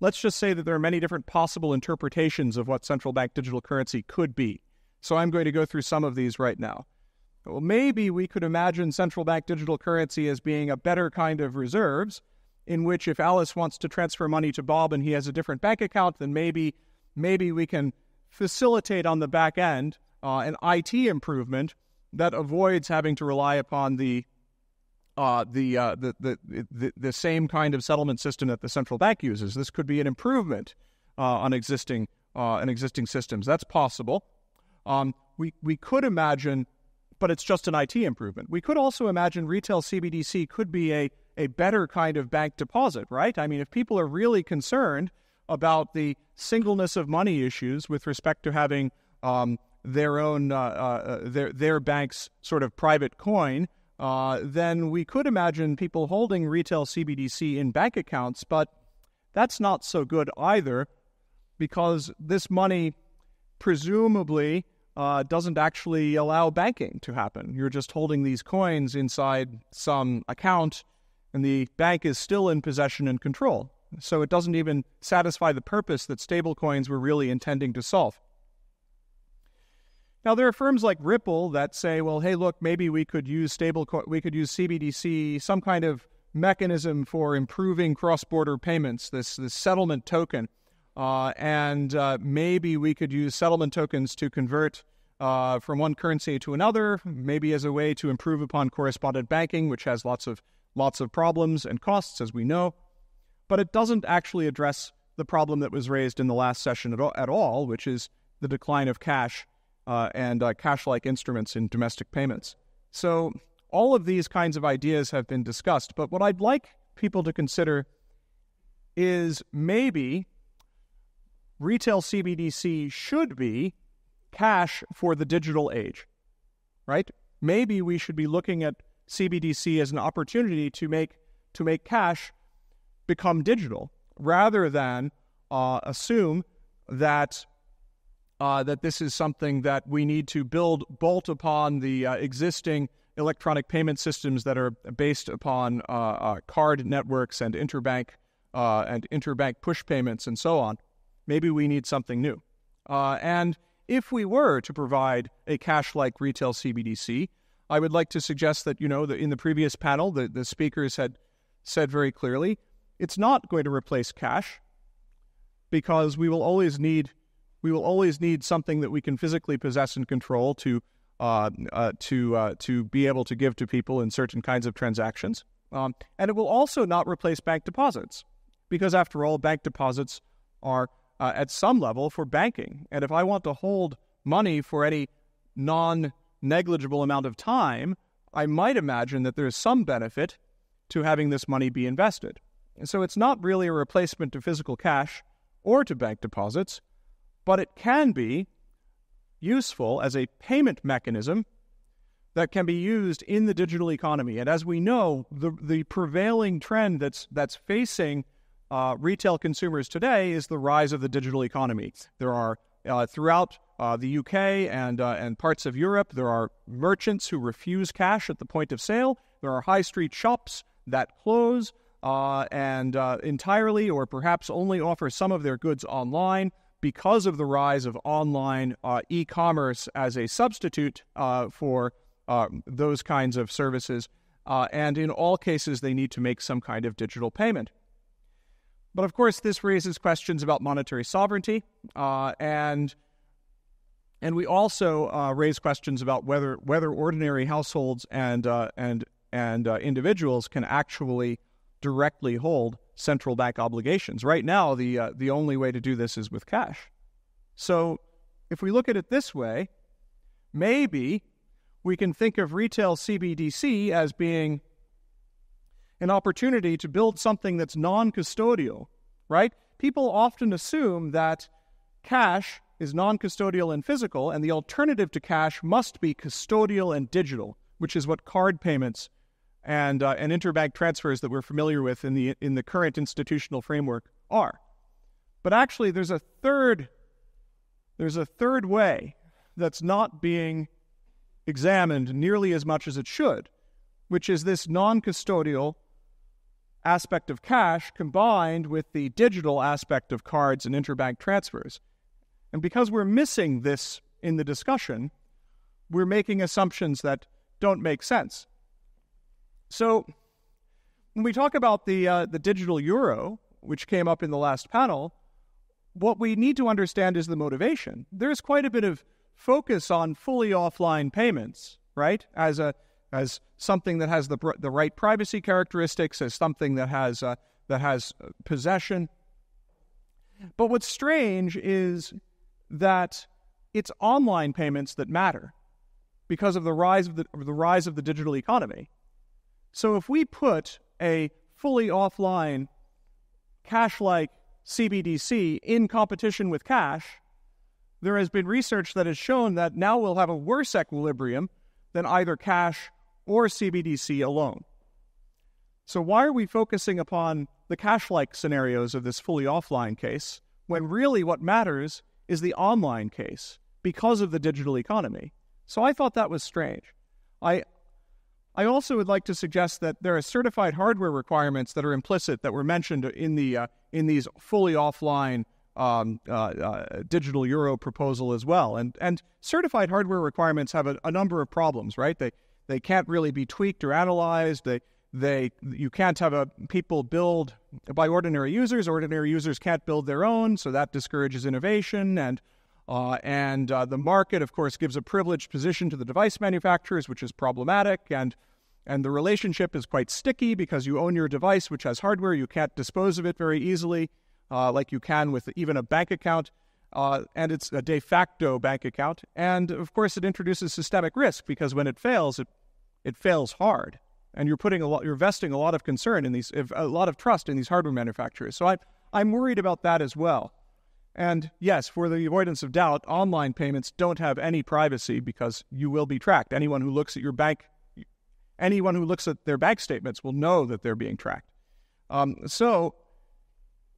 Let's just say that there are many different possible interpretations of what central bank digital currency could be. So I'm going to go through some of these right now. Well, maybe we could imagine central bank digital currency as being a better kind of reserves in which if Alice wants to transfer money to Bob and he has a different bank account, then maybe maybe we can facilitate on the back end uh, an IT improvement that avoids having to rely upon the uh, the, uh, the, the, the the same kind of settlement system that the central bank uses. This could be an improvement uh, on existing uh, on existing systems. That's possible. Um, we we could imagine, but it's just an IT improvement. We could also imagine retail CBDC could be a a better kind of bank deposit, right? I mean, if people are really concerned about the singleness of money issues with respect to having um, their own uh, uh, their their bank's sort of private coin, uh, then we could imagine people holding retail CBDC in bank accounts, but that's not so good either, because this money presumably uh, doesn't actually allow banking to happen. You're just holding these coins inside some account and the bank is still in possession and control. So it doesn't even satisfy the purpose that stablecoins were really intending to solve. Now there are firms like Ripple that say, well, hey, look, maybe we could use stable, we could use CBDC, some kind of mechanism for improving cross-border payments, this this settlement token, uh, and uh, maybe we could use settlement tokens to convert uh, from one currency to another, maybe as a way to improve upon correspondent banking, which has lots of lots of problems and costs, as we know, but it doesn't actually address the problem that was raised in the last session at all, at all which is the decline of cash uh, and uh, cash like instruments in domestic payments. So, all of these kinds of ideas have been discussed, but what I'd like people to consider is maybe retail CBDC should be cash for the digital age, right? Maybe we should be looking at CBDC as an opportunity to make to make cash become digital, rather than uh, assume that uh, that this is something that we need to build bolt upon the uh, existing electronic payment systems that are based upon uh, uh, card networks and interbank uh, and interbank push payments and so on. Maybe we need something new. and if we were to provide a cash-like retail CBDC, I would like to suggest that, you know, in the previous panel, the, the speakers had said very clearly, it's not going to replace cash because we will always need we will always need something that we can physically possess and control to uh, uh, to uh, to be able to give to people in certain kinds of transactions. Um, and it will also not replace bank deposits because, after all, bank deposits are uh, at some level for banking. And if I want to hold money for any non negligible amount of time, I might imagine that there's some benefit to having this money be invested. And so it's not really a replacement to physical cash or to bank deposits, but it can be useful as a payment mechanism that can be used in the digital economy. And as we know, the, the prevailing trend that's, that's facing uh, retail consumers today is the rise of the digital economy. There are uh, throughout uh, the UK and uh, and parts of Europe, there are merchants who refuse cash at the point of sale. There are high street shops that close uh, and uh, entirely, or perhaps only offer some of their goods online because of the rise of online e-commerce as a substitute for those kinds of services. and in all cases, they need to make some kind of digital payment. But of course, this raises questions about monetary sovereignty and and we also uh, raise questions about whether whether ordinary households and uh, and and uh, individuals can actually directly hold central bank obligations. Right now, the uh, the only way to do this is with cash. So, if we look at it this way, maybe we can think of retail CBDC as being an opportunity to build something that's non-custodial, right? People often assume that cash is non-custodial and physical, and the alternative to cash must be custodial and digital, which is what card payments and uh, and interbank transfers that we're familiar with in the in the current institutional framework are. But actually, there's a third there's a third way that's not being examined nearly as much as it should, which is this non-custodial aspect of cash combined with the digital aspect of cards and interbank transfers. And because we're missing this in the discussion, we're making assumptions that don't make sense. So, when we talk about the uh, the digital euro, which came up in the last panel, what we need to understand is the motivation. There's quite a bit of focus on fully offline payments, right? As a as something that has the the right privacy characteristics, as something that has uh, that has possession. But what's strange is that it's online payments that matter because of the rise of the, the rise of the digital economy. So if we put a fully offline cash like CBDC in competition with cash, there has been research that has shown that now we'll have a worse equilibrium than either cash or CBDC alone. So, why are we focusing upon the cash like scenarios of this fully offline case when really what matters is the online case because of the digital economy? So, I thought that was strange. I, I also would like to suggest that there are certified hardware requirements that are implicit that were mentioned in the uh, in these fully offline um, uh, uh, digital euro proposal as well. And and certified hardware requirements have a, a, number of problems, right? They they can't really be tweaked or analyzed. They they you can't have a people build by ordinary users. Ordinary users can't build their own, so that discourages innovation and uh, and uh, the market, of course, gives a privileged position to the device manufacturers, which is problematic. And and the relationship is quite sticky because you own your device, which has hardware. You can't dispose of it very easily, uh, like you can with even a bank account. Uh, and it's a de facto bank account. And of course, it introduces systemic risk because when it fails, it it fails hard, and you're putting a lot, you're vesting a lot of concern in these, a lot of trust in these hardware manufacturers. So I I'm worried about that as well. And yes, for the avoidance of doubt, online payments don't have any privacy because you will be tracked. Anyone who looks at your bank, anyone who looks at their bank statements will know that they're being tracked. Um, so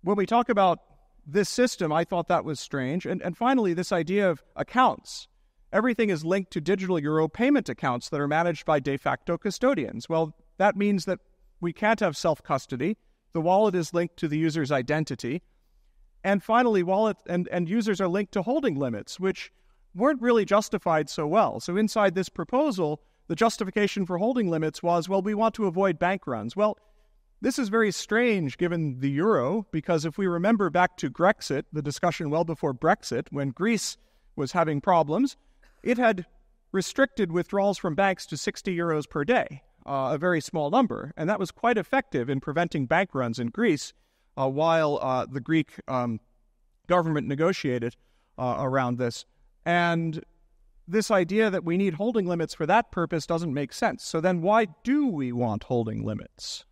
when we talk about this system, I thought that was strange. And, and finally, this idea of accounts. Everything is linked to digital euro payment accounts that are managed by de facto custodians. Well, that means that we can't have self custody. The wallet is linked to the user's identity. And finally, wallet and, and users are linked to holding limits, which weren't really justified so well. So inside this proposal, the justification for holding limits was, well, we want to avoid bank runs. Well, this is very strange given the euro, because if we remember back to Grexit, the discussion well before Brexit, when Greece was having problems, it had restricted withdrawals from banks to 60 euros per day, uh, a very small number. And that was quite effective in preventing bank runs in Greece uh, while uh, the Greek um, government negotiated uh, around this. And this idea that we need holding limits for that purpose doesn't make sense. So then, why do we want holding limits?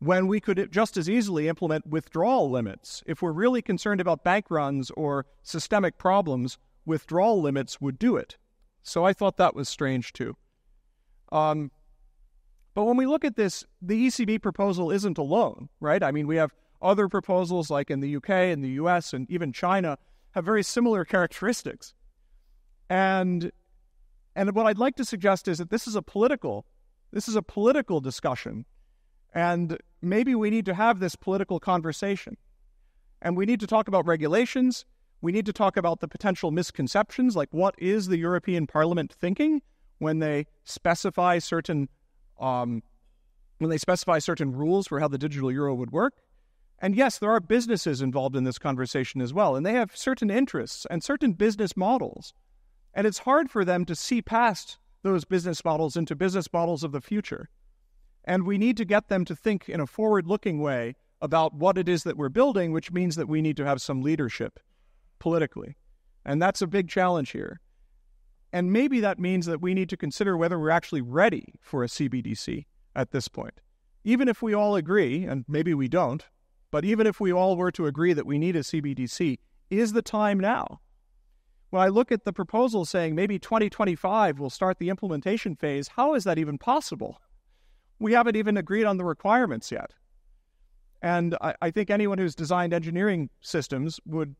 When we could just as easily implement withdrawal limits. If we're really concerned about bank runs or systemic problems, withdrawal limits would do it. So I thought that was strange too. Um, but when we look at this, the ECB proposal isn't alone, right? I mean, we have other proposals, like in the UK and the US and even China, have very similar characteristics. And and what I'd like to suggest is that this is a political this is a political discussion. And maybe we need to have this political conversation. And we need to talk about regulations. We need to talk about the potential misconceptions, like what is the European Parliament thinking when they specify certain um, when they specify certain rules for how the digital euro would work. And yes, there are businesses involved in this conversation as well, and they have certain interests and certain business models. And it's hard for them to see past those business models into business models of the future. And we need to get them to think in a forward looking way about what it is that we're building, which means that we need to have some leadership politically. And that's a big challenge here. And maybe that means that we need to consider whether we're actually ready for a CBDC at this point. Even if we all agree, and maybe we don't, but even if we all were to agree that we need a CBDC, is the time now? When I look at the proposal saying maybe 2025 will start the implementation phase, how is that even possible? We haven't even agreed on the requirements yet. And I, I think anyone who's designed engineering systems would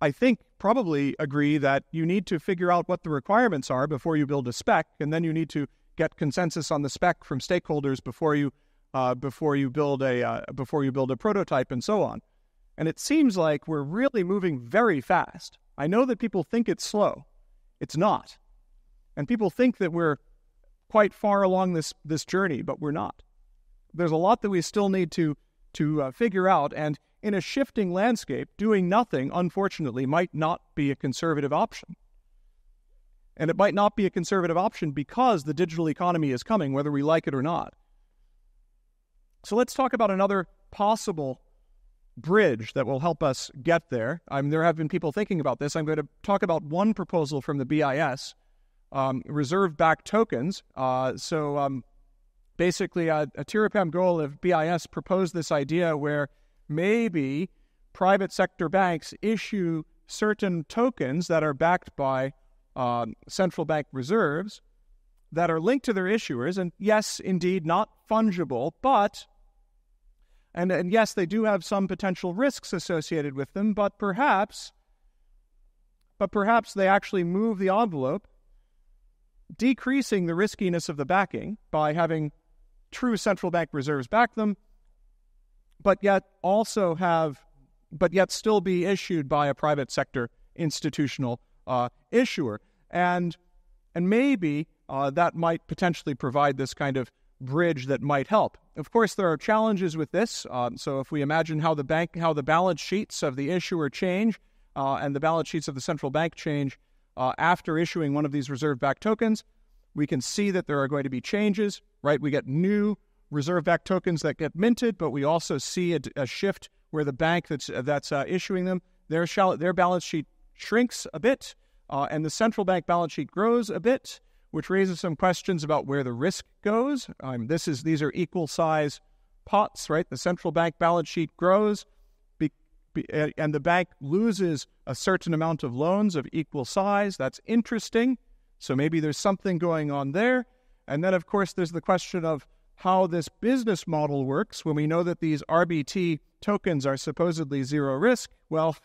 I think, probably agree that you need to figure out what the requirements are before you build a spec, and then you need to get consensus on the spec from stakeholders before you uh, before you build a uh, before you build a prototype and so on. And it seems like we're really moving very fast. I know that people think it's slow. It's not. And people think that we're quite far along this this journey, but we're not. There's a lot that we still need to to uh, figure out and in a shifting landscape, doing nothing, unfortunately, might not be a conservative option. And it might not be a conservative option because the digital economy is coming, whether we like it or not. So let's talk about another possible bridge that will help us get there. Um, there have been people thinking about this. I'm going to talk about one proposal from the BIS um, reserve backed tokens. Uh, so um, basically, uh, Tirupam Goel of BIS proposed this idea where maybe private sector banks issue certain tokens that are backed by um, central bank reserves that are linked to their issuers. And yes, indeed, not fungible, but, and, and yes, they do have some potential risks associated with them, but perhaps, but perhaps they actually move the envelope, decreasing the riskiness of the backing by having true central bank reserves back them but yet also have, but yet still be issued by a private sector institutional uh, issuer. And, and maybe uh, that might potentially provide this kind of bridge that might help. Of course, there are challenges with this. Um, so if we imagine how the bank, how the balance sheets of the issuer change uh, and the balance sheets of the central bank change uh, after issuing one of these reserve-backed tokens, we can see that there are going to be changes. Right, we get new reserve backed tokens that get minted, but we also see a, a shift where the bank that's that's uh, issuing them their shall, their balance sheet shrinks a bit, uh, and the central bank balance sheet grows a bit, which raises some questions about where the risk goes. Um, this is these are equal size pots, right? The central bank balance sheet grows, and the bank loses a certain amount of loans of equal size. That's interesting. So maybe there's something going on there. And then, of course, there's the question of how this business model works when we know that these RBT tokens are supposedly zero risk. Well,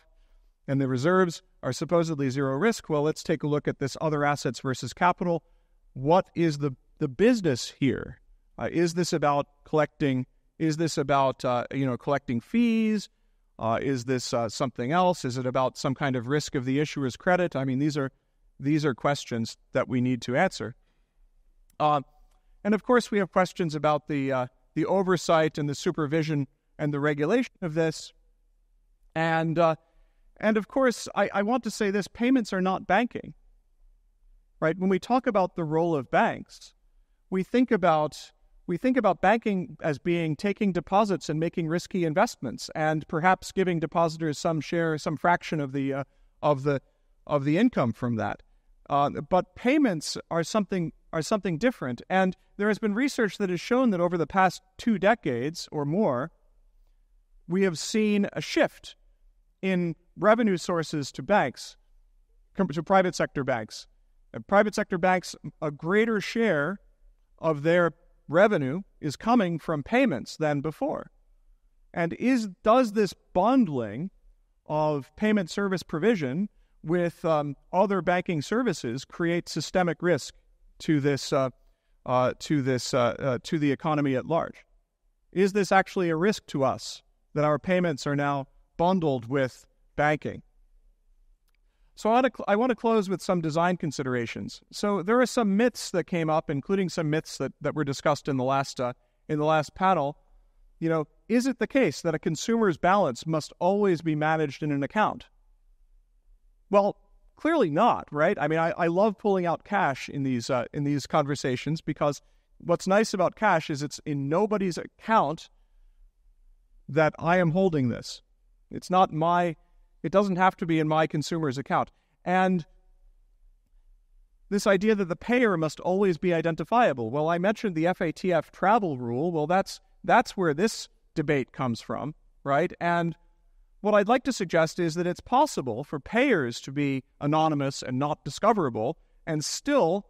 and the reserves are supposedly zero risk. Well, let's take a look at this other assets versus capital. What is the, the business here? Uh, is this about collecting? Is this about uh, you know collecting fees? Uh, is this uh, something else? Is it about some kind of risk of the issuer's credit? I mean, these are these are questions that we need to answer. Uh, and of course, we have questions about the, uh, the oversight and the supervision and the regulation of this. And, uh, and of course, I, I want to say this payments are not banking. Right? When we talk about the role of banks, we think about we think about banking as being taking deposits and making risky investments, and perhaps giving depositors some share, some fraction of the uh, of the of the income from that. Uh, but payments are something are something different. And there has been research that has shown that over the past two decades or more, we have seen a shift in revenue sources to banks, to private sector banks. Private sector banks, a greater share of their revenue is coming from payments than before. And is does this bundling of payment service provision with um, other banking services create systemic risk to this uh, uh, to this uh, uh, to the economy at large? Is this actually a risk to us that our payments are now bundled with banking? So I want, to, I want to close with some design considerations. So there are some myths that came up, including some myths that, that were discussed in the last uh, in the last panel. You know, is it the case that a consumer's balance must always be managed in an account? Well, clearly not, right? I mean, I, I love pulling out cash in these uh, in these conversations because what's nice about cash is it's in nobody's account that I am holding this. It's not my. It doesn't have to be in my consumer's account. And this idea that the payer must always be identifiable. Well, I mentioned the FATF travel rule. Well, that's that's where this debate comes from, right? And what I'd like to suggest is that it's possible for payers to be anonymous and not discoverable and still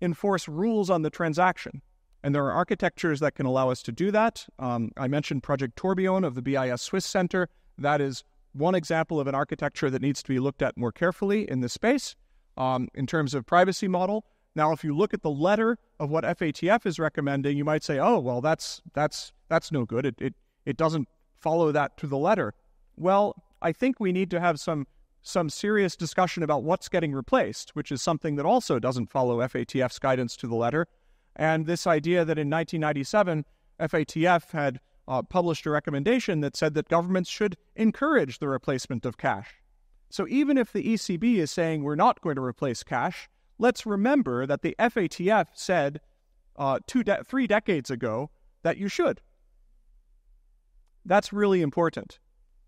enforce rules on the transaction. And there are architectures that can allow us to do that. Um, I mentioned Project Tourbillon of the BIS Swiss Center. That is one example of an architecture that needs to be looked at more carefully in this space um, in terms of privacy model. Now, if you look at the letter of what FATF is recommending, you might say, "Oh, well, that's that's that's no good. It it it doesn't follow that to the letter." Well, I think we need to have some some serious discussion about what's getting replaced, which is something that also doesn't follow FATF's guidance to the letter. And this idea that in 1997 FATF had uh, published a recommendation that said that governments should encourage the replacement of cash. So even if the ECB is saying we're not going to replace cash, let's remember that the FATF said uh, two de- three decades ago that you should. That's really important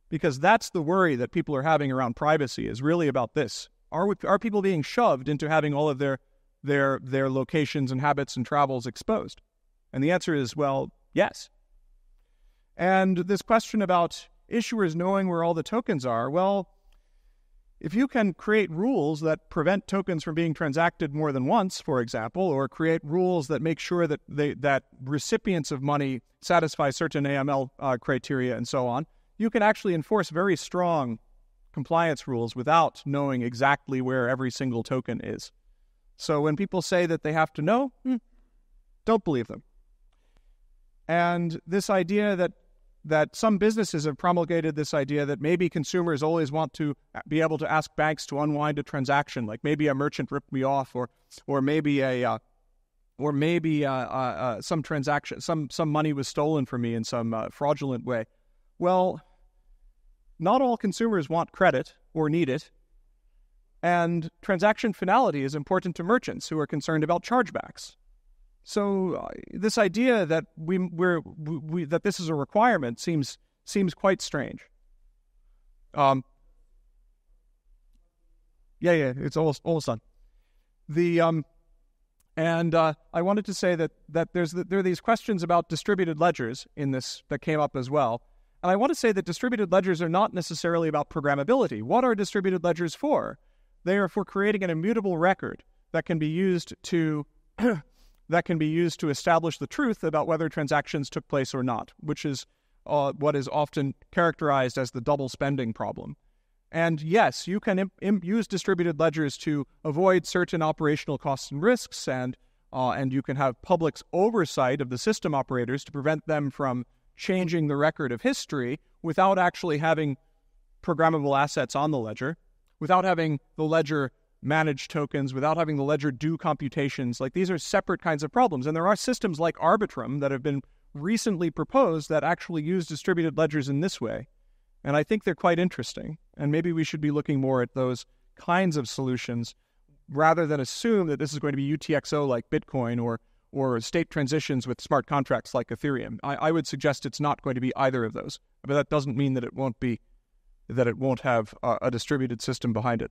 because that's the worry that people are having around privacy is really about this. Are, we, are people being shoved into having all of their, their, their locations and habits and travels exposed? And the answer is, well, yes. And this question about issuers knowing where all the tokens are, well, if you can create rules that prevent tokens from being transacted more than once, for example, or create rules that make sure that they, that recipients of money satisfy certain AML uh, criteria and so on, you can actually enforce very strong compliance rules without knowing exactly where every single token is. So when people say that they have to know, hmm, don't believe them. And this idea that that some businesses have promulgated this idea that maybe consumers always want to be able to ask banks to unwind a transaction, like maybe a merchant ripped me off, or or maybe a uh, or maybe uh, uh, uh some transaction, some some money was stolen from me in some uh, fraudulent way. Well, not all consumers want credit or need it. And transaction finality is important to merchants who are concerned about chargebacks. So uh, this idea that we we're, we, that this is a requirement seems seems quite strange. Um, yeah, yeah, it's almost almost done. The um, and uh, I wanted to say that that there's there are these questions about distributed ledgers in this that came up as well. And I want to say that distributed ledgers are not necessarily about programmability. What are distributed ledgers for? They are for creating an immutable record that can be used to that can be used to establish the truth about whether transactions took place or not, which is uh, what is often characterized as the double spending problem. And yes, you can imp- imp- use distributed ledgers to avoid certain operational costs and risks, and uh, and you can have public's oversight of the system operators to prevent them from changing the record of history without actually having programmable assets on the ledger, without having the ledger manage tokens, without having the ledger do computations. Like these are separate kinds of problems. And there are systems like Arbitrum that have been recently proposed that actually use distributed ledgers in this way. And I think they're quite interesting. And maybe we should be looking more at those kinds of solutions rather than assume that this is going to be UTXO like Bitcoin or or state transitions with smart contracts like Ethereum. I, I, would suggest it's not going to be either of those, but that doesn't mean that it won't be that it won't have a, a distributed system behind it.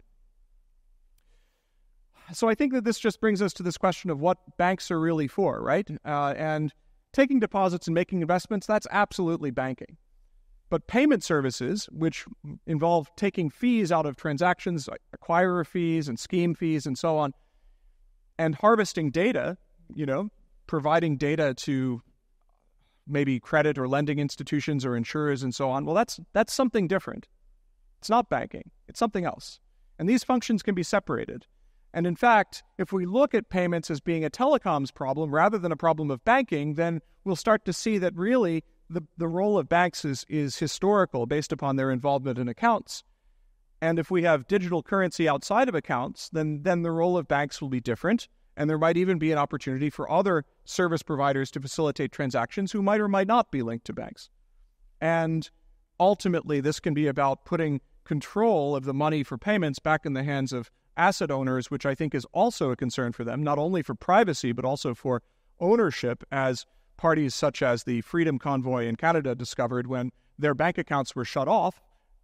So I think that this just brings us to this question of what banks are really for, right? Uh, and taking deposits and making investments, that's absolutely banking. But payment services, which involve taking fees out of transactions, acquirer fees and scheme fees and so on, and harvesting data you know, providing data to maybe credit or lending institutions or insurers and so on. Well, that's that's something different. It's not banking. It's something else. And these functions can be separated. And in fact, if we look at payments as being a telecoms problem rather than a problem of banking, then we'll start to see that really the, the role of banks is, is historical based upon their involvement in accounts. And if we have digital currency outside of accounts, then, then the role of banks will be different. And there might even be an opportunity for other service providers to facilitate transactions who might or might not be linked to banks. And ultimately, this can be about putting control of the money for payments back in the hands of asset owners, which I think is also a concern for them, not only for privacy, but also for ownership, as parties such as the Freedom Convoy in Canada discovered when their bank accounts were shut off,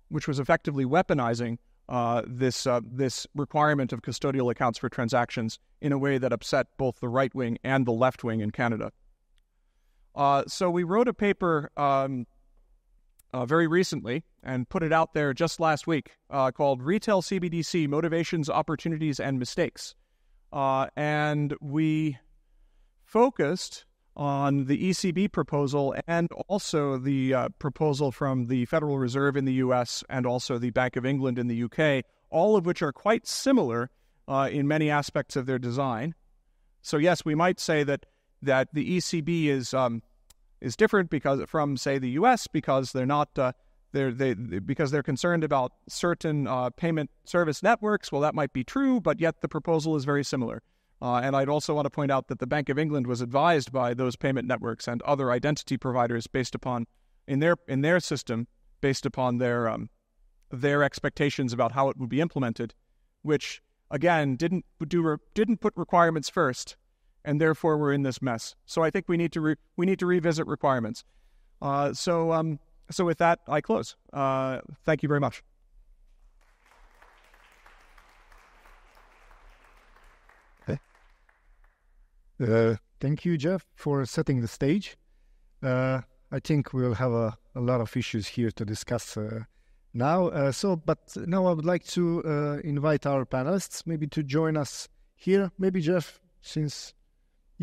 which was effectively weaponizing uh, this uh, this requirement of custodial accounts for transactions in a way that upset both the right wing and the left wing in Canada. Uh, so we wrote a paper um, uh, very recently and put it out there just last week uh, called "Retail CBDC: Motivations, Opportunities, and Mistakes," uh, and we focused on the ECB proposal and also the uh, proposal from the Federal Reserve in the US and also the Bank of England in the UK, all of which are quite similar uh, in many aspects of their design. So yes, we might say that that the ECB is um, is different because from say the US because they're not uh, they're they because they're concerned about certain uh, payment service networks. Well, that might be true, but yet the proposal is very similar. Uh, and I'd also want to point out that the Bank of England was advised by those payment networks and other identity providers based upon in their in their system based upon their um, their expectations about how it would be implemented, which again didn't do didn't put requirements first, and therefore we're in this mess. So I think we need to re- we need to revisit requirements. Uh, so um, so with that, I close. Uh, thank you very much. Uh, thank you, Jeff, for setting the stage. Uh, I think we'll have a, a, lot of issues here to discuss uh, now. Uh, so, but now I would like to invite our panelists maybe to join us here. Maybe, Jeff, since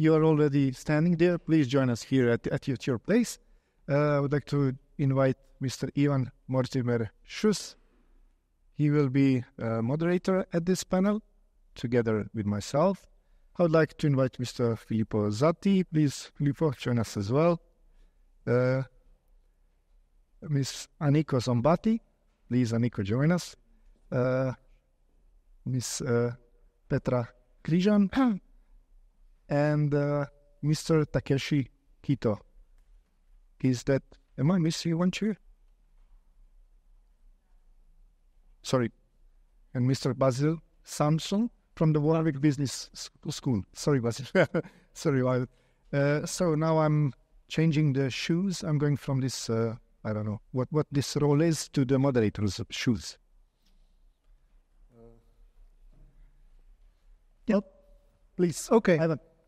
you are already standing there, please join us here at, at, your, place. Uh, I would like to invite Mr. Ivan Mortimer Schutts. He will be a moderator at this panel together with myself. I would like to invite Mr. Filippo Zatti. Please, Filippo, join us as well. Uh, Ms. Aniko Szombati. Please, Aniko, join us. Uh, Ms. Uh, Petra Krijan. and uh, Mr. Takeshi Kito. Is that, am I missing one chair? Sorry. And Mr. Basil Samson from the Warwick Business School. Sorry, Basil. Sorry, uh, so now I'm changing the shoes. I'm going from this, uh, I don't know what, what this role is, to the moderator's shoes. Yep. Please. Okay.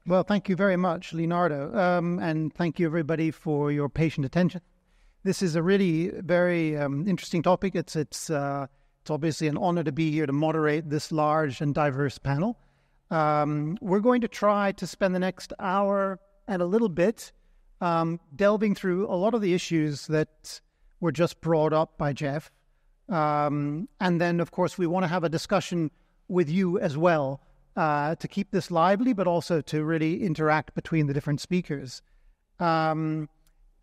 Well, thank you very much, Leonardo. Um, and thank you, everybody, for your patient attention. This is a really very um, interesting topic. It's, it's, uh, it's obviously an honor to be here to moderate this large and diverse panel. Um, we're going to try to spend the next hour and a little bit um, delving through a lot of the issues that were just brought up by Jeff. Um, and then, of course, we want to have a discussion with you as well uh, to keep this lively, but also to really interact between the different speakers. Um,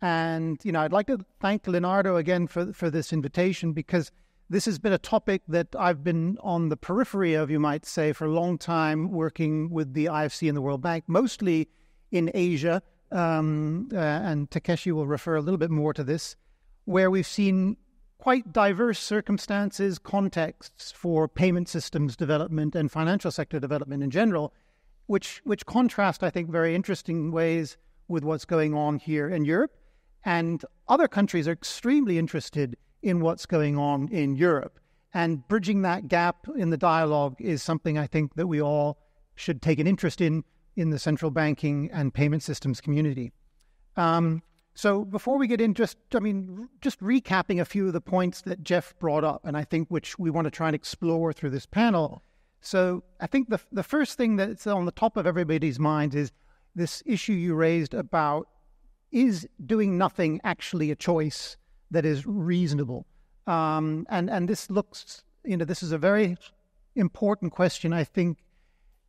and, you know, I'd like to thank Leonardo again for, for this invitation because this has been a topic that I've been on the periphery of, you might say, for a long time, working with the IFC and the World Bank, mostly in Asia. Um, uh, and Takeshi will refer a little bit more to this, where we've seen quite diverse circumstances, contexts for payment systems development and financial sector development in general, which which contrast, I think, very interesting ways with what's going on here in Europe. And other countries are extremely interested in what's going on in Europe. And bridging that gap in the dialogue is something I think that we all should take an interest in in the central banking and payment systems community. Um, so before we get in, just I mean, just recapping a few of the points that Jeff brought up, and I think which we want to try and explore through this panel. So I think the the first thing that's on the top of everybody's mind is this issue you raised about is doing nothing actually a choice that is reasonable? Um, and and this looks, you know, this is a very important question. I think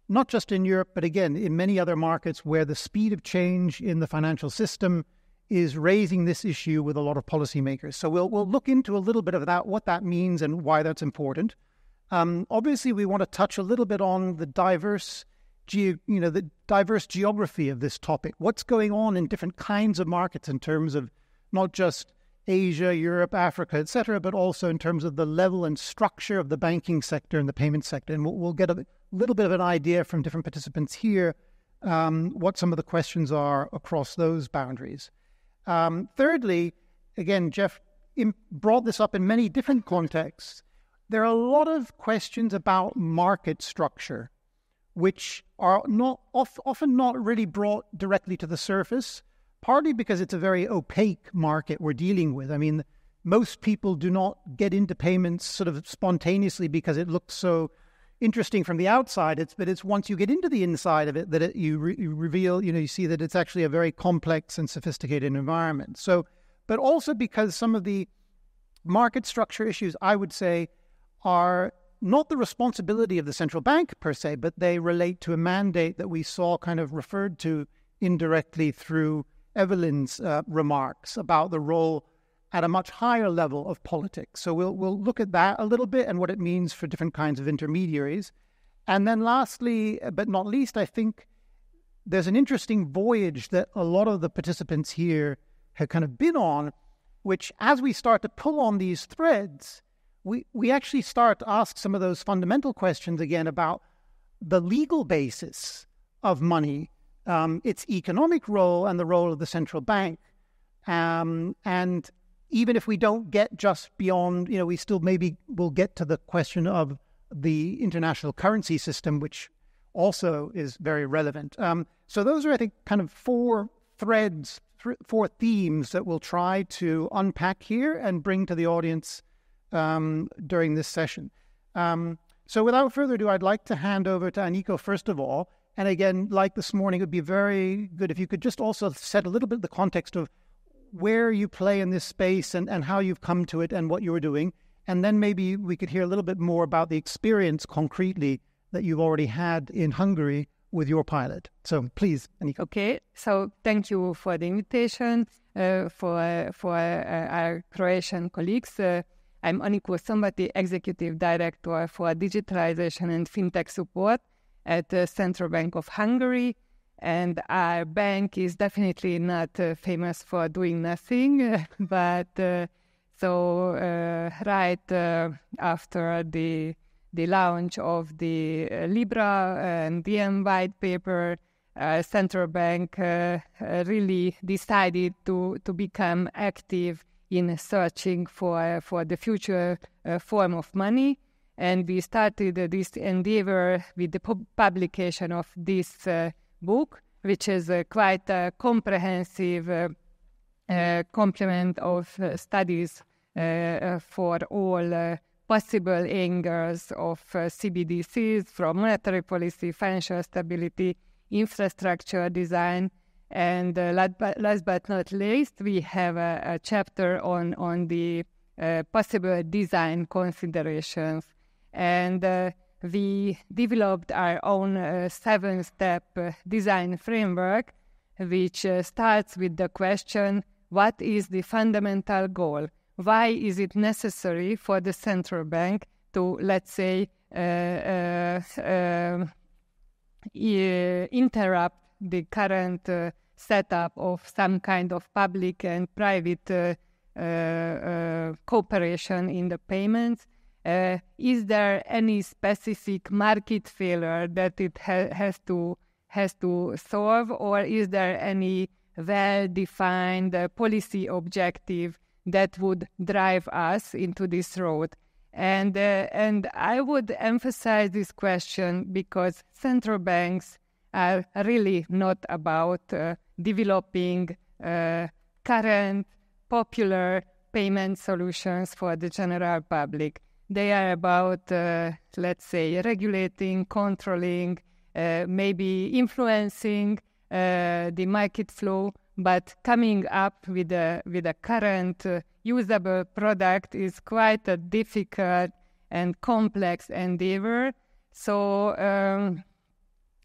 not just in Europe, but again in many other markets where the speed of change in the financial system is raising this issue with a lot of policymakers. So we'll we'll look into a little bit of that, what that means, and why that's important. Um, obviously, we want to touch a little bit on the diverse, ge- you know, the diverse geography of this topic. What's going on in different kinds of markets in terms of not just Asia, Europe, Africa, etc., but also in terms of the level and structure of the banking sector and the payment sector. And we'll, get a little bit of an idea from different participants here um, what some of the questions are across those boundaries. Um, thirdly, again, Jeff brought this up in many different contexts. There are a lot of questions about market structure, which are not often not really brought directly to the surface partly because it's a very opaque market we're dealing with. I mean, most people do not get into payments sort of spontaneously because it looks so interesting from the outside. It's but it's once you get into the inside of it that it, you, re, you reveal, you know, you see that it's actually a very complex and sophisticated environment. So, but also because some of the market structure issues, I would say, are not the responsibility of the central bank per se, but they relate to a mandate that we saw kind of referred to indirectly through Evelien's uh, remarks about the role at a much higher level of politics. So we'll we'll look at that a little bit and what it means for different kinds of intermediaries. And then lastly, but not least, I think there's an interesting voyage that a lot of the participants here have kind of been on, which as we start to pull on these threads, we, we actually start to ask some of those fundamental questions again about the legal basis of money um, its economic role and the role of the central bank. Um, and even if we don't get just beyond, you know, we still maybe will get to the question of the international currency system, which also is very relevant. Um, so those are, I think, kind of four threads, th- four themes that we'll try to unpack here and bring to the audience um, during this session. Um, so without further ado, I'd like to hand over to Aniko first of all and again, like this morning, it would be very good if you could just also set a little bit the context of where you play in this space and, and how you've come to it and what you were doing. And then maybe we could hear a little bit more about the experience concretely that you've already had in Hungary with your pilot. So please, Aniko. Okay, so thank you for the invitation uh, for for uh, our Croatian colleagues. Uh, I'm Anikó Szombati, Executive Director for Digitalization and FinTech Support at the Central Bank of Hungary. And our bank is definitely not uh, famous for doing nothing, but uh, so uh, right uh, after the the launch of the uh, Libra and Diem white paper, uh, central bank really decided to to become active in searching for for the future form of money. And we started uh, this endeavor with the pu- publication of this uh, book, which is uh, quite a comprehensive uh, uh, complement of uh, studies for all possible angles of CBDCs from monetary policy, financial stability, infrastructure design, and last but, last, but, not least, we have a, a chapter on on the possible design considerations. And uh, we developed our own uh, seven step uh, design framework, which uh, starts with the question what is the fundamental goal? Why is it necessary for the central bank to, let's say, uh, uh, um, interrupt the current setup of some kind of public and private cooperation in the payments? Uh, is there any specific market failure that it ha- has to has to solve, or is there any well-defined uh, policy objective that would drive us into this road? And uh, and I would emphasize this question because central banks are really not about uh, developing uh, current popular payment solutions for the general public they are about, uh, let's say, regulating, controlling, uh, maybe influencing uh, the market flow, but coming up with a with a current uh, usable product is quite a difficult and complex endeavor. So um,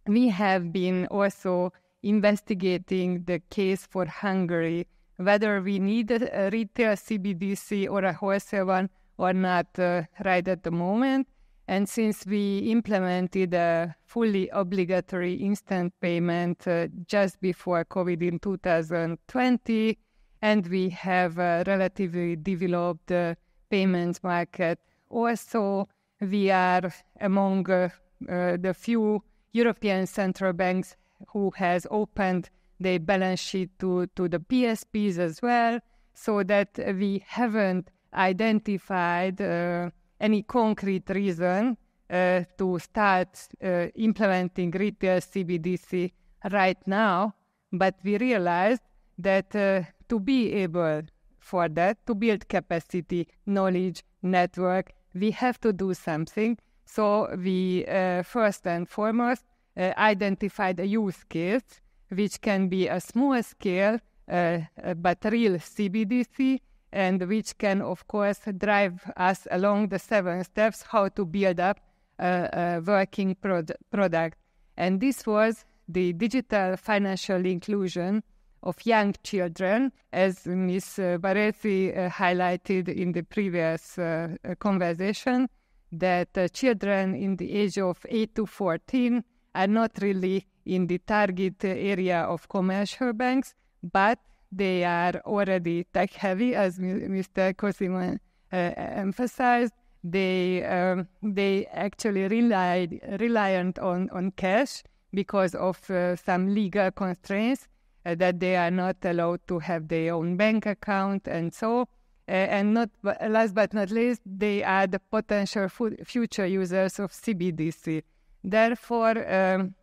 we have been also investigating the case for Hungary, whether we need a retail CBDC or a wholesale one or not uh, right at the moment. And since we implemented a fully obligatory instant payment uh, just before COVID in 2020, and we have a relatively developed uh, payments market. Also, we are among uh, uh, the few European central banks who has opened their balance sheet to, to the PSPs as well, so that we haven't identified uh, any concrete reason uh, to start uh, implementing retail CBDC right now. But we realized that to be able for that, to build capacity, knowledge, network, we have to do something. So we uh, first and foremost uh, identified a use case, which can be a small scale uh, but real CBDC, and which can, of course, drive us along the seven steps how to build up a, a working prod- product. And this was the digital financial inclusion of young children, as Ms. Baresi uh, highlighted in the previous uh, conversation, that uh, children in the age of 8 to 14 are not really in the target area of commercial banks, but they are already tech heavy, as Mr. Cosmin uh, emphasized. They um, they actually relied reliant on on cash because of uh, some legal constraints uh, that they are not allowed to have their own bank account and so. Uh, and not last but not least, they are the potential future users of CBDC. Therefore, um,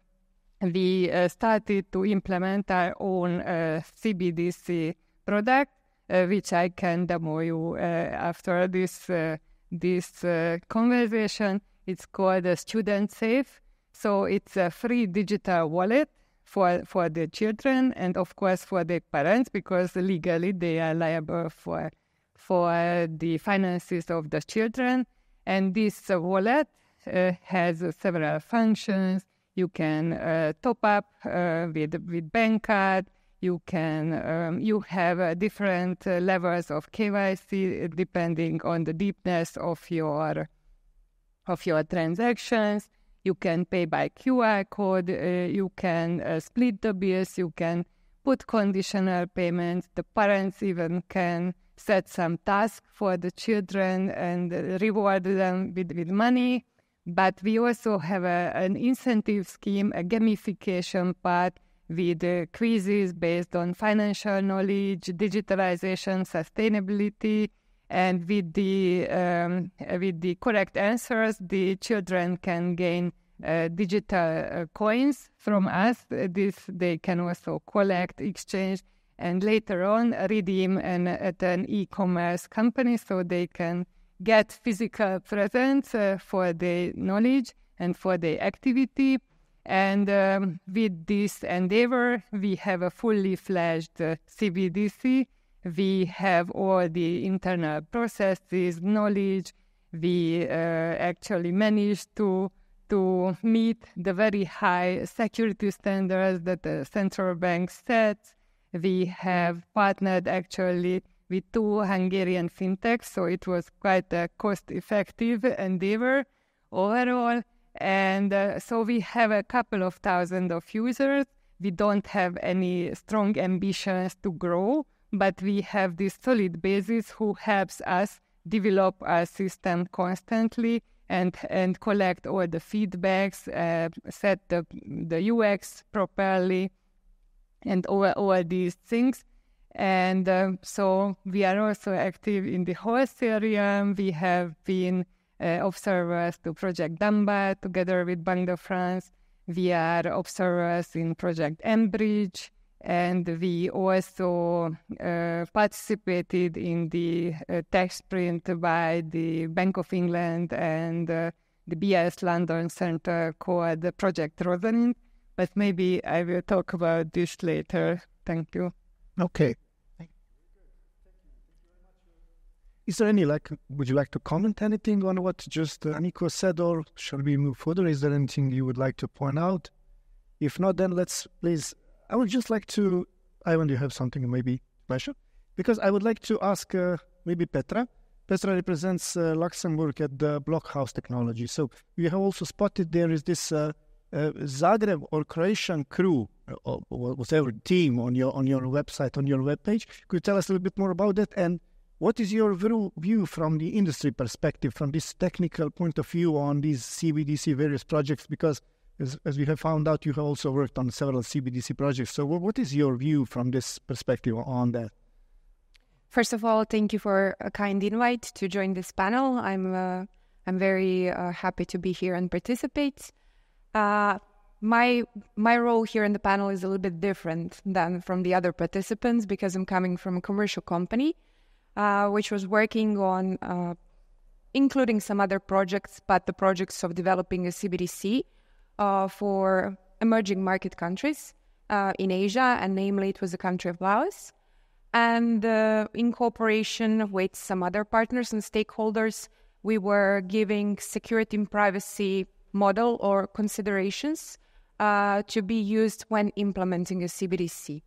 we uh, started to implement our own uh, CBDC product, uh, which I can demo you uh, after this uh, this uh, conversation. It's called Student Safe. So it's a free digital wallet for for the children and of course for the parents because legally they are liable for for the finances of the children. And this wallet has several functions you can uh, top up uh, with with bank card. You can um, you have uh, different uh, levels of KYC depending on the deepness of your of your transactions. You can pay by QR code. Uh, you can split the bills. You can put conditional payments. The parents even can set some tasks for the children and reward them with, with money. But we also have a, an incentive scheme, a gamification part with uh, quizzes based on financial knowledge, digitalization, sustainability, and with the um, with the correct answers, the children can gain uh, digital uh, coins from us. This they can also collect, exchange, and later on redeem an, at an e-commerce company, so they can get physical presence uh, for the knowledge and for the activity. And um, with this endeavor, we have a fully fledged uh, CBDC. We have all the internal processes, knowledge. We uh, actually managed to to meet the very high security standards that the central bank sets. We have partnered actually with two Hungarian fintechs, so it was quite a cost-effective endeavor overall. And uh, so we have a couple of thousand of users. We don't have any strong ambitions to grow, but we have this solid basis who helps us develop our system constantly and and collect all the feedbacks, uh, set the the UX properly, and all all these things. And um, so we are also active in the wholesale realm. We have been uh, observers to Project Dunbar together with Banque de France. We are observers in Project mBridge. And we also uh, participated in the uh, tech sprint by the Bank of England and uh, the BIS London Center called the Project Rosalind. But maybe I will talk about this later. Thank you. Okay. Is there any like? Would you like to comment anything on what just uh, Nico said, or shall we move further? Is there anything you would like to point out? If not, then let's please. I would just like to. Ivan, do you have something maybe special? Because I would like to ask uh, maybe Petra. Petra represents uh, Luxembourg at the Blockhouse technology. So we have also spotted there is this uh, uh, Zagreb or Croatian crew or whatever team on your on your website on your webpage. Could you tell us a little bit more about that and what is your view from the industry perspective, from this technical point of view on these CBDC various projects? Because as, as we have found out, you have also worked on several CBDC projects. So, what is your view from this perspective on that? First of all, thank you for a kind invite to join this panel. I'm uh, I'm very uh, happy to be here and participate. Uh, my my role here in the panel is a little bit different than from the other participants because I'm coming from a commercial company uh, which was working on uh, including some other projects, but the projects of developing a CBDC uh, for emerging market countries uh, in Asia, and namely it was the country of Laos. And uh, in cooperation with some other partners and stakeholders, we were giving security and privacy model or considerations uh, to be used when implementing a CBDC.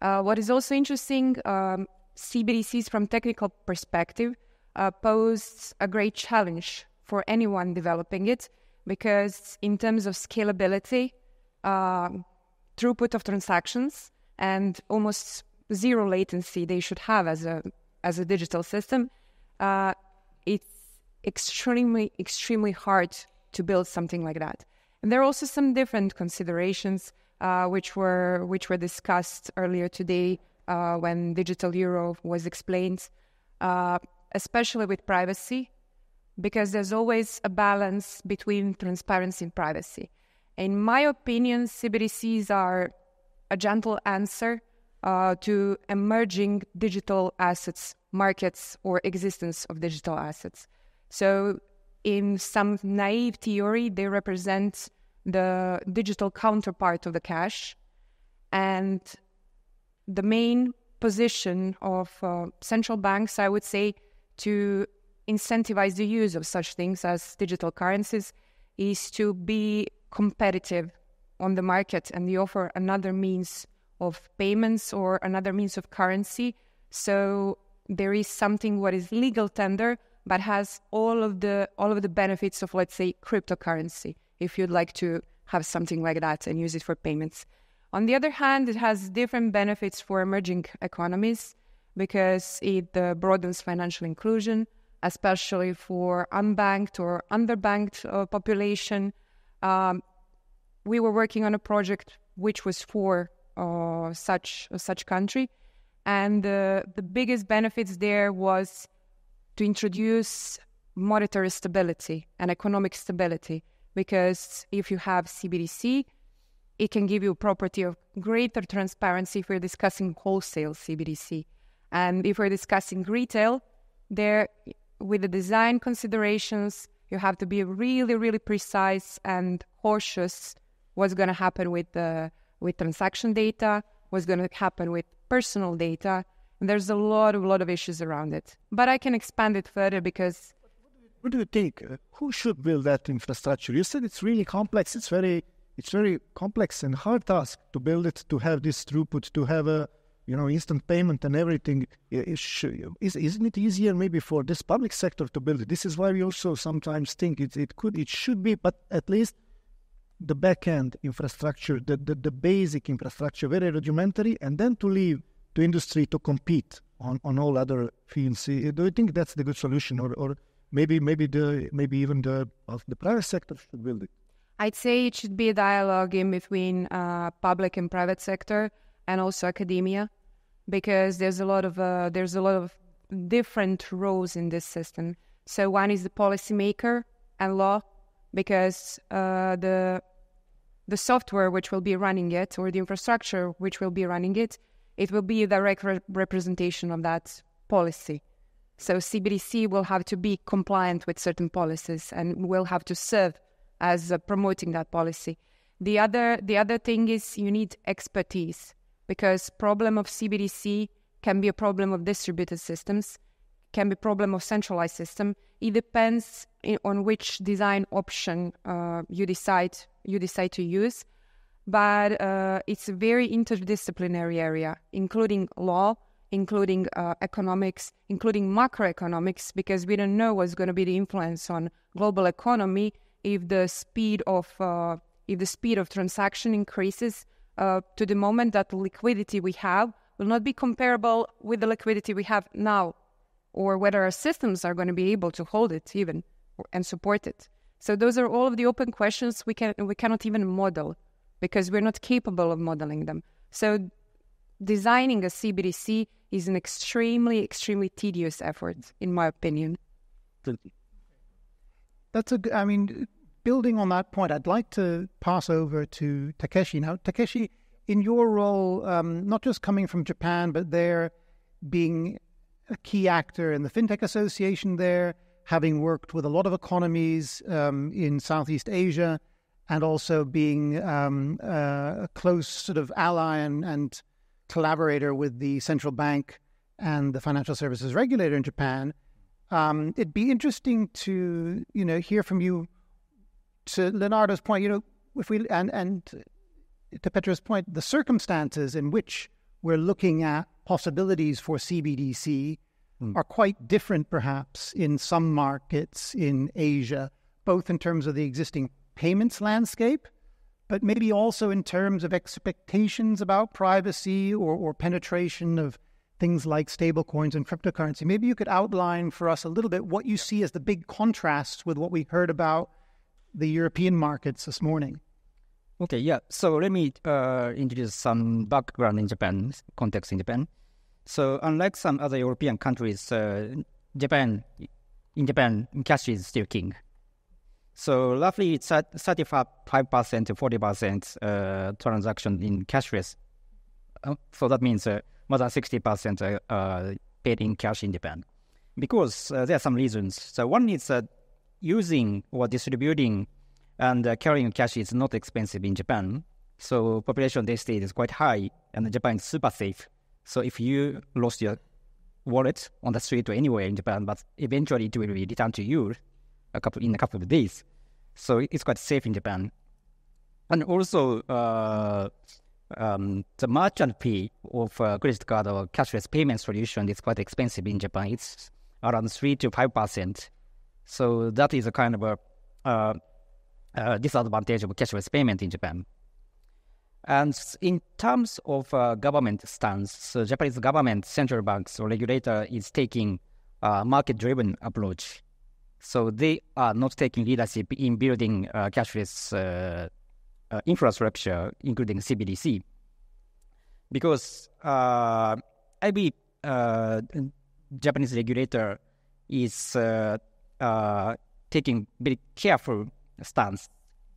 what is also interesting, um, CBDCs from technical perspective uh, pose a great challenge for anyone developing it because in terms of scalability, uh, throughput of transactions, and almost zero latency they should have as a as a digital system, uh, it's extremely extremely hard to build something like that. And there are also some different considerations uh, which were which were discussed earlier today uh, when digital euro was explained, uh, especially with privacy, because there's always a balance between transparency and privacy. In my opinion, CBDCs are a gentle answer uh, to emerging digital assets markets or existence of digital assets. So, in some naive theory, they represent the digital counterpart of the cash, and the main position of uh, central banks, I would say, to incentivize the use of such things as digital currencies is to be competitive on the market and they offer another means of payments or another means of currency. So there is something what is legal tender but has all of the all of the benefits of let's say cryptocurrency if you'd like to have something like that and use it for payments. On the other hand, it has different benefits for emerging economies because it uh, broadens financial inclusion, especially for unbanked or underbanked uh, population. Um, we were working on a project which was for uh, such such country, and the biggest benefits there was to introduce monetary stability and economic stability. Because if you have CBDC, it can give you a property of greater transparency if we're discussing wholesale CBDC. And if we're discussing retail, there, with the design considerations, you have to be really, really precise and cautious what's going to happen with the with transaction data, what's going to happen with personal data. And there's a lot, a lot of issues around it. But I can expand it further because. What do you think? Who should build that infrastructure? You said it's really complex. It's very it's very complex and hard task to build it, to have this throughput, to have a you know instant payment and everything. Is, isn't it easier maybe for this public sector to build it? This is why we also sometimes think it, it could, it should be, but at least the back end infrastructure, the, the, the basic infrastructure, very rudimentary, and then to leave to industry to compete on, on all other fields. Do you think that's the good solution, or, or maybe maybe the maybe even the the private sector should build it? I'd say it should be a dialogue in between uh, public and private sector and also academia, because there's a lot of uh, there's a lot of different roles in this system. So one is the policymaker and law, because uh, the the software which will be running it or the infrastructure which will be running it, it will be a direct re- representation of that policy. So CBDC will have to be compliant with certain policies and will have to serve as uh, promoting that policy. The other the other thing is you need expertise because problem of CBDC can be a problem of distributed systems, can be problem of centralized system. It depends in, on which design option uh, you decide you decide to use. But uh, it's a very interdisciplinary area, including law, including uh, economics, including macroeconomics, because we don't know what's going to be the influence on global economy if the speed of uh, if the speed of transaction increases uh, to the moment that the liquidity we have will not be comparable with the liquidity we have now, or whether our systems are going to be able to hold it even and support it. So those are all of the open questions we can we cannot even model because we're not capable of modeling them. So designing a CBDC is an extremely, extremely tedious effort, in my opinion. That's a. I mean, building on that point, I'd like to pass over to Takeshi now. Takeshi, in your role, um, not just coming from Japan, but there being a key actor in the FinTech Association there, having worked with a lot of economies um, in Southeast Asia, and also being um, uh, a close sort of ally and, and collaborator with the central bank and the financial services regulator in Japan. Um, it'd be interesting to you know hear from you. To Leonardo's point, you know, if we and and to Petra's point, the circumstances in which we're looking at possibilities for CBDC mm. are quite different, perhaps, in some markets in Asia, both in terms of the existing payments landscape, but maybe also in terms of expectations about privacy or, or penetration of things like stablecoins and cryptocurrency. Maybe you could outline for us a little bit what you see as the big contrasts with what we heard about the European markets this morning. Okay, yeah. So let me uh, introduce some background in Japan, context in Japan. So unlike some other European countries, uh, Japan, in Japan, cash is still king. So roughly it's at 35% to 40% uh, transaction in cashless. Uh, so that means uh, more than 60% uh, paid in cash in Japan. Because there are some reasons. So one is that using or distributing and uh, carrying cash is not expensive in Japan. So population density is quite high, and Japan is super safe. So if you lost your wallet on the street or anywhere in Japan, but eventually it will be returned to you a couple in a couple of days. So it's quite safe in Japan. And also, uh, um, the merchant fee of uh, credit card or cashless payment solution is quite expensive in Japan. It's around three to five percent. So that is a kind of a uh, uh, disadvantage of cashless payment in Japan. And in terms of uh, government stance, so Japanese government, central banks or regulator is taking a market-driven approach. So they are not taking leadership in building uh, cashless uh, uh, infrastructure, including CBDC, because uh, Japanese regulator is taking very careful stance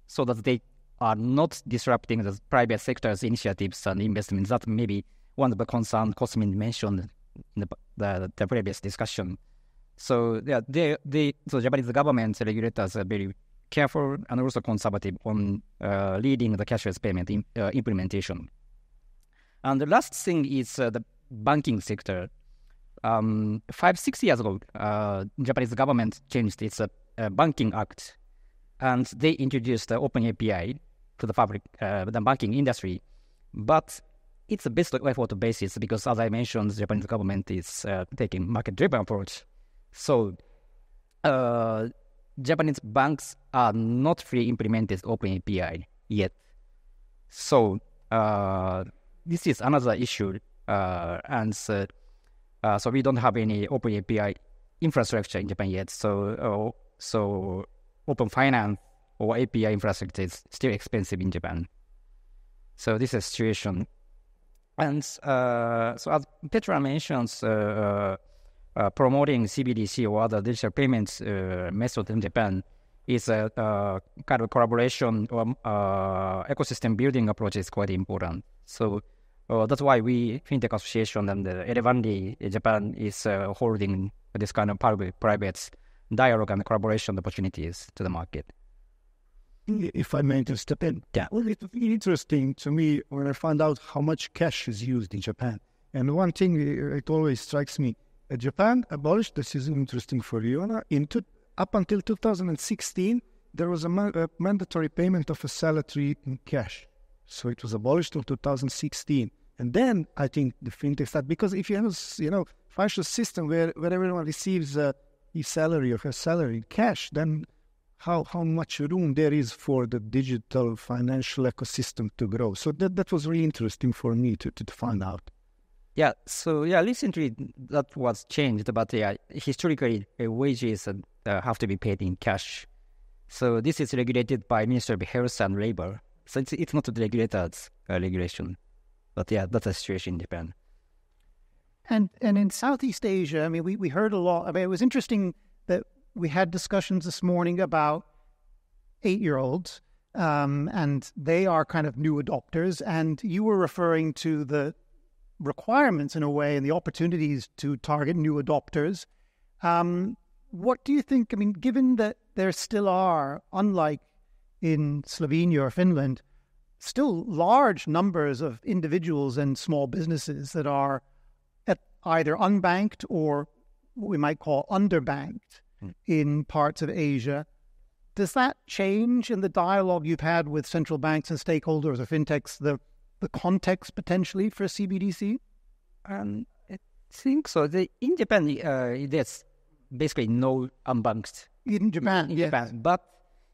so that they are not disrupting the private sector's initiatives and investments. That may be one of the concerns Cosmin mentioned in the, the, the previous discussion. So yeah, they, they, so Japanese government regulators are very careful and also conservative on uh, leading the cashless payment in, uh, implementation. And the last thing is uh, the banking sector. Um, five, six years ago, uh, Japanese government changed its uh, banking act and they introduced the open API to the uh, the banking industry. But it's a best effort basis because, as I mentioned, the Japanese government is uh, taking market-driven approach. So, uh, Japanese banks are not fully implemented Open API yet. So, uh, this is another issue, uh, and uh, so we don't have any Open API infrastructure in Japan yet. So, so open finance or API infrastructure is still expensive in Japan. So this is situation. And uh, so as Petra mentions, uh, uh, uh promoting CBDC or other digital payments uh, method in Japan is a kind of collaboration or uh, ecosystem building approach is quite important. So that's why we, FinTech Association and uh, Elevandi Japan is holding this kind of public private dialogue and collaboration opportunities to the market. If I may just step in, yeah. well, it's interesting to me when I found out how much cash is used in Japan. And one thing uh, it always strikes me: uh, Japan abolished. This is interesting for you. In to, up until 2016, there was a, ma- a mandatory payment of a salary in cash. So it was abolished in 2016. And then I think the fintech started because if you have a you know financial system where, where everyone receives uh, his salary or her salary in cash, then how how much room there is for the digital financial ecosystem to grow. So that that was really interesting for me to to, to find out. Yeah, so yeah, recently that was changed, but yeah, historically uh, wages uh, have to be paid in cash. So this is regulated by Ministry of Health and Labor. So it's, it's not the regulator's uh, regulation, but yeah, that's the situation in Japan. And and in Southeast Asia, I mean, we, we heard a lot. I mean, it was interesting that we had discussions this morning about eight year olds, um, and they are kind of new adopters. And you were referring to the requirements in a way and the opportunities to target new adopters. Um, what do you think? I mean, given that there still are, unlike in Slovenia or Finland, still large numbers of individuals and small businesses that are at either unbanked or what we might call underbanked mm. in parts of Asia. Does that change in the dialogue you've had with central banks and stakeholders or fintechs the the context potentially for CBDC? Um, I think so. The, in Japan, uh, there's basically no unbanked in Japan. In yes. Japan, but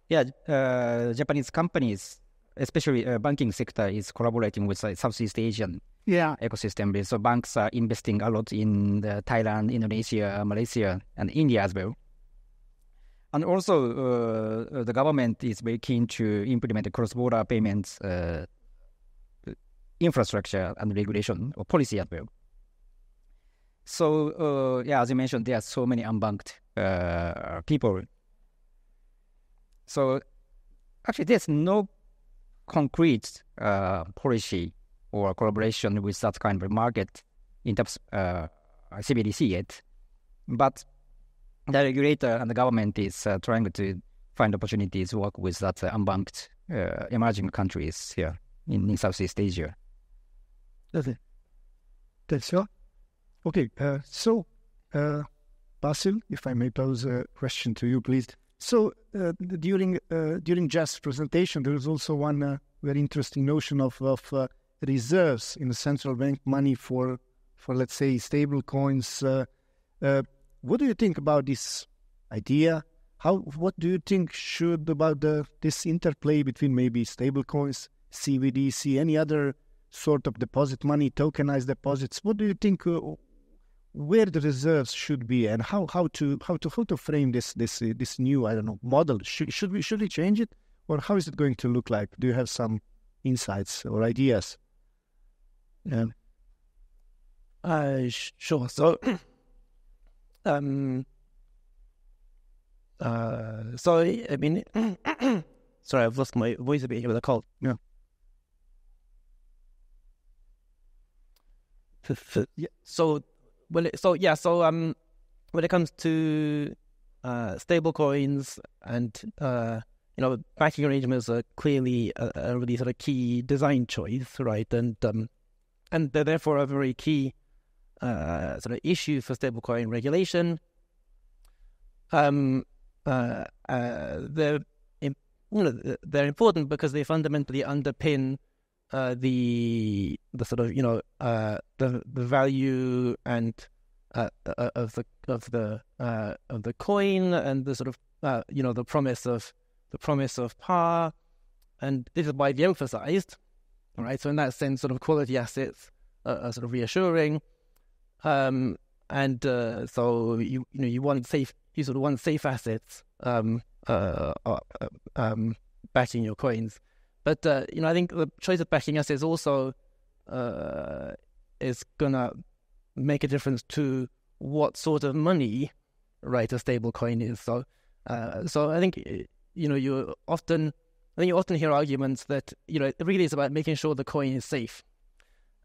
yeah, uh, Japanese companies, especially uh, banking sector, is collaborating with uh, Southeast Asian yeah. ecosystem. So banks are investing a lot in Thailand, Indonesia, Malaysia, and India as well. And also, uh, the government is very keen to implement cross-border payments uh, infrastructure and regulation or policy as well. So, uh, yeah, as you mentioned, there are so many unbanked uh, people. So, actually, there's no concrete uh, policy or collaboration with that kind of market in terms of uh, CBDC yet. But the regulator and the government is uh, trying to find opportunities to work with that unbanked emerging countries here in, in Southeast Asia. That's it. That's all. Okay, uh, so uh, Basil, if I may pose a question to you, please. So uh, during uh, during Geoff's presentation, there was also one uh, very interesting notion of of uh, reserves in the central bank money for for let's say stable coins. what do you think about this idea? How what do you think should about the this interplay between maybe stable coins, CBDC, any other sort of deposit money, tokenized deposits. What do you think? Where the reserves should be, and how, how to how to how to frame this this uh, this new I don't know model? Should should we should we change it, or how is it going to look like? Do you have some insights or ideas? Yeah. Uh, sure. So, um, uh, so I mean, sorry, I've lost my voice a bit here with a cold. Yeah. yeah. So, well, so yeah. So, um, when it comes to uh, stable coins and uh, you know, banking arrangements are clearly a, a, really sort of key design choice, right? And um, and they're therefore a very key uh, sort of issue for stablecoin regulation. Um, uh, uh, they're you know they're important because they fundamentally underpin uh, the the sort of you know uh, the the value and uh, uh of the of the uh, of the coin and the sort of uh, you know the promise of the promise of power, and this is why widely emphasized. Right, so in that sense, sort of quality assets are, are sort of reassuring, um, and so you you know you want safe you sort of want safe assets um, um, backing your coins. But uh, you know, I think the choice of backing us is also uh, is gonna make a difference to what sort of money, right, a stable coin is. So, uh, so I think you know you often, I think you often hear arguments that you know it really is about making sure the coin is safe.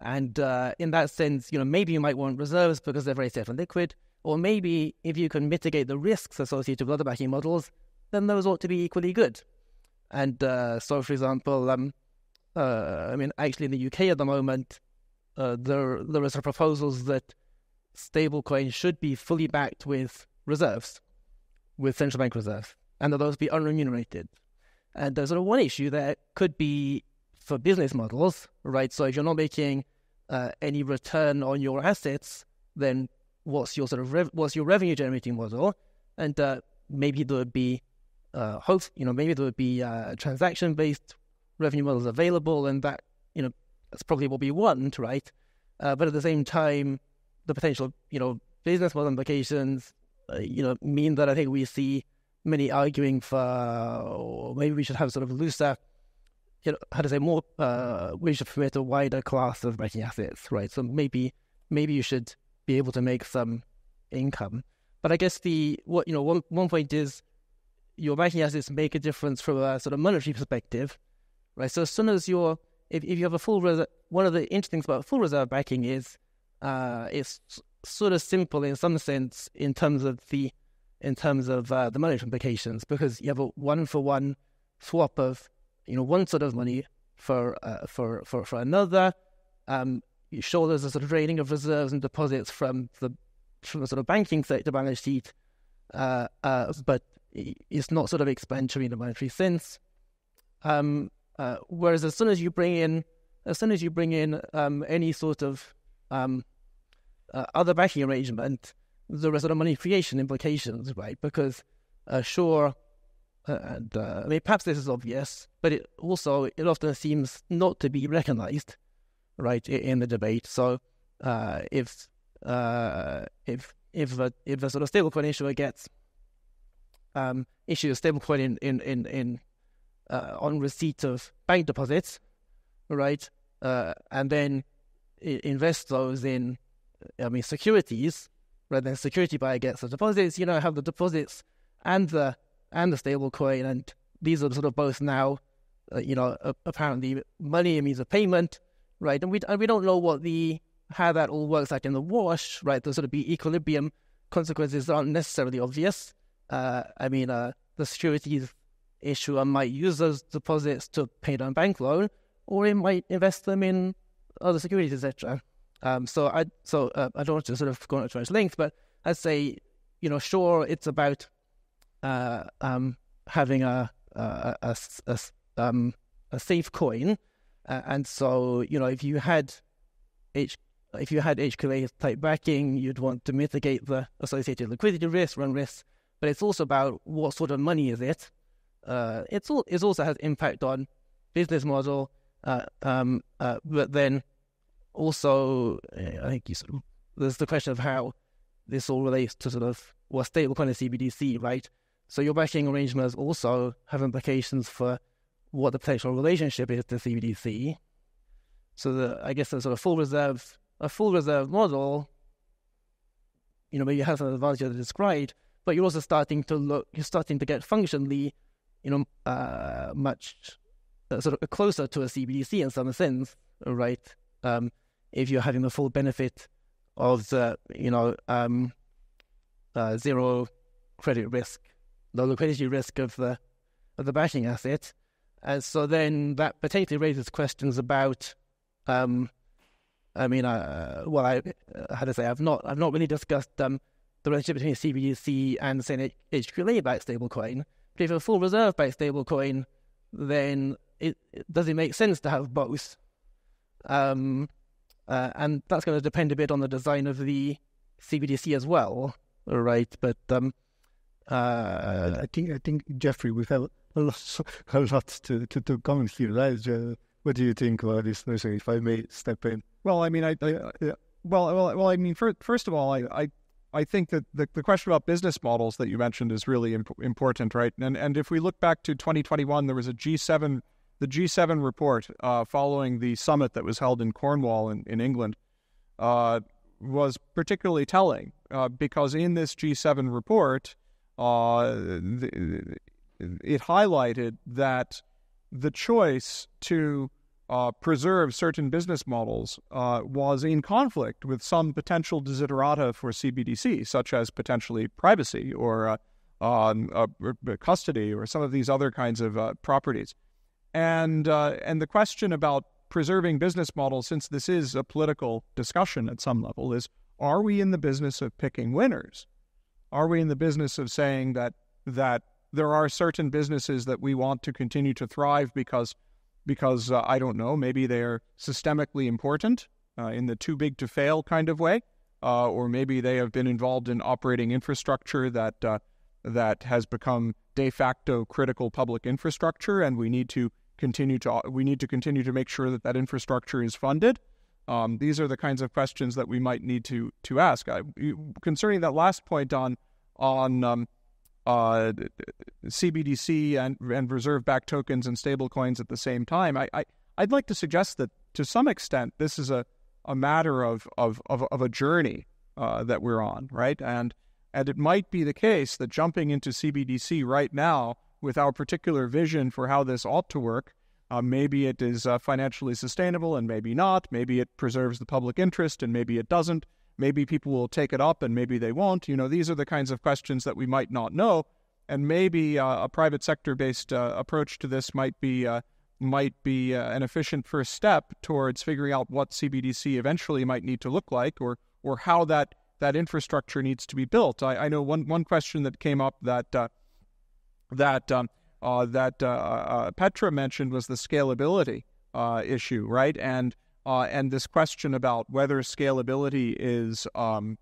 And uh, in that sense, you know, maybe you might want reserves because they're very safe and liquid, or maybe if you can mitigate the risks associated with other backing models, then those ought to be equally good. And uh, so, for example, um, uh, I mean, actually in the UK at the moment, uh, there there are proposals that stablecoins should be fully backed with reserves, with central bank reserves, and that those be unremunerated. And there's sort of one issue that could be for business models, right? So if you're not making uh, any return on your assets, then what's your sort of rev- what's your revenue generating model? And uh, maybe there would be uh, hope you know maybe there would be uh, transaction based revenue models available, and that you know that's probably what we want, right? Uh, but at the same time, the potential you know business model implications, uh, you know, mean that I think we see many arguing for or maybe we should have sort of looser, you know, how to say more, uh, we should permit a wider class of banking assets, right? So maybe maybe you should be able to make some income. But I guess the what you know one one point is your banking assets make a difference from a sort of monetary perspective, right? So as soon as you're if, if you have a full reserve, one of the interesting things about full reserve banking is uh, it's sort of simple in some sense in terms of the in terms of uh, the monetary implications because you have a one for one swap of you know one sort of money for uh, for for for another. Um, you show there's a sort of draining of reserves and deposits from the from the sort of banking sector balance sheet, uh, uh, but it's not sort of explanatory in the monetary sense. Um, uh, whereas as soon as you bring in, as soon as you bring in um, any sort of um, uh, other banking arrangement, there are sort of money creation implications, right? Because uh, sure, uh, and uh, I mean perhaps this is obvious, but it also it often seems not to be recognized, right, in the debate. So uh, if if if a, if a sort of stablecoin issuer gets um, issues a stablecoin in in in, in uh, on receipt of bank deposits, right, uh, and then invest those in, I mean, securities, rather than security buyer gets the deposits. You know, have the deposits and the and the stablecoin, and these are sort of both now, uh, you know, apparently money means a payment, right? And we and we don't know what the how that all works out in the wash, right? There's sort of be equilibrium consequences aren't necessarily obvious. Uh, I mean, uh, the securities issuer might use those deposits to pay down bank loan, or it might invest them in other securities, etc. Um, so I so uh, I don't want to sort of go into too much length, but I'd say, you know, sure, it's about uh, um, having a a, a, a, um, a safe coin, uh, and so you know, if you had H if you had HQLA type backing, you'd want to mitigate the associated liquidity risk, run risk, but it's also about what sort of money is it. Uh, it's all it also has impact on business model, uh, um, uh, but then also eh, I think you sort of there's the question of how this all relates to sort of what stablecoin and CBDC, right? So your backing arrangements also have implications for what the potential relationship is to CBDC. So the, I guess the sort of full reserve a full reserve model, you know, maybe has some advantages described, but you're also starting to look, you're starting to get functionally, you know, uh, much uh, sort of closer to a CBDC in some sense, right? Um, if you're having the full benefit of the, you know, um, uh, zero credit risk, the liquidity risk of the of the backing asset, and so then that potentially raises questions about um, I mean, uh, well, I uh, how to say I've not I've not really discussed um, the relationship between CBDC and say an HQLA backed stablecoin. But if a full reserve backed stablecoin, then it, it, does it make sense to have both? Um, uh, and that's going to depend a bit on the design of the CBDC as well, right? But um, uh, I think I think Geoffrey, we have a lot, a lot to, to, to comment here, right? Uh, what do you think about this? If I may step in. Well, I mean, I, I well, well, well, I mean, for, first of all, I, I, I think that the, the question about business models that you mentioned is really imp- important, right? And and if we look back to 2021, there was a G7, the G7 report uh, following the summit that was held in Cornwall in, in England, uh, was particularly telling uh, because in this G7 report, uh, the, it highlighted that the choice to uh, preserve certain business models uh, was in conflict with some potential desiderata for CBDC, such as potentially privacy or uh, um, uh custody or some of these other kinds of uh, properties. And uh, and the question about preserving business models, since this is a political discussion at some level, is: Are we in the business of picking winners? Are we in the business of saying that that there are certain businesses that we want to continue to thrive because because uh, I don't know, maybe they're systemically important uh, in the too big to fail kind of way, uh, or maybe they have been involved in operating infrastructure that uh, that has become de facto critical public infrastructure, and we need to continue to we need to continue to make sure that that infrastructure is funded. Um, these are the kinds of questions that we might need to to ask. I, concerning that last point on on um, uh, CBDC and and reserve backed tokens and stablecoins at the same time, I, I I'd like to suggest that to some extent this is a a matter of of of, of a journey uh, that we're on, right? And and it might be the case that jumping into CBDC right now with our particular vision for how this ought to work, uh, maybe it is uh, financially sustainable and maybe not. Maybe it preserves the public interest and maybe it doesn't. Maybe people will take it up and maybe they won't. You know, these are the kinds of questions that we might not know. And maybe uh, a private sector based uh, approach to this might be uh, might be uh, an efficient first step towards figuring out what CBDC eventually might need to look like or or how that that infrastructure needs to be built. I, I know one one question that came up that uh, that um, uh, that uh, uh Petra mentioned was the scalability issue, right? And uh, and this question about whether scalability is um,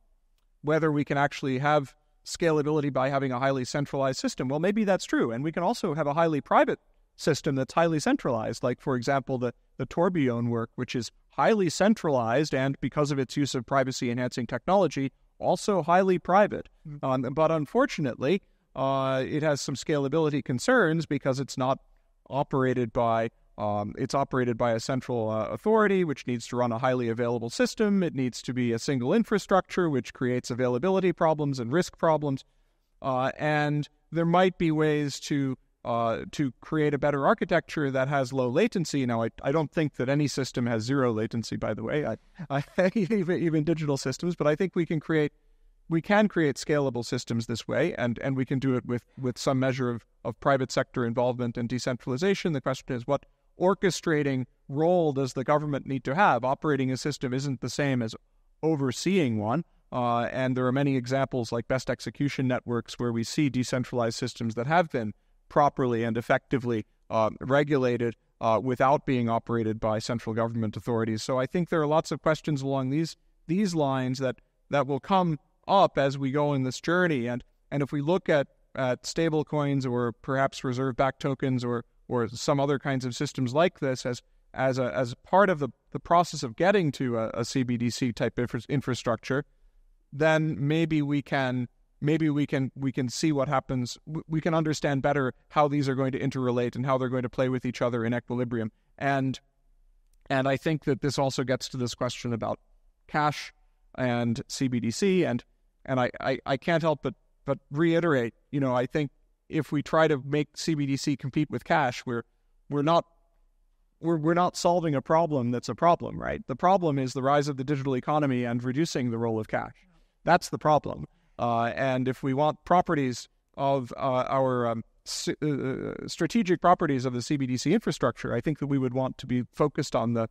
whether we can actually have scalability by having a highly centralized system. Well, maybe that's true, and we can also have a highly private system that's highly centralized, like for example the the Tourbillon work, which is highly centralized and because of its use of privacy enhancing technology, also highly private. Mm-hmm. Um, but unfortunately, uh, it has some scalability concerns because it's not operated by um, it's operated by a central uh, authority, which needs to run a highly available system. It needs to be a single infrastructure, which creates availability problems and risk problems. Uh, and there might be ways to uh, to create a better architecture that has low latency. Now, I, I don't think that any system has zero latency, by the way, I, I, even, even digital systems, but I think we can create we can create scalable systems this way, and, and we can do it with, with some measure of, of private sector involvement and decentralization. The question is, what orchestrating role does the government need to have? Operating a system isn't the same as overseeing one. Uh, and there are many examples like best execution networks where we see decentralized systems that have been properly and effectively uh, regulated uh, without being operated by central government authorities. So I think there are lots of questions along these these lines that that will come up as we go in this journey. And and if we look at at stable coins or perhaps reserve back tokens or or some other kinds of systems like this as as a as part of the, the process of getting to a, a CBDC type infra- infrastructure, then maybe we can maybe we can we can see what happens. We can understand better how these are going to interrelate and how they're going to play with each other in equilibrium. And and i think that this also gets to this question about cash and cbdc and and i i, I can't help but but reiterate you know i think if we try to make cbdc compete with cash we're we're not we're, we're not solving a problem that's a problem right? The problem is the rise of the digital economy and reducing the role of cash. That's the problem. Uh, and if we want properties of uh, our um, s- uh, uh strategic properties of the CBDC infrastructure, I think that we would want to be focused on the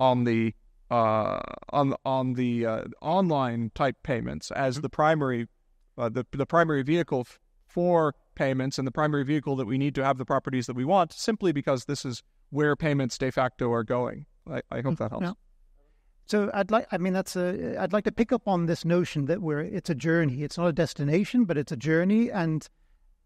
on the uh, on on the uh, online type payments as mm-hmm. the primary the the primary vehicle f- for payments and the primary vehicle that we need to have the properties that we want, simply because this is where payments de facto are going. I, I hope mm, that helps. Yeah. So I'd like, I mean, that's a, I'd like to pick up on this notion that we're, it's a journey. It's not a destination, but it's a journey. And,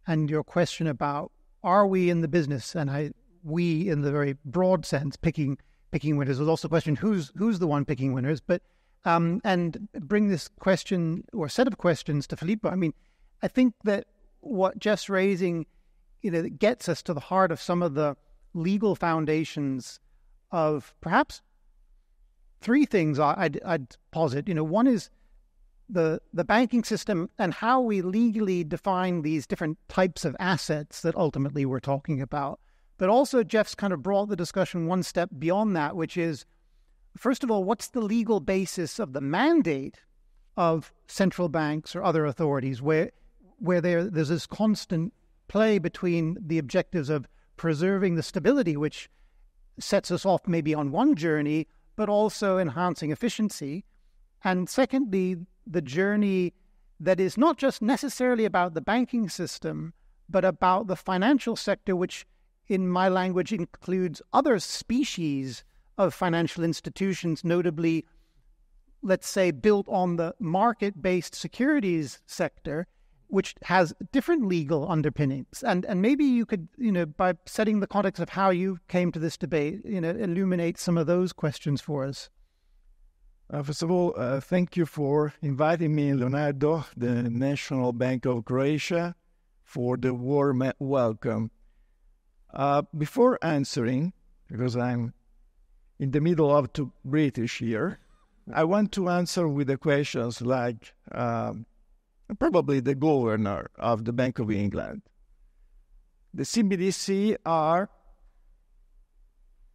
and your question about are we in the business, and I, we in the very broad sense, picking, picking winners. There's also a question who's, who's the one picking winners, but, um, and bring this question or set of questions to Filippo. I mean, I think that what Geoff's raising, you know, gets us to the heart of some of the legal foundations of perhaps three things I'd, I'd posit. You know, one is the the banking system and how we legally define these different types of assets that ultimately we're talking about. But also, Geoff's kind of brought the discussion one step beyond that, which is first of all, what's the legal basis of the mandate of central banks or other authorities where where there there's this constant play between the objectives of preserving the stability, which sets us off maybe on one journey, but also enhancing efficiency. And secondly, the journey that is not just necessarily about the banking system, but about the financial sector, which in my language includes other species of financial institutions, notably, let's say, built on the market based securities sector, which has different legal underpinnings. And and maybe you could, you know, by setting the context of how you came to this debate, you know, illuminate some of those questions for us. Uh, first of all, uh, thank you for inviting me, Leonardo, the National Bank of Croatia, for the warm welcome. Uh, before answering, because I'm in the middle of two British here, I want to answer with the questions like um, probably the governor of the Bank of England. The CBDC are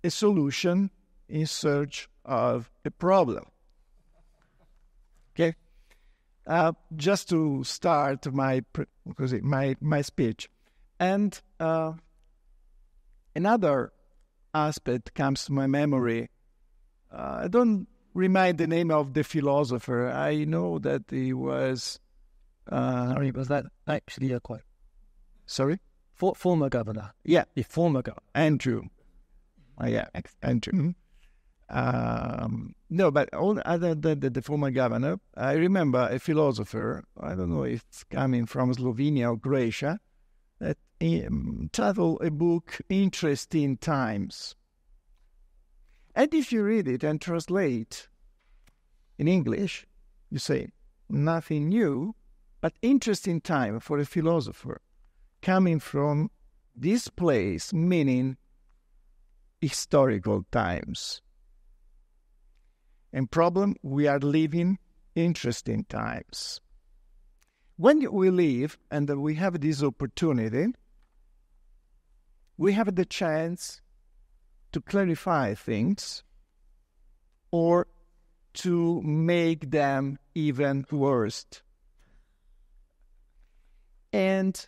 a solution in search of a problem. Okay, uh, just to start my my my speech, and uh, another aspect comes to my memory. Uh, I don't remind the name of the philosopher. I know that he was uh, was that actually a quote? Sorry? For, former governor. Yeah. The former governor. Andrew. Oh, yeah, Andrew. Mm-hmm. Um, no, but all other than the, the, former governor, I remember a philosopher, I don't know if it's coming from Slovenia or Croatia, that um, titled a book, Interesting Times. And if you read it and translate in English, you say, nothing new, but interesting time for a philosopher coming from this place, meaning historical times. And problem, we are living interesting times. When we live and we have this opportunity, we have the chance to clarify things or to make them even worse. And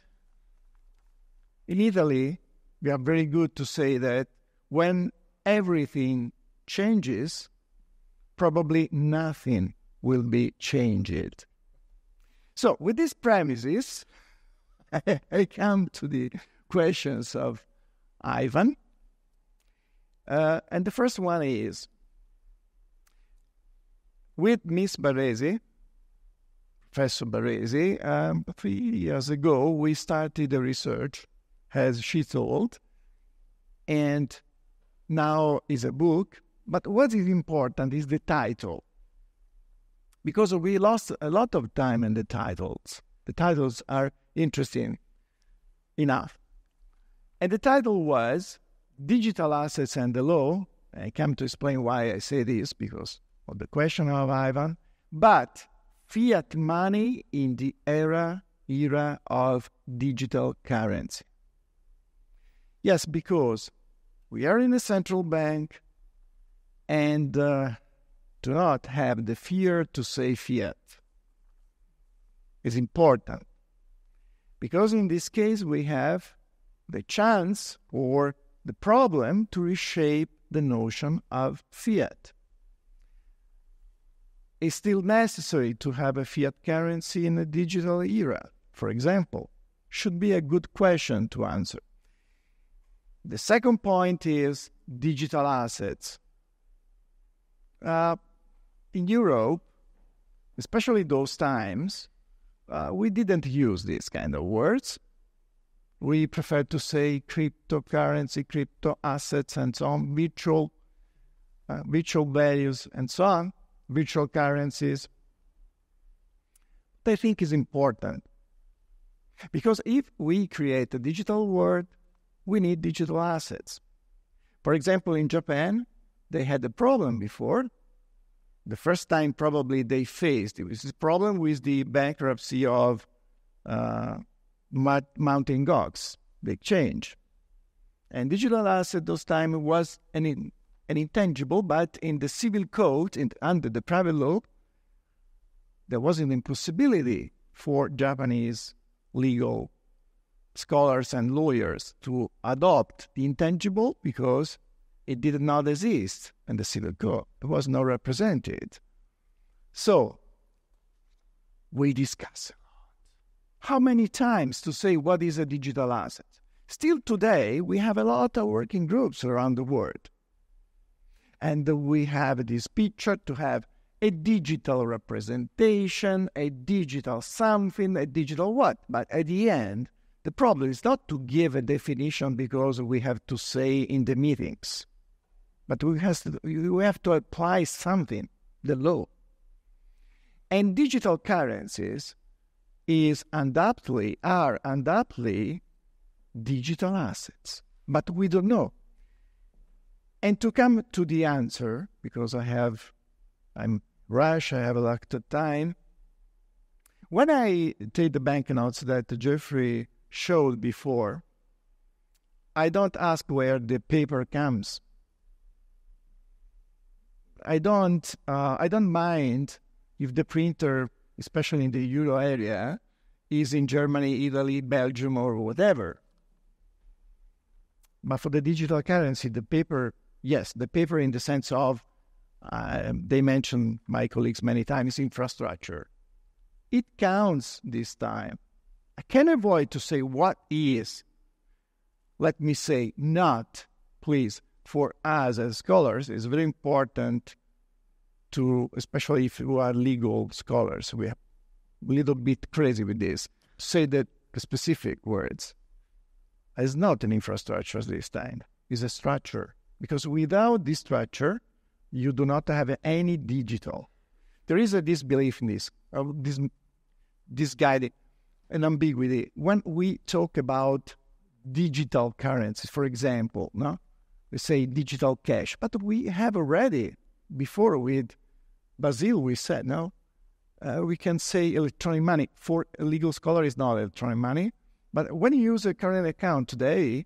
in Italy, we are very good to say that when everything changes, probably nothing will be changed. So, with these premises, I come to the questions of Ivan. Uh, and the first one is with Miss Baresi, Professor Baresi, um, three years ago, we started a research, as she told, and now is a book. But what is important is the title, because we lost a lot of time in the titles. The titles are interesting enough. And the title was Digital Assets and the Law. I come to explain why I say this because of the question of Ivan. But fiat money in the era era of digital currency. Yes, because we are in a central bank and uh, do not have the fear to say fiat. It's important because in this case we have the chance or the problem to reshape the notion of fiat is still necessary to have a fiat currency in a digital era, for example, should be a good question to answer. The second point is digital assets. Uh, in Europe, especially those times, uh, we didn't use these kind of words. We prefer to say cryptocurrency, crypto assets, and so on, virtual, uh, virtual values, and so on virtual currencies. I think is important because if we create a digital world, we need digital assets. For example, in Japan, they had a problem before. The first time probably they faced it was a problem with the bankruptcy of uh, Mountain Gox, the exchange. And digital asset those time was an and intangible, but in the civil code and under the private law, there was an impossibility for Japanese legal scholars and lawyers to adopt the intangible because it did not exist in the civil code. It was not represented. So, we discuss. How many times to say what is a digital asset? Still today, we have a lot of working groups around the world and we have this picture to have a digital representation, a digital something, a digital what. But at the end, the problem is not to give a definition because we have to say in the meetings, but we have to, we have to apply something, the law. And digital currencies is undoubtedly are undoubtedly digital assets, but we don't know. And to come to the answer, because I have, I'm rush, I have a lot of time. When I take the banknotes that Geoffrey showed before, I don't ask where the paper comes. I don't. Uh, I don't mind if the printer, especially in the euro area, is in Germany, Italy, Belgium, or whatever. But for the digital currency, the paper, yes, the paper in the sense of uh, they mentioned my colleagues many times infrastructure. It counts this time. I can't avoid to say what is. Let me say not, please, for us as scholars, it's very important to, especially if you are legal scholars, we are a little bit crazy with this, say that specific words. It's not an infrastructure this time, it's a structure. Because without this structure, you do not have any digital. There is a disbelief in this, uh, this, this guiding, an ambiguity. When we talk about digital currencies, for example, no, we say digital cash, but we have already before with Basil we said no, uh, we can say electronic money. For a legal scholar, it's not electronic money, but when you use a current account today,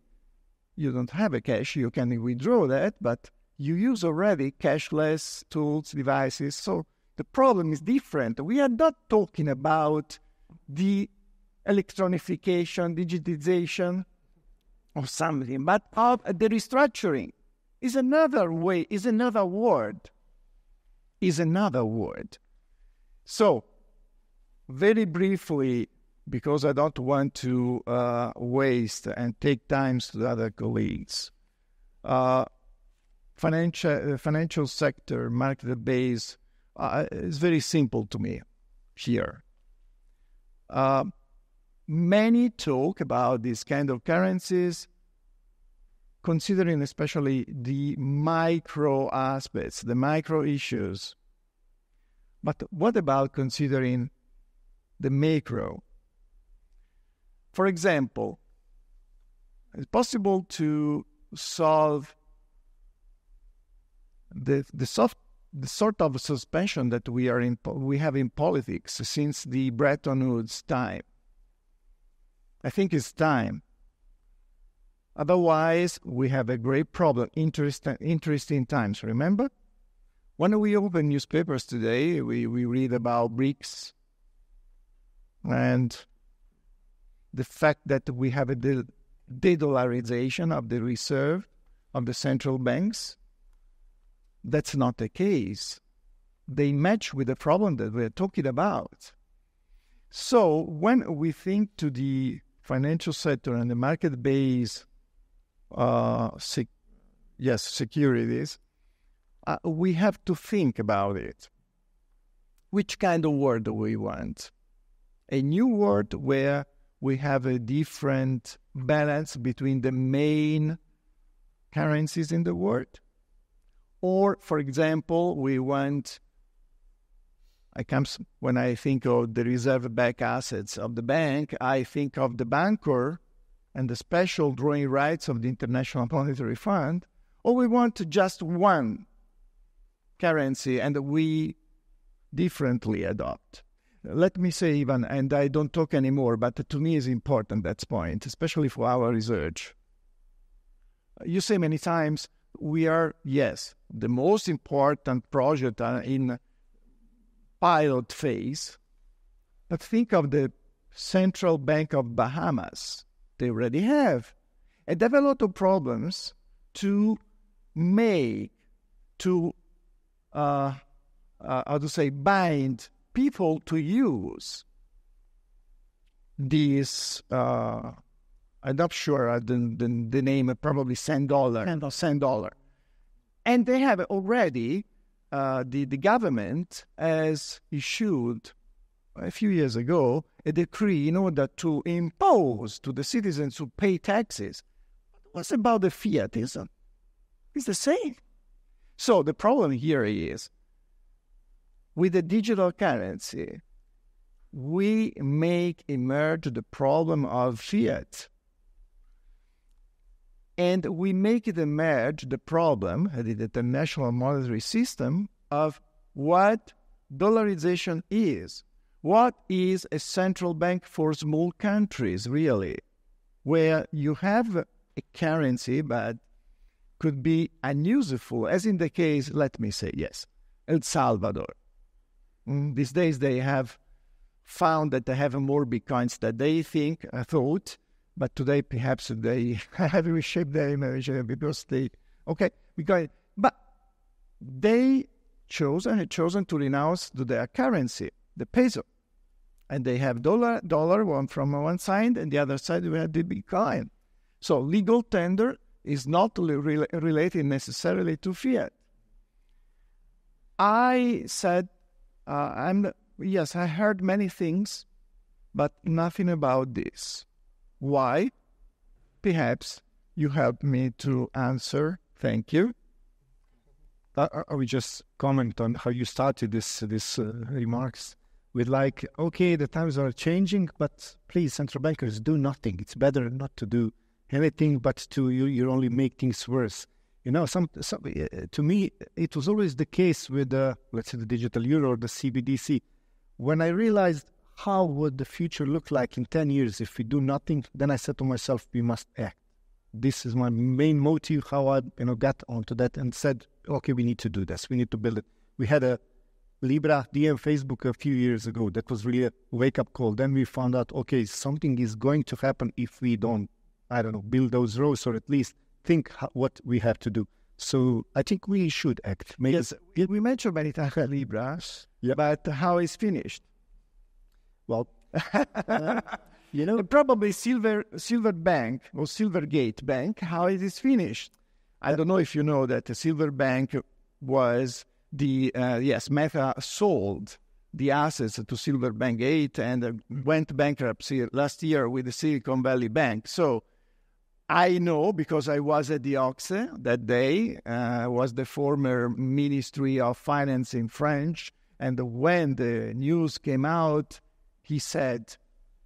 you don't have a cash. You can withdraw that, but you use already cashless tools, devices. So the problem is different. We are not talking about the electronification, digitization of something, but of the restructuring. Is another way, is another word. Is another word. So, very briefly, because I don't want to uh, waste and take times to the other colleagues. Uh, financial financial sector market base uh, is very simple to me here. Uh, many talk about these kind of currencies, considering especially the micro aspects, the micro issues. But what about considering the macro? For example, it's possible to solve the the soft the sort of suspension that we are in we have in politics since the Bretton Woods time. I think it's time. Otherwise, we have a great problem. Interesting, interesting times. Remember, when we open newspapers today, we, we read about BRICS and the fact that we have a de- de-dollarization of the reserve of the central banks that's not the case. They match with the problem that we're talking about. So when we think to the financial sector and the market-based, uh, sec- yes, securities, uh, we have to think about it. Which kind of world do we want? A new world where we have a different balance between the main currencies in the world, or, for example, we want, I comes when I think of the reserve back assets of the bank, I think of the banker and the special drawing rights of the International Monetary Fund, or we want just one currency and we differently adopt. Let me say even, and I don't talk anymore, but to me is important that point, especially for our research. You say many times, we are, yes, the most important project in pilot phase. But think of the Central Bank of Bahamas. They already have. And they have a lot of problems to make, to, uh, uh, how to say, bind people to use these uh, I'm not sure the, the, the name, probably Sand Dollar. Sand Dollar. And they have already uh, the, the government has issued a few years ago a decree in order to impose to the citizens who pay taxes. What's about the fiatism? It's the same. So the problem here is with the digital currency, we make emerge the problem of fiat. And we make it emerge the problem, the international monetary system, of what dollarization is. What is a central bank for small countries, really? Where you have a currency, but could be unuseful, as in the case, let me say, yes, El Salvador. Mm, these days they have found that they have more bitcoins that they think, I thought, but today perhaps they have reshaped their image because they, okay, because, but they chose and chosen to renounce to their currency, the peso. And they have dollar, dollar one from one side, and the other side we have the Bitcoin. So legal tender is not re- related necessarily to fiat. I said, uh, I'm yes, I heard many things, but nothing about this. Why? Perhaps you help me to answer. Thank you. Uh, I will just comment on how you started this this uh, remarks with like, okay, the times are changing, but please, central bankers, do nothing. It's better not to do anything, but to you, you only make things worse. You know, some, some uh, to me, it was always the case with the let's say the digital euro or the CBDC. When I realized how would the future look like in ten years if we do nothing, then I said to myself, we must act. This is my main motive. How I you know got onto that and said, okay, we need to do this. We need to build it. We had a Libra Diem Facebook a few years ago. That was really a wake up call. Then we found out, okay, something is going to happen if we don't, I don't know, build those roads or at least think what we have to do. So I think we should act. Maybe yes, we mentioned many times Libra, yeah. but how is finished? Well, uh, you know, probably Silver Silver Bank or Silvergate Bank. How it is finished? I don't know if you know that the Silver Bank was the uh, yes Meta sold the assets to Silver Bank 8 and uh, went bankruptcy last year with the Silicon Valley Bank. So I know because I was at the OCSE that day, uh, was the former Ministry of Finance in French. And when the news came out, he said,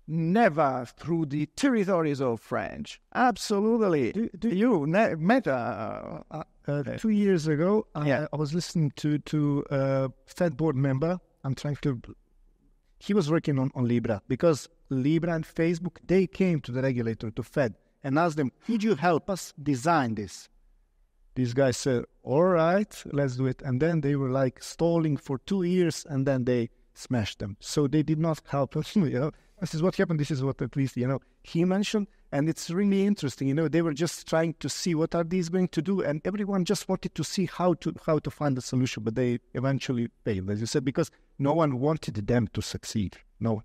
never through the territories of French. Absolutely. Do, do you ne- met uh, uh, uh, two years ago? I, I was listening to to a Fed board member. I'm trying to. He was working on, on Libra because Libra and Facebook they came to the regulator to Fed and asked them, "Could you help us design this?" These guys said, "All right, let's do it." And then they were like stalling for two years, and then they smashed them. So they did not help us. You know, this is what happened. This is what at least you know he mentioned, and it's really interesting. You know, they were just trying to see what are these going to do, and everyone just wanted to see how to how to find a solution. But they eventually failed, as you said, because no one wanted them to succeed. No one.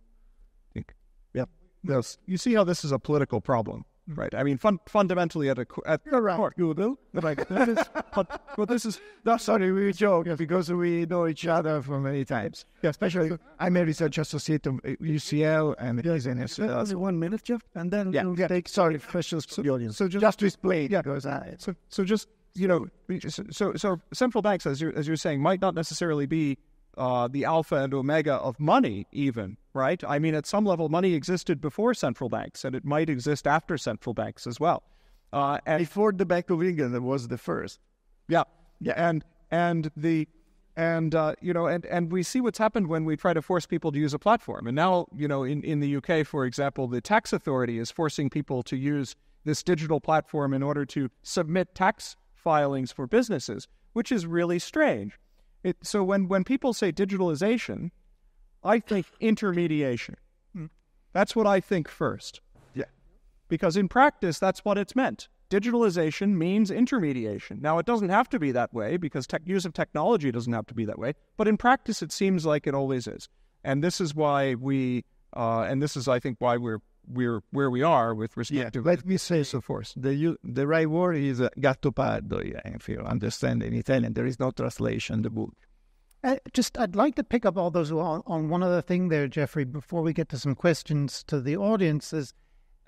Yeah. Yes. You see how this is a political problem. Right. I mean, fun, fundamentally, at a at You're right, Google. Right. That is, but, but this is no. Sorry, we joke because we know each other for many times. Yeah, especially I'm a research associate of UCL and yes, in uh, Only one minute, Geoff, and then yeah, we'll yeah. take sorry questions so, from the audience. So just, just to explain, yeah. because I, so so just you know, so so central banks, as you're as you're saying, might not necessarily be uh, the alpha and omega of money, even, right? I mean, at some level, money existed before central banks, and it might exist after central banks as well. Uh, and before the Bank of England was the first. Yeah, yeah, and and the and uh, you know, and and we see what's happened when we try to force people to use a platform. And now, you know, in in the UK, for example, the tax authority is forcing people to use this digital platform in order to submit tax filings for businesses, which is really strange. It, so when, when people say digitalization, I think intermediation. Hmm. That's what I think first. Yeah. Because in practice, that's what it's meant. Digitalization means intermediation. Now, it doesn't have to be that way because tech, use of technology doesn't have to be that way. But in practice, it seems like it always is. And this is why we, uh, and this is, I think, why we're we're where we are with respect yeah, to let me say so force. The the right word is uh, gattopardo. Yeah, if you understand in Italian, there is no translation in the book. Uh, just, I'd like to pick up all those on, on, one other thing there, Geoffrey, before we get to some questions to the audience. Is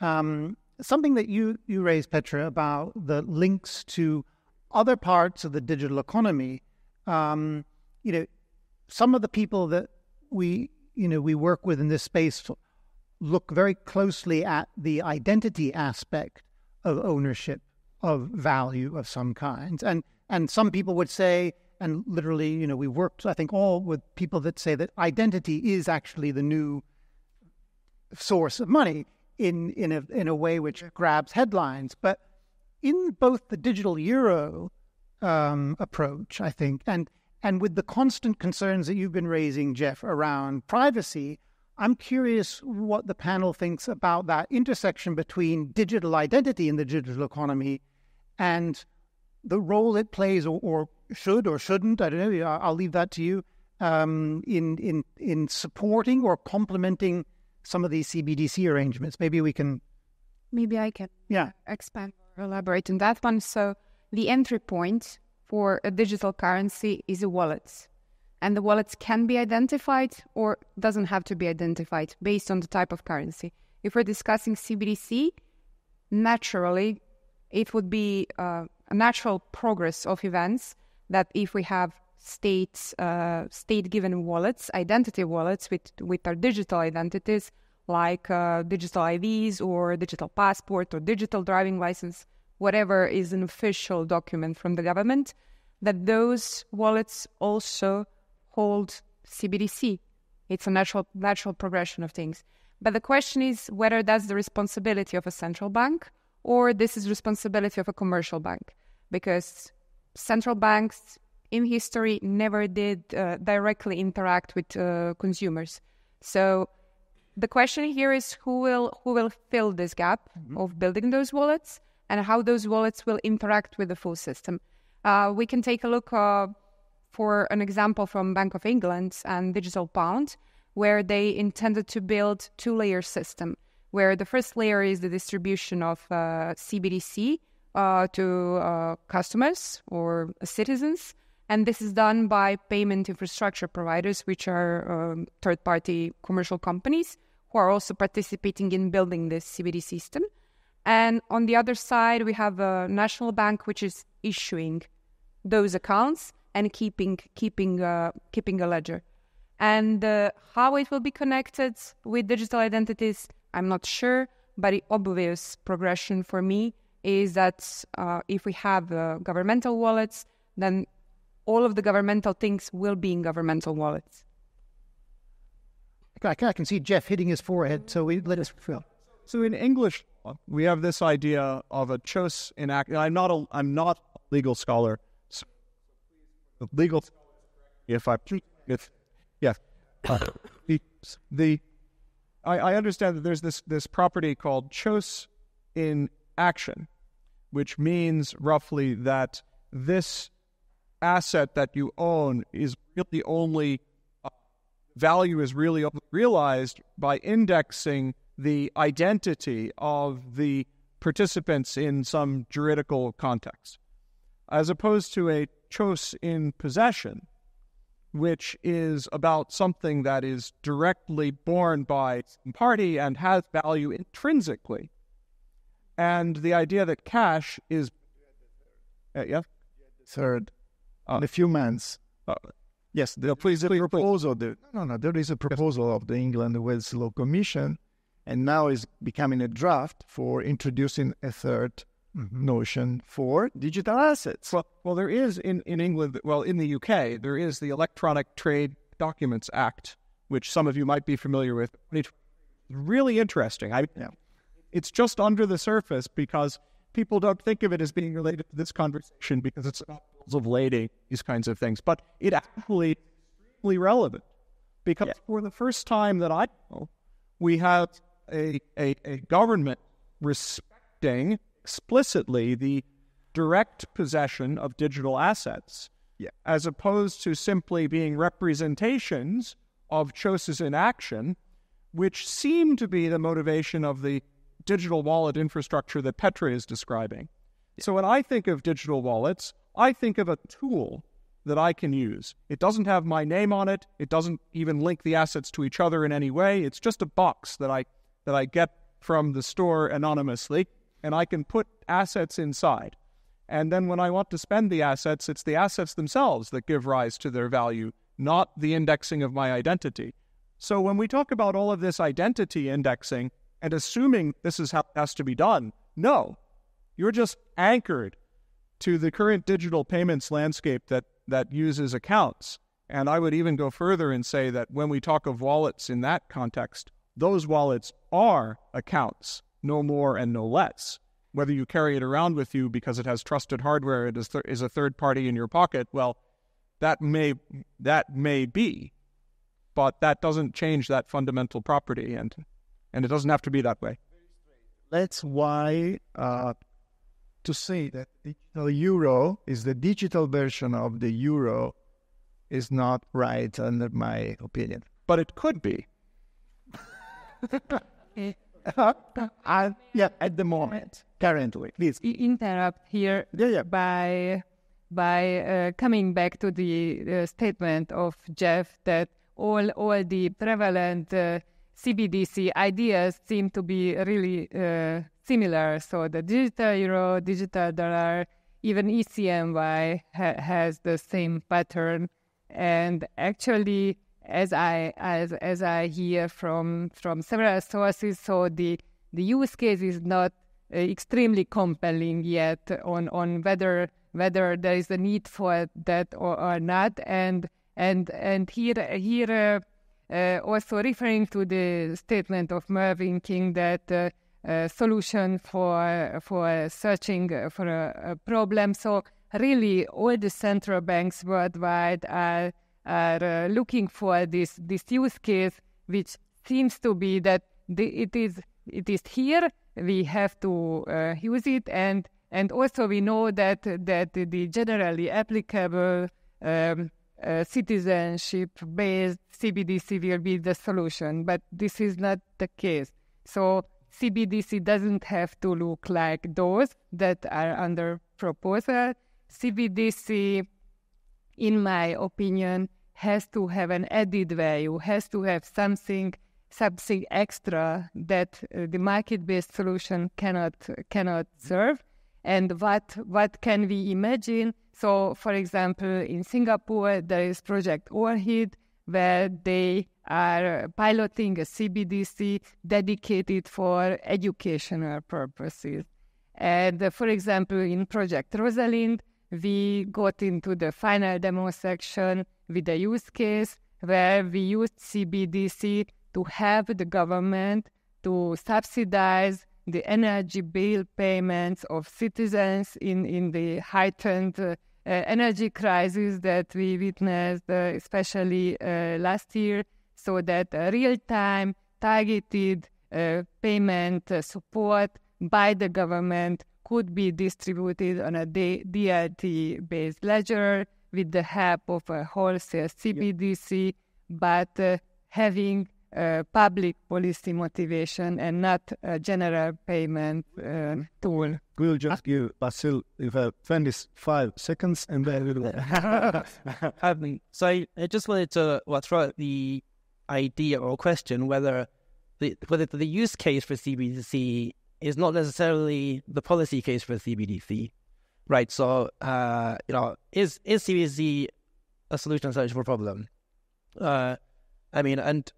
um, something that you you raised, Petra, about the links to other parts of the digital economy. Um, you know, some of the people that we you know we work with in this space look very closely at the identity aspect of ownership of value of some kind, and and some people would say and literally, you know, we worked, I think, all with people that say that identity is actually the new source of money in in a in a way which grabs headlines. But in both the digital euro um, approach, I think, and and with the constant concerns that you've been raising, Geoff, around privacy, I'm curious what the panel thinks about that intersection between digital identity in the digital economy and the role it plays or, or should or shouldn't, I don't know, I'll leave that to you, um, in, in, in supporting or complementing some of these CBDC arrangements. Maybe we can. Maybe I can yeah. expand or elaborate on that one. So, the entry point for a digital currency is a wallet. And the wallets can be identified or doesn't have to be identified based on the type of currency. If we're discussing CBDC, naturally, it would be uh, a natural progress of events that if we have state uh, state given wallets, identity wallets with with our digital identities like uh, digital IDs or digital passport or digital driving license, whatever is an official document from the government, that those wallets also hold CBDC. It's a natural natural progression of things. But the question is whether that's the responsibility of a central bank or this is responsibility of a commercial bank because central banks in history never did uh, directly interact with uh, consumers. So the question here is who will who will fill this gap mm-hmm. of building those wallets and how those wallets will interact with the full system. Uh, we can take a look uh, for an example from Bank of England and Digital Pound, where they intended to build two-layer system, where the first layer is the distribution of uh, CBDC uh, to uh, customers or citizens. And this is done by payment infrastructure providers, which are um, third party commercial companies who are also participating in building this CBD system. And on the other side, we have a national bank which is issuing those accounts and keeping keeping uh, keeping a ledger. And uh, how it will be connected with digital identities, I'm not sure. But the obvious progression for me is that uh, if we have uh, governmental wallets, then all of the governmental things will be in governmental wallets. I can see Geoff hitting his forehead, so we let us feel. So in English, we have this idea of a chose in act. I'm not a I'm not a legal scholar. Legal, if I if yeah, uh, the the I, I understand that there's this this property called chose in action, which means roughly that this asset that you own is really only uh, value is really realized by indexing the identity of the participants in some juridical context, as opposed to a chose in possession, which is about something that is directly borne by some party and has value intrinsically and the idea that cash is uh, yeah third uh, in a few months. Uh, yes, the, please, proposal. Please. The, no, no, there is a proposal of the England Wales Law Commission, and now is becoming a draft for introducing a 3rd mm-hmm. notion for digital assets. Well, well, there is in in England. Well, in the UK, there is the Electronic Trade Documents Act, which some of you might be familiar with. It's really interesting. I yeah. It's just under the surface because people don't think of it as being related to this conversation because it's about bills of lading, these kinds of things. But it actually is extremely relevant because yeah. for the first time that I know, we have a, a, a government respecting explicitly the direct possession of digital assets, yeah. as opposed to simply being representations of choses in action, which seem to be the motivation of the digital wallet infrastructure that Petra is describing. So when I think of digital wallets, I think of a tool that I can use. It doesn't have my name on it. It doesn't even link the assets to each other in any way. It's just a box that I that I get from the store anonymously, and I can put assets inside. And then when I want to spend the assets, it's the assets themselves that give rise to their value, not the indexing of my identity. So when we talk about all of this identity indexing and assuming this is how it has to be done, no, you're just anchored to the current digital payments landscape that, that uses accounts. And I would even go further and say that when we talk of wallets in that context, those wallets are accounts, no more and no less. Whether you carry it around with you because it has trusted hardware, it is, th- is a third party in your pocket, well, that may that may be, but that doesn't change that fundamental property, and and it doesn't have to be that way. That's why uh, to say that digital euro is the digital version of the euro is not right, under my opinion. But it could be. uh, yeah, at the moment, currently, please interrupt here yeah, yeah. by by uh, coming back to the uh, statement of Geoff that all all the prevalent uh, CBDC ideas seem to be really uh, similar. So the digital euro, digital dollar, even e-CNY ha- has the same pattern. And actually, as I as as I hear from from several sources, so the the use case is not uh, extremely compelling yet on on whether whether there is a need for that or, or not. And and and here here uh, uh, also referring to the statement of Mervyn King that. Uh, uh, solution for for searching for a, a, problem. So really, all the central banks worldwide are are uh, looking for this this use case, which seems to be that the, it is it is here. We have to uh, use it, and and also we know that that the generally applicable um, uh, citizenship-based CBDC will be the solution, but this is not the case. So CBDC doesn't have to look like those that are under proposal. CBDC, in my opinion, has to have an added value, has to have something something extra that uh, the market-based solution cannot cannot serve. And what what can we imagine? So, for example, in Singapore, there is Project Orchid, where they are piloting a CBDC dedicated for educational purposes. And uh, for example, in Project Rosalind, we got into the final demo section with a use case where we used CBDC to help the government to subsidize the energy bill payments of citizens in, in the heightened uh, energy crisis that we witnessed, uh, especially uh, last year, so that real time targeted uh, payment uh, support by the government could be distributed on a DLT based ledger with the help of a wholesale CBDC, yep. but uh, having public policy motivation and not a general payment uh, tool. We'll just give Basil if uh, 25 seconds and then we'll. um, so I, I, just wanted to well, throw out the idea or question whether the whether the use case for CBDC is not necessarily the policy case for CBDC, right? So, uh, you know, is is CBDC a solution to a problem? Uh, I mean, and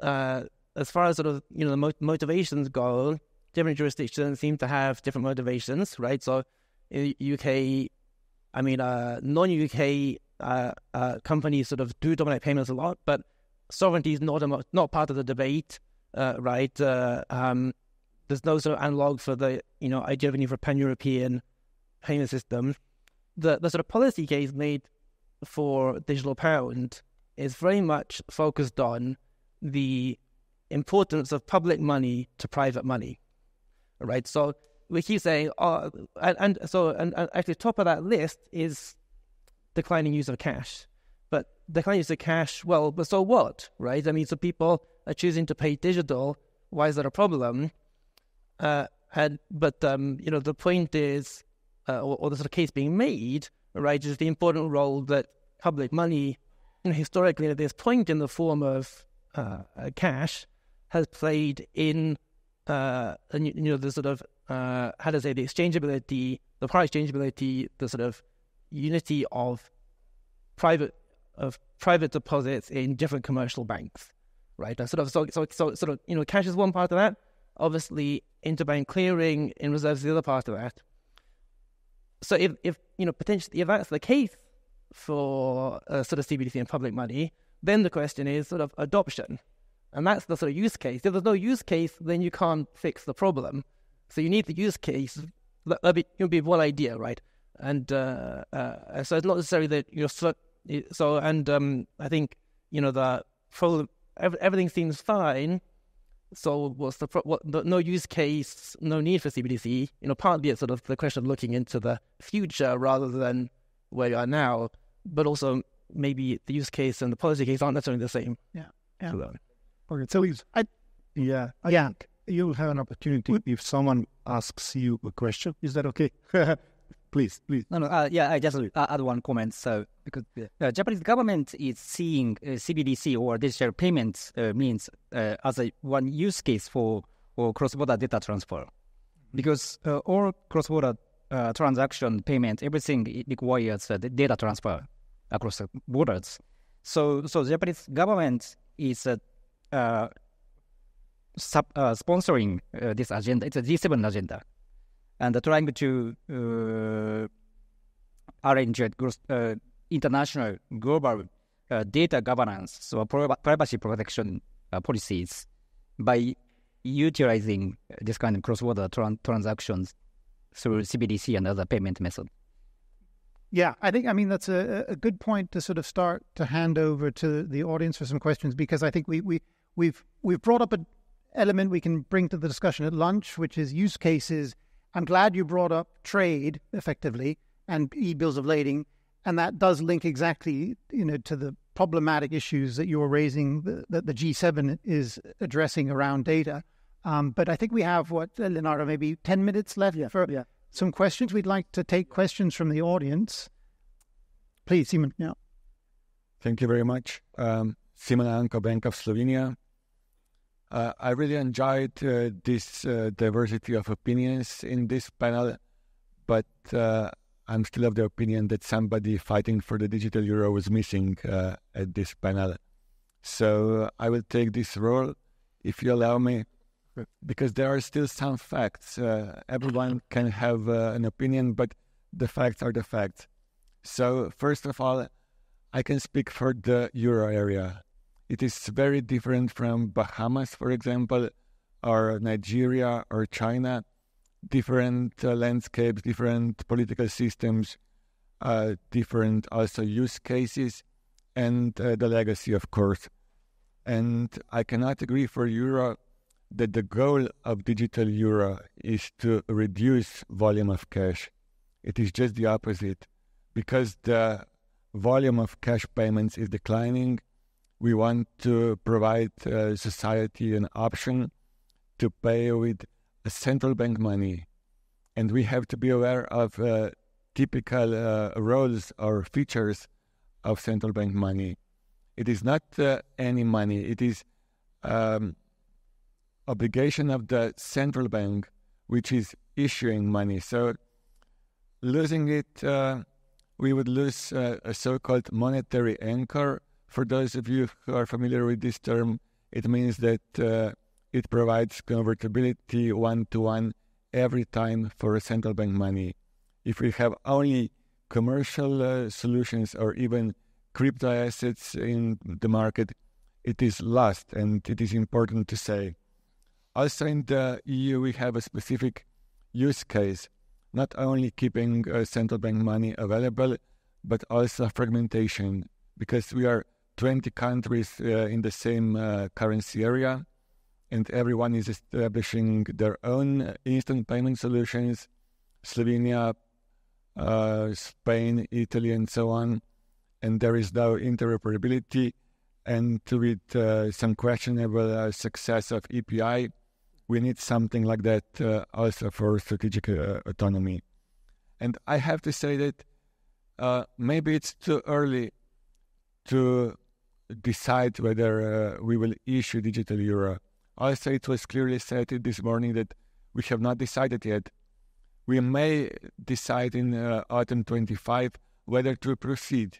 uh, as far as sort of you know the mo- motivations go, different jurisdictions seem to have different motivations, right? So, in UK, I mean, uh, non-UK uh, uh, companies sort of do dominate payments a lot, but sovereignty is not a, not part of the debate, uh, right? Uh, um, there's no sort of analog for the you know idea of a need for pan-European payment system. The the sort of policy case made for digital pound is very much focused on the importance of public money to private money, right? So we keep saying, oh, and, and so and, and actually top of that list is declining use of cash. But declining use of cash, well, but so what, right? I mean, so people are choosing to pay digital. Why is that a problem? Uh, and but um, you know, the point is, uh, or, or the sort of case being made, right, is the important role that public money, you know, historically at this point in the form of uh, cash, has played in uh, you know the sort of uh, how to say the exchangeability, the price exchangeability, the sort of unity of private of private deposits in different commercial banks, right? And sort of so so so sort of you know cash is one part of that. Obviously, interbank clearing in reserves is the other part of that. So if if you know potentially if that's the case for uh, sort of CBDC and public money, then the question is sort of adoption, and that's the sort of use case. If there's no use case, then you can't fix the problem. So you need the use case. That'd be, would be one idea, right? And uh, uh, so it's not necessarily that you're so, so and um, I think you know the problem, everything seems fine. So what's the, what, the no use case, no need for CBDC? You know, partly it's sort of the question of looking into the future rather than where you are now, but also maybe the use case and the policy case aren't necessarily the same. Yeah, yeah. So, Okay, so I, yeah, I Yeah. you'll have an opportunity if someone asks you a question. Is that okay? please, please. No, no, uh, yeah, I just uh, add one comment. So, because the Japanese government is seeing uh, CBDC or digital payments uh, means uh, as a one use case for for cross-border data transfer, because uh, all cross-border uh, transaction payment, everything it requires uh, the data transfer across the borders. So, so the Japanese government is uh, uh, sub, uh, sponsoring uh, this agenda. It's a G7 agenda, and trying to uh, arrange uh, international global uh, data governance, so privacy protection policies, by utilizing this kind of cross-border tran- transactions through CBDC and other payment methods. Yeah, I think I mean that's a, a good point to sort of start to hand over to the audience for some questions because I think we we we've we've brought up an element we can bring to the discussion at lunch, which is use cases. I'm glad you brought up trade effectively and e-bills of lading, and that does link exactly you know to the problematic issues that you were raising that the G7 is addressing around data. Um, but I think we have what uh, Leonardo maybe ten minutes left for some questions. We'd like to take questions from the audience. Please, Simon. Yeah. Thank you very much. Um, Simon Anko, Bank of Slovenia. Uh, I really enjoyed uh, this uh, diversity of opinions in this panel, but uh, I'm still of the opinion that somebody fighting for the digital euro was missing uh, at this panel. So I will take this role, if you allow me, because there are still some facts. Uh, everyone can have an opinion, but the facts are the facts. So, first of all, I can speak for the euro area. It is very different from Bahamas, for example, or Nigeria or China. Different uh, landscapes, different political systems, uh, different also use cases, and uh, the legacy, of course. And I cannot agree for euro that the goal of digital euro is to reduce volume of cash. It is just the opposite because the volume of cash payments is declining. We want to provide uh, society an option to pay with central bank money. And we have to be aware of uh, typical uh, roles or features of central bank money. It is not uh, any money, it is um, obligation of the central bank which is issuing money. So losing it uh, we would lose uh, a so-called monetary anchor. For those of you who are familiar with this term, it means that uh, it provides convertibility one-to-one every time for central bank money. If we have only commercial uh, solutions or even crypto assets in the market, it is lost, and it is important to say. Also, in the EU, we have a specific use case not only keeping uh, central bank money available, but also fragmentation, because we are 20 countries uh, in the same uh, currency area, and everyone is establishing their own instant payment solutions. Slovenia, uh, Spain, Italy, and so on, and there is no interoperability. And with some questionable success of EPI, we need something like that uh, also for strategic uh, autonomy. And I have to say that uh, maybe it's too early to decide whether uh, we will issue digital euro. Also, it was clearly stated this morning that we have not decided yet. We may decide in uh, autumn 25 whether to proceed.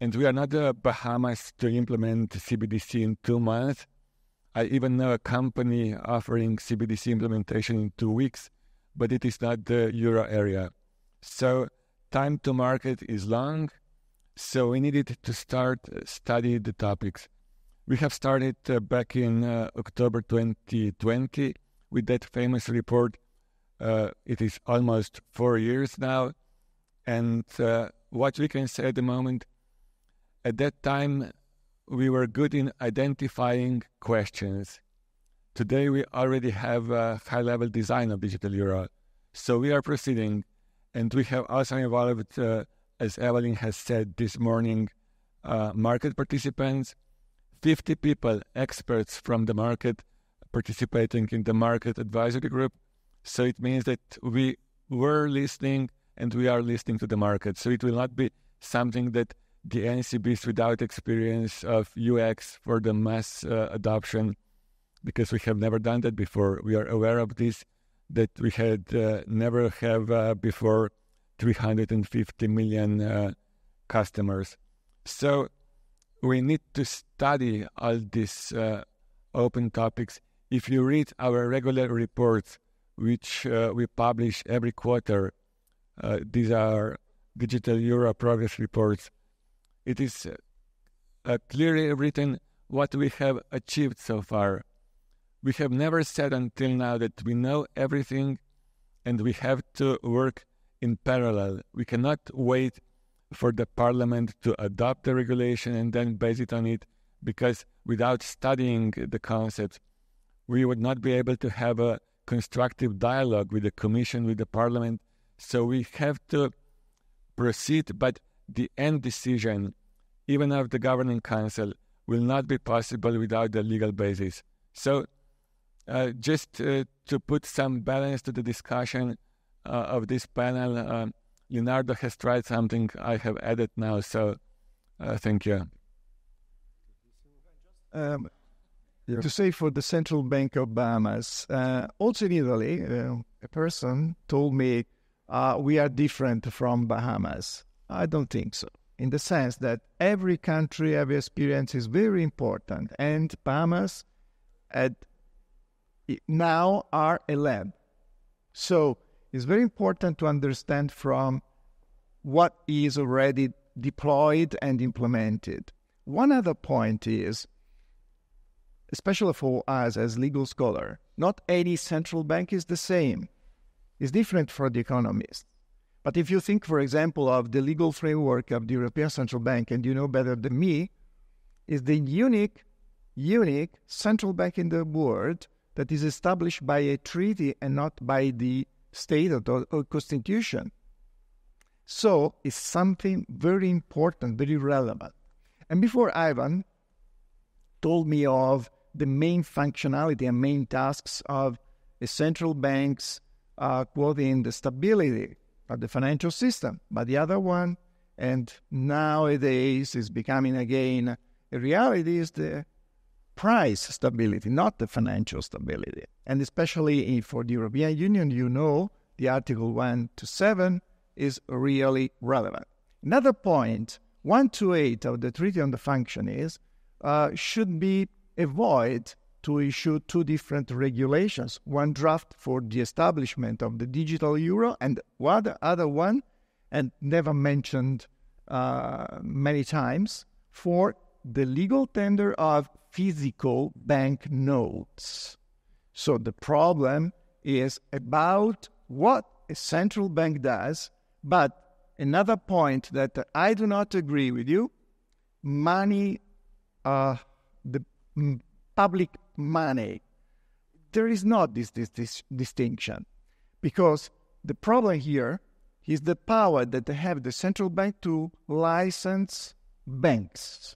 And we are not the Bahamas to implement CBDC in two months. I even know a company offering CBDC implementation in two weeks, but it is not the euro area. So time to market is long. So we needed to start uh, study the topics. We have started uh, back in uh, October 2020 with that famous report. Uh, it is almost four years now. And uh, what we can say at the moment, at that time, we were good in identifying questions. Today, we already have a high level design of digital euro. So we are proceeding. And we have also involved, uh, as Evelien has said this morning, uh, market participants, 50 people, experts from the market, participating in the market advisory group. So it means that we were listening and we are listening to the market. So it will not be something that the NCBs without experience of UX for the mass uh, adoption, because we have never done that before. We are aware of this, that we had uh, never have uh, before 350 million uh, customers. So we need to study all these uh, open topics. If you read our regular reports, which uh, we publish every quarter, these are Digital Euro Progress Reports it is uh, clearly written what we have achieved so far. We have never said until now that we know everything and we have to work in parallel. We cannot wait for the parliament to adopt the regulation and then base it on it because without studying the concepts, we would not be able to have a constructive dialogue with the commission, with the parliament. So we have to proceed, but the end decision, even of the governing council, will not be possible without the legal basis. So, uh, just uh, to put some balance to the discussion of this panel, um, Leonardo has tried something I have added now. So, uh, thank you. Um, yeah. To say for the Central Bank of Bahamas, uh, also in Italy, uh, a person told me we are different from Bahamas. I don't think so. In the sense that every country, every experience is very important, and Bahamas at now are a lab. So it's very important to understand from what is already deployed and implemented. One other point is, especially for us as legal scholar, not any central bank is the same. It's different for the economists. But if you think, for example, of the legal framework of the European Central Bank, and you know better than me, is the unique, unique central bank in the world that is established by a treaty and not by the state or, or constitution. So it's something very important, very relevant. And before Ivan told me of the main functionality and main tasks of a central bank's uh, quoting the stability of the financial system. But the other one, and nowadays is becoming again a reality, is the price stability, not the financial stability. And especially for the European Union, you know the Article 1 to 7 is really relevant. Another point, 1 to 8 of the Treaty on the Function is uh, should be avoid to issue two different regulations one draft for the establishment of the digital euro, and one other one, and never mentioned uh, many times, for the legal tender of physical bank notes. So the problem is about what a central bank does, but another point that I do not agree with you money, uh, the public money. There is not this, this, this distinction because the problem here is the power that they have the central bank to license banks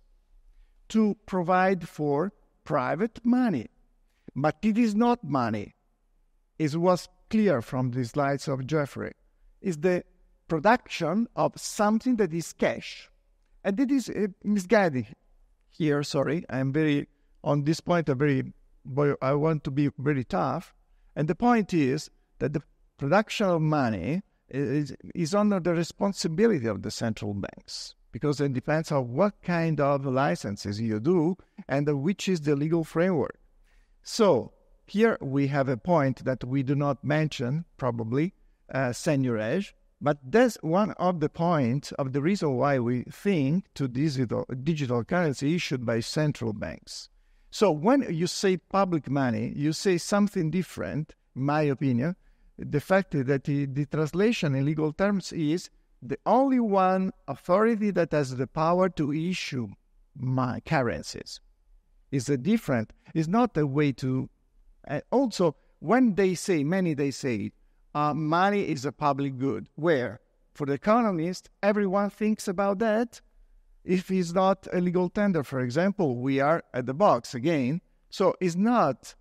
to provide for private money. But it is not money. It was clear from the slides of Geoffrey. It's the production of something that is cash. and it is uh, misguiding here. Sorry, I'm very on this point. I'm very, I want to be very tough. And the point is that the production of money is, is under the responsibility of the central banks because it depends on what kind of licenses you do and which is the legal framework. So here we have a point that we do not mention, probably, uh, seigniorage, but that's one of the points of the reason why we think to digital, digital currency issued by central banks. So when you say public money, you say something different, in my opinion. The fact that the, the translation in legal terms is the only one authority that has the power to issue my currencies. Is a different, is not a way to. Uh, also, when they say, many they say, uh, money is a public good, where for the economist, everyone thinks about that. If it's not a legal tender, for example, we are at the box again. So it's not,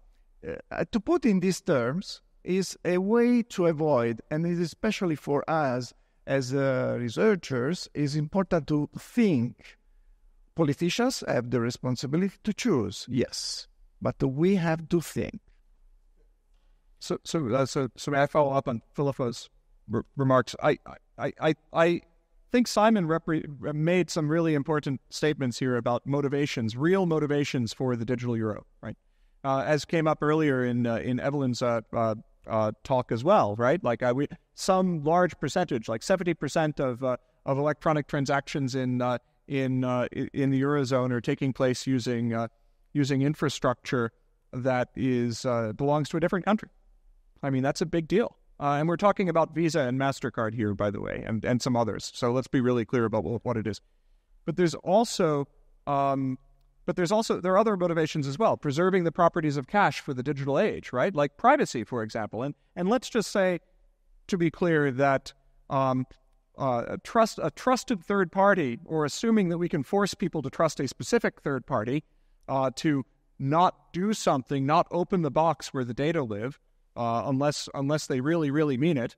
uh, to put in these terms, is a way to avoid, and especially for us as uh, researchers, is important to think. Politicians have the responsibility to choose, yes, but we have to think. So, so, uh, so, so may I follow up on Philippa's remarks? I, I, I, I think Simon repre- made some really important statements here about motivations, real motivations for the digital euro, right? Uh, as came up earlier in uh, in Evelien's uh, uh, talk as well, right? Like uh, we, some large percentage, like seventy percent of uh, of electronic transactions in uh, in uh, in the eurozone are taking place using uh, using infrastructure that is belongs to a different country. I mean, that's a big deal. and we're talking about Visa and Mastercard here, by the way, and and some others. So let's be really clear about what it is. But there's also um, but there's also there are other motivations as well, preserving the properties of cash for the digital age, right? Like privacy, for example. And and let's just say, to be clear, that um, uh, a trust a trusted third party, or assuming that we can force people to trust a specific third party uh, to not do something, not open the box where the data live, uh, unless unless they really really mean it,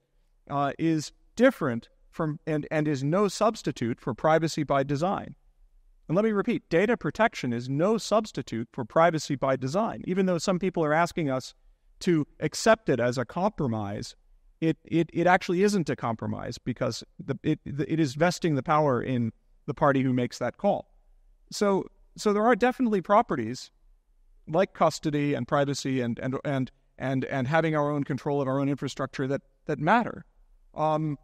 uh, is different from and and is no substitute for privacy by design. And let me repeat data protection is no substitute for privacy by design. Even though some people are asking us to accept it as a compromise, it, it, it actually isn't a compromise because the, it, it is vesting the power in the party who makes that call. So, so there are definitely properties like custody and privacy and, and, and, and, and having our own control of our own infrastructure that, that matter. Um,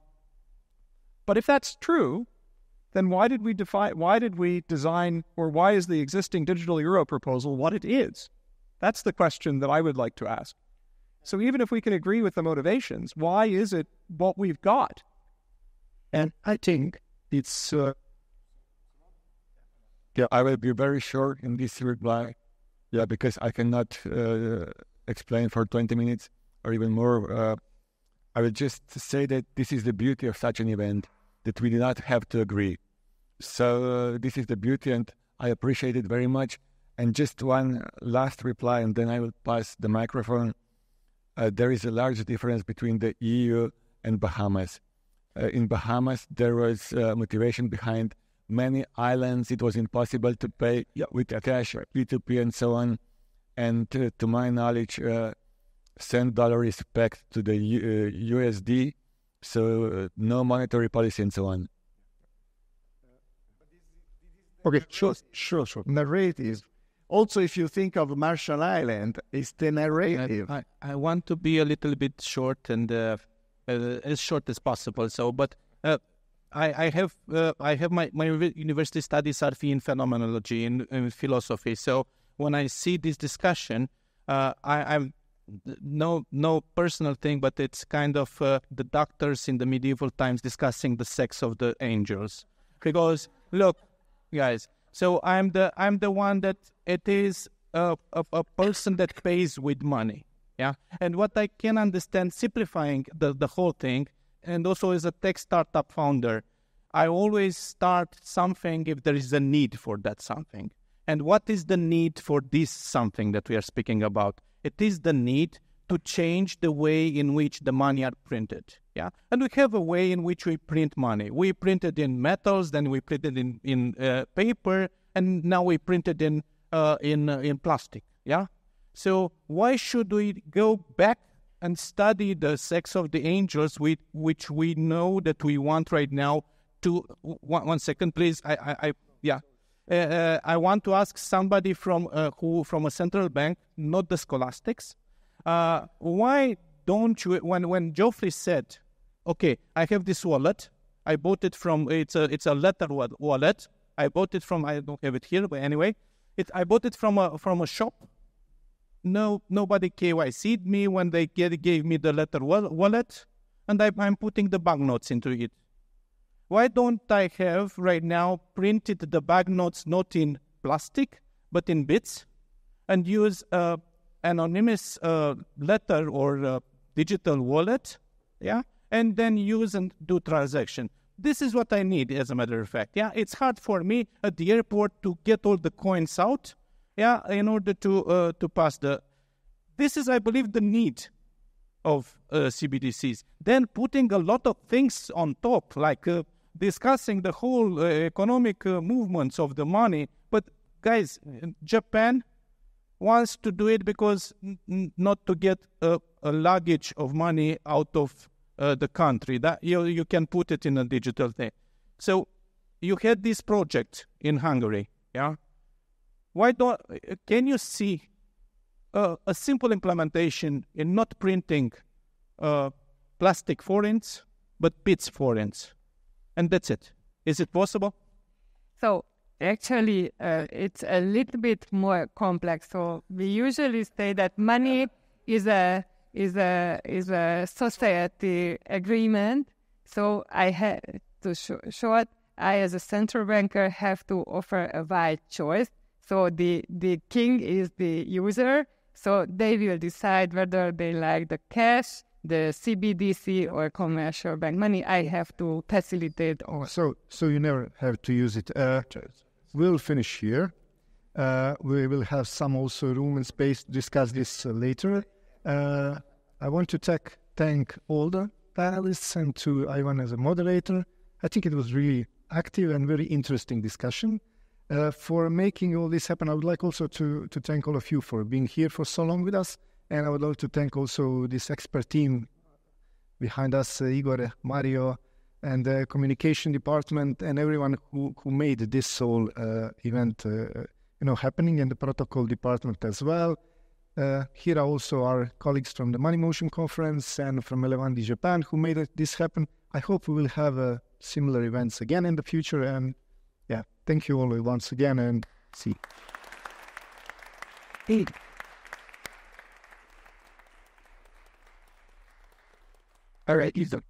but if that's true, then why did we define why did we design or why is the existing digital euro proposal what it is? That's the question that I would like to ask. So even if we can agree with the motivations, why is it what we've got? And I think it's uh, yeah, I will be very short in this reply. Yeah, because I cannot uh, explain for 20 minutes or even more. Uh, I will just say that this is the beauty of such an event that we do not have to agree. So uh, this is the beauty, and I appreciate it very much. And just one last reply, and then I will pass the microphone. Uh, there is a large difference between the EU and Bahamas. Uh, in Bahamas, there was uh, motivation behind many islands. It was impossible to pay with cash, P2P, and so on. And uh, to my knowledge, uh, Sand Dollar is pegged to the U- USD, so no monetary policy and so on. Okay, sure, sure, sure. Narrative. Also, if you think of Marshall Island, it's the narrative. I, I want to be a little bit short and uh, uh, as short as possible. So, but uh, I, I have uh, I have my, my university studies are in phenomenology and, and philosophy. So when I see this discussion, uh, I, I'm no no personal thing, but it's kind of uh, the doctors in the medieval times discussing the sex of the angels. Because look, guys. So I'm the I'm the one that it is a, a, a person that pays with money. Yeah. And what I can understand simplifying the, the whole thing, and also as a tech startup founder, I always start something if there is a need for that something. And what is the need for this something that we are speaking about? It is the need to change the way in which the money are printed. Yeah, and we have a way in which we print money. We print it in metals, then we print it in in uh, paper, and now we print it in uh, in uh, in plastic. Yeah, so why should we go back and study the sex of the angels, with, which we know that we want right now? To one, one second, please. I, I, I yeah. Uh, uh, I want to ask somebody from uh, who from a central bank, not the scholastics. Uh, why don't you? When when Geoffrey said, "Okay, I have this wallet. I bought it from it's a it's a letter wallet. I bought it from I don't have it here, but anyway, it I bought it from a from a shop. No, nobody KYC'd me when they get, gave me the letter wallet, and I, I'm putting the banknotes into it. Why don't I have right now printed the banknotes not in plastic but in bits, and use a anonymous uh, letter or uh, digital wallet, yeah, and then use and do transaction. This is what I need, as a matter of fact. Yeah, it's hard for me at the airport to get all the coins out, yeah, in order to uh, to pass the. This is, I believe, the need of uh, CBDCs. Then putting a lot of things on top, like uh, discussing the whole uh, economic movements of the money. But guys, Japan wants to do it because not to get a, a, luggage of money out of uh, the country. That you you can put it in a digital thing. So you had this project in Hungary, yeah. Why don't can you see uh, a simple implementation in not printing uh, plastic forints but bits forints, and that's it. Is it possible? So Actually, uh, it's a little bit more complex. So we usually say that money is a is a is a society agreement. So I have to show, short. I, as a central banker, have to offer a wide choice. So the the king is the user. So they will decide whether they like the cash, the CBDC, or commercial bank money. I have to facilitate all. So so you never have to use it. Uh, we'll finish here. Uh, we will have some also room and space to discuss this uh, later. Uh, I want to thank, thank all the panelists and to Ivan as a moderator. I think it was really active and very interesting discussion. Uh, for making all this happen, I would like also to, to thank all of you for being here for so long with us. And I would like to thank also this expert team behind us, uh, Igor, Mario, and the communication department and everyone who, who made this whole uh, event uh, you know happening in the protocol department as well. Uh, here are also our colleagues from the money motion conference and from Elevandi Japan who made this happen. I hope we will have uh, similar events again in the future and yeah thank you all once again and see. All right, Ethan.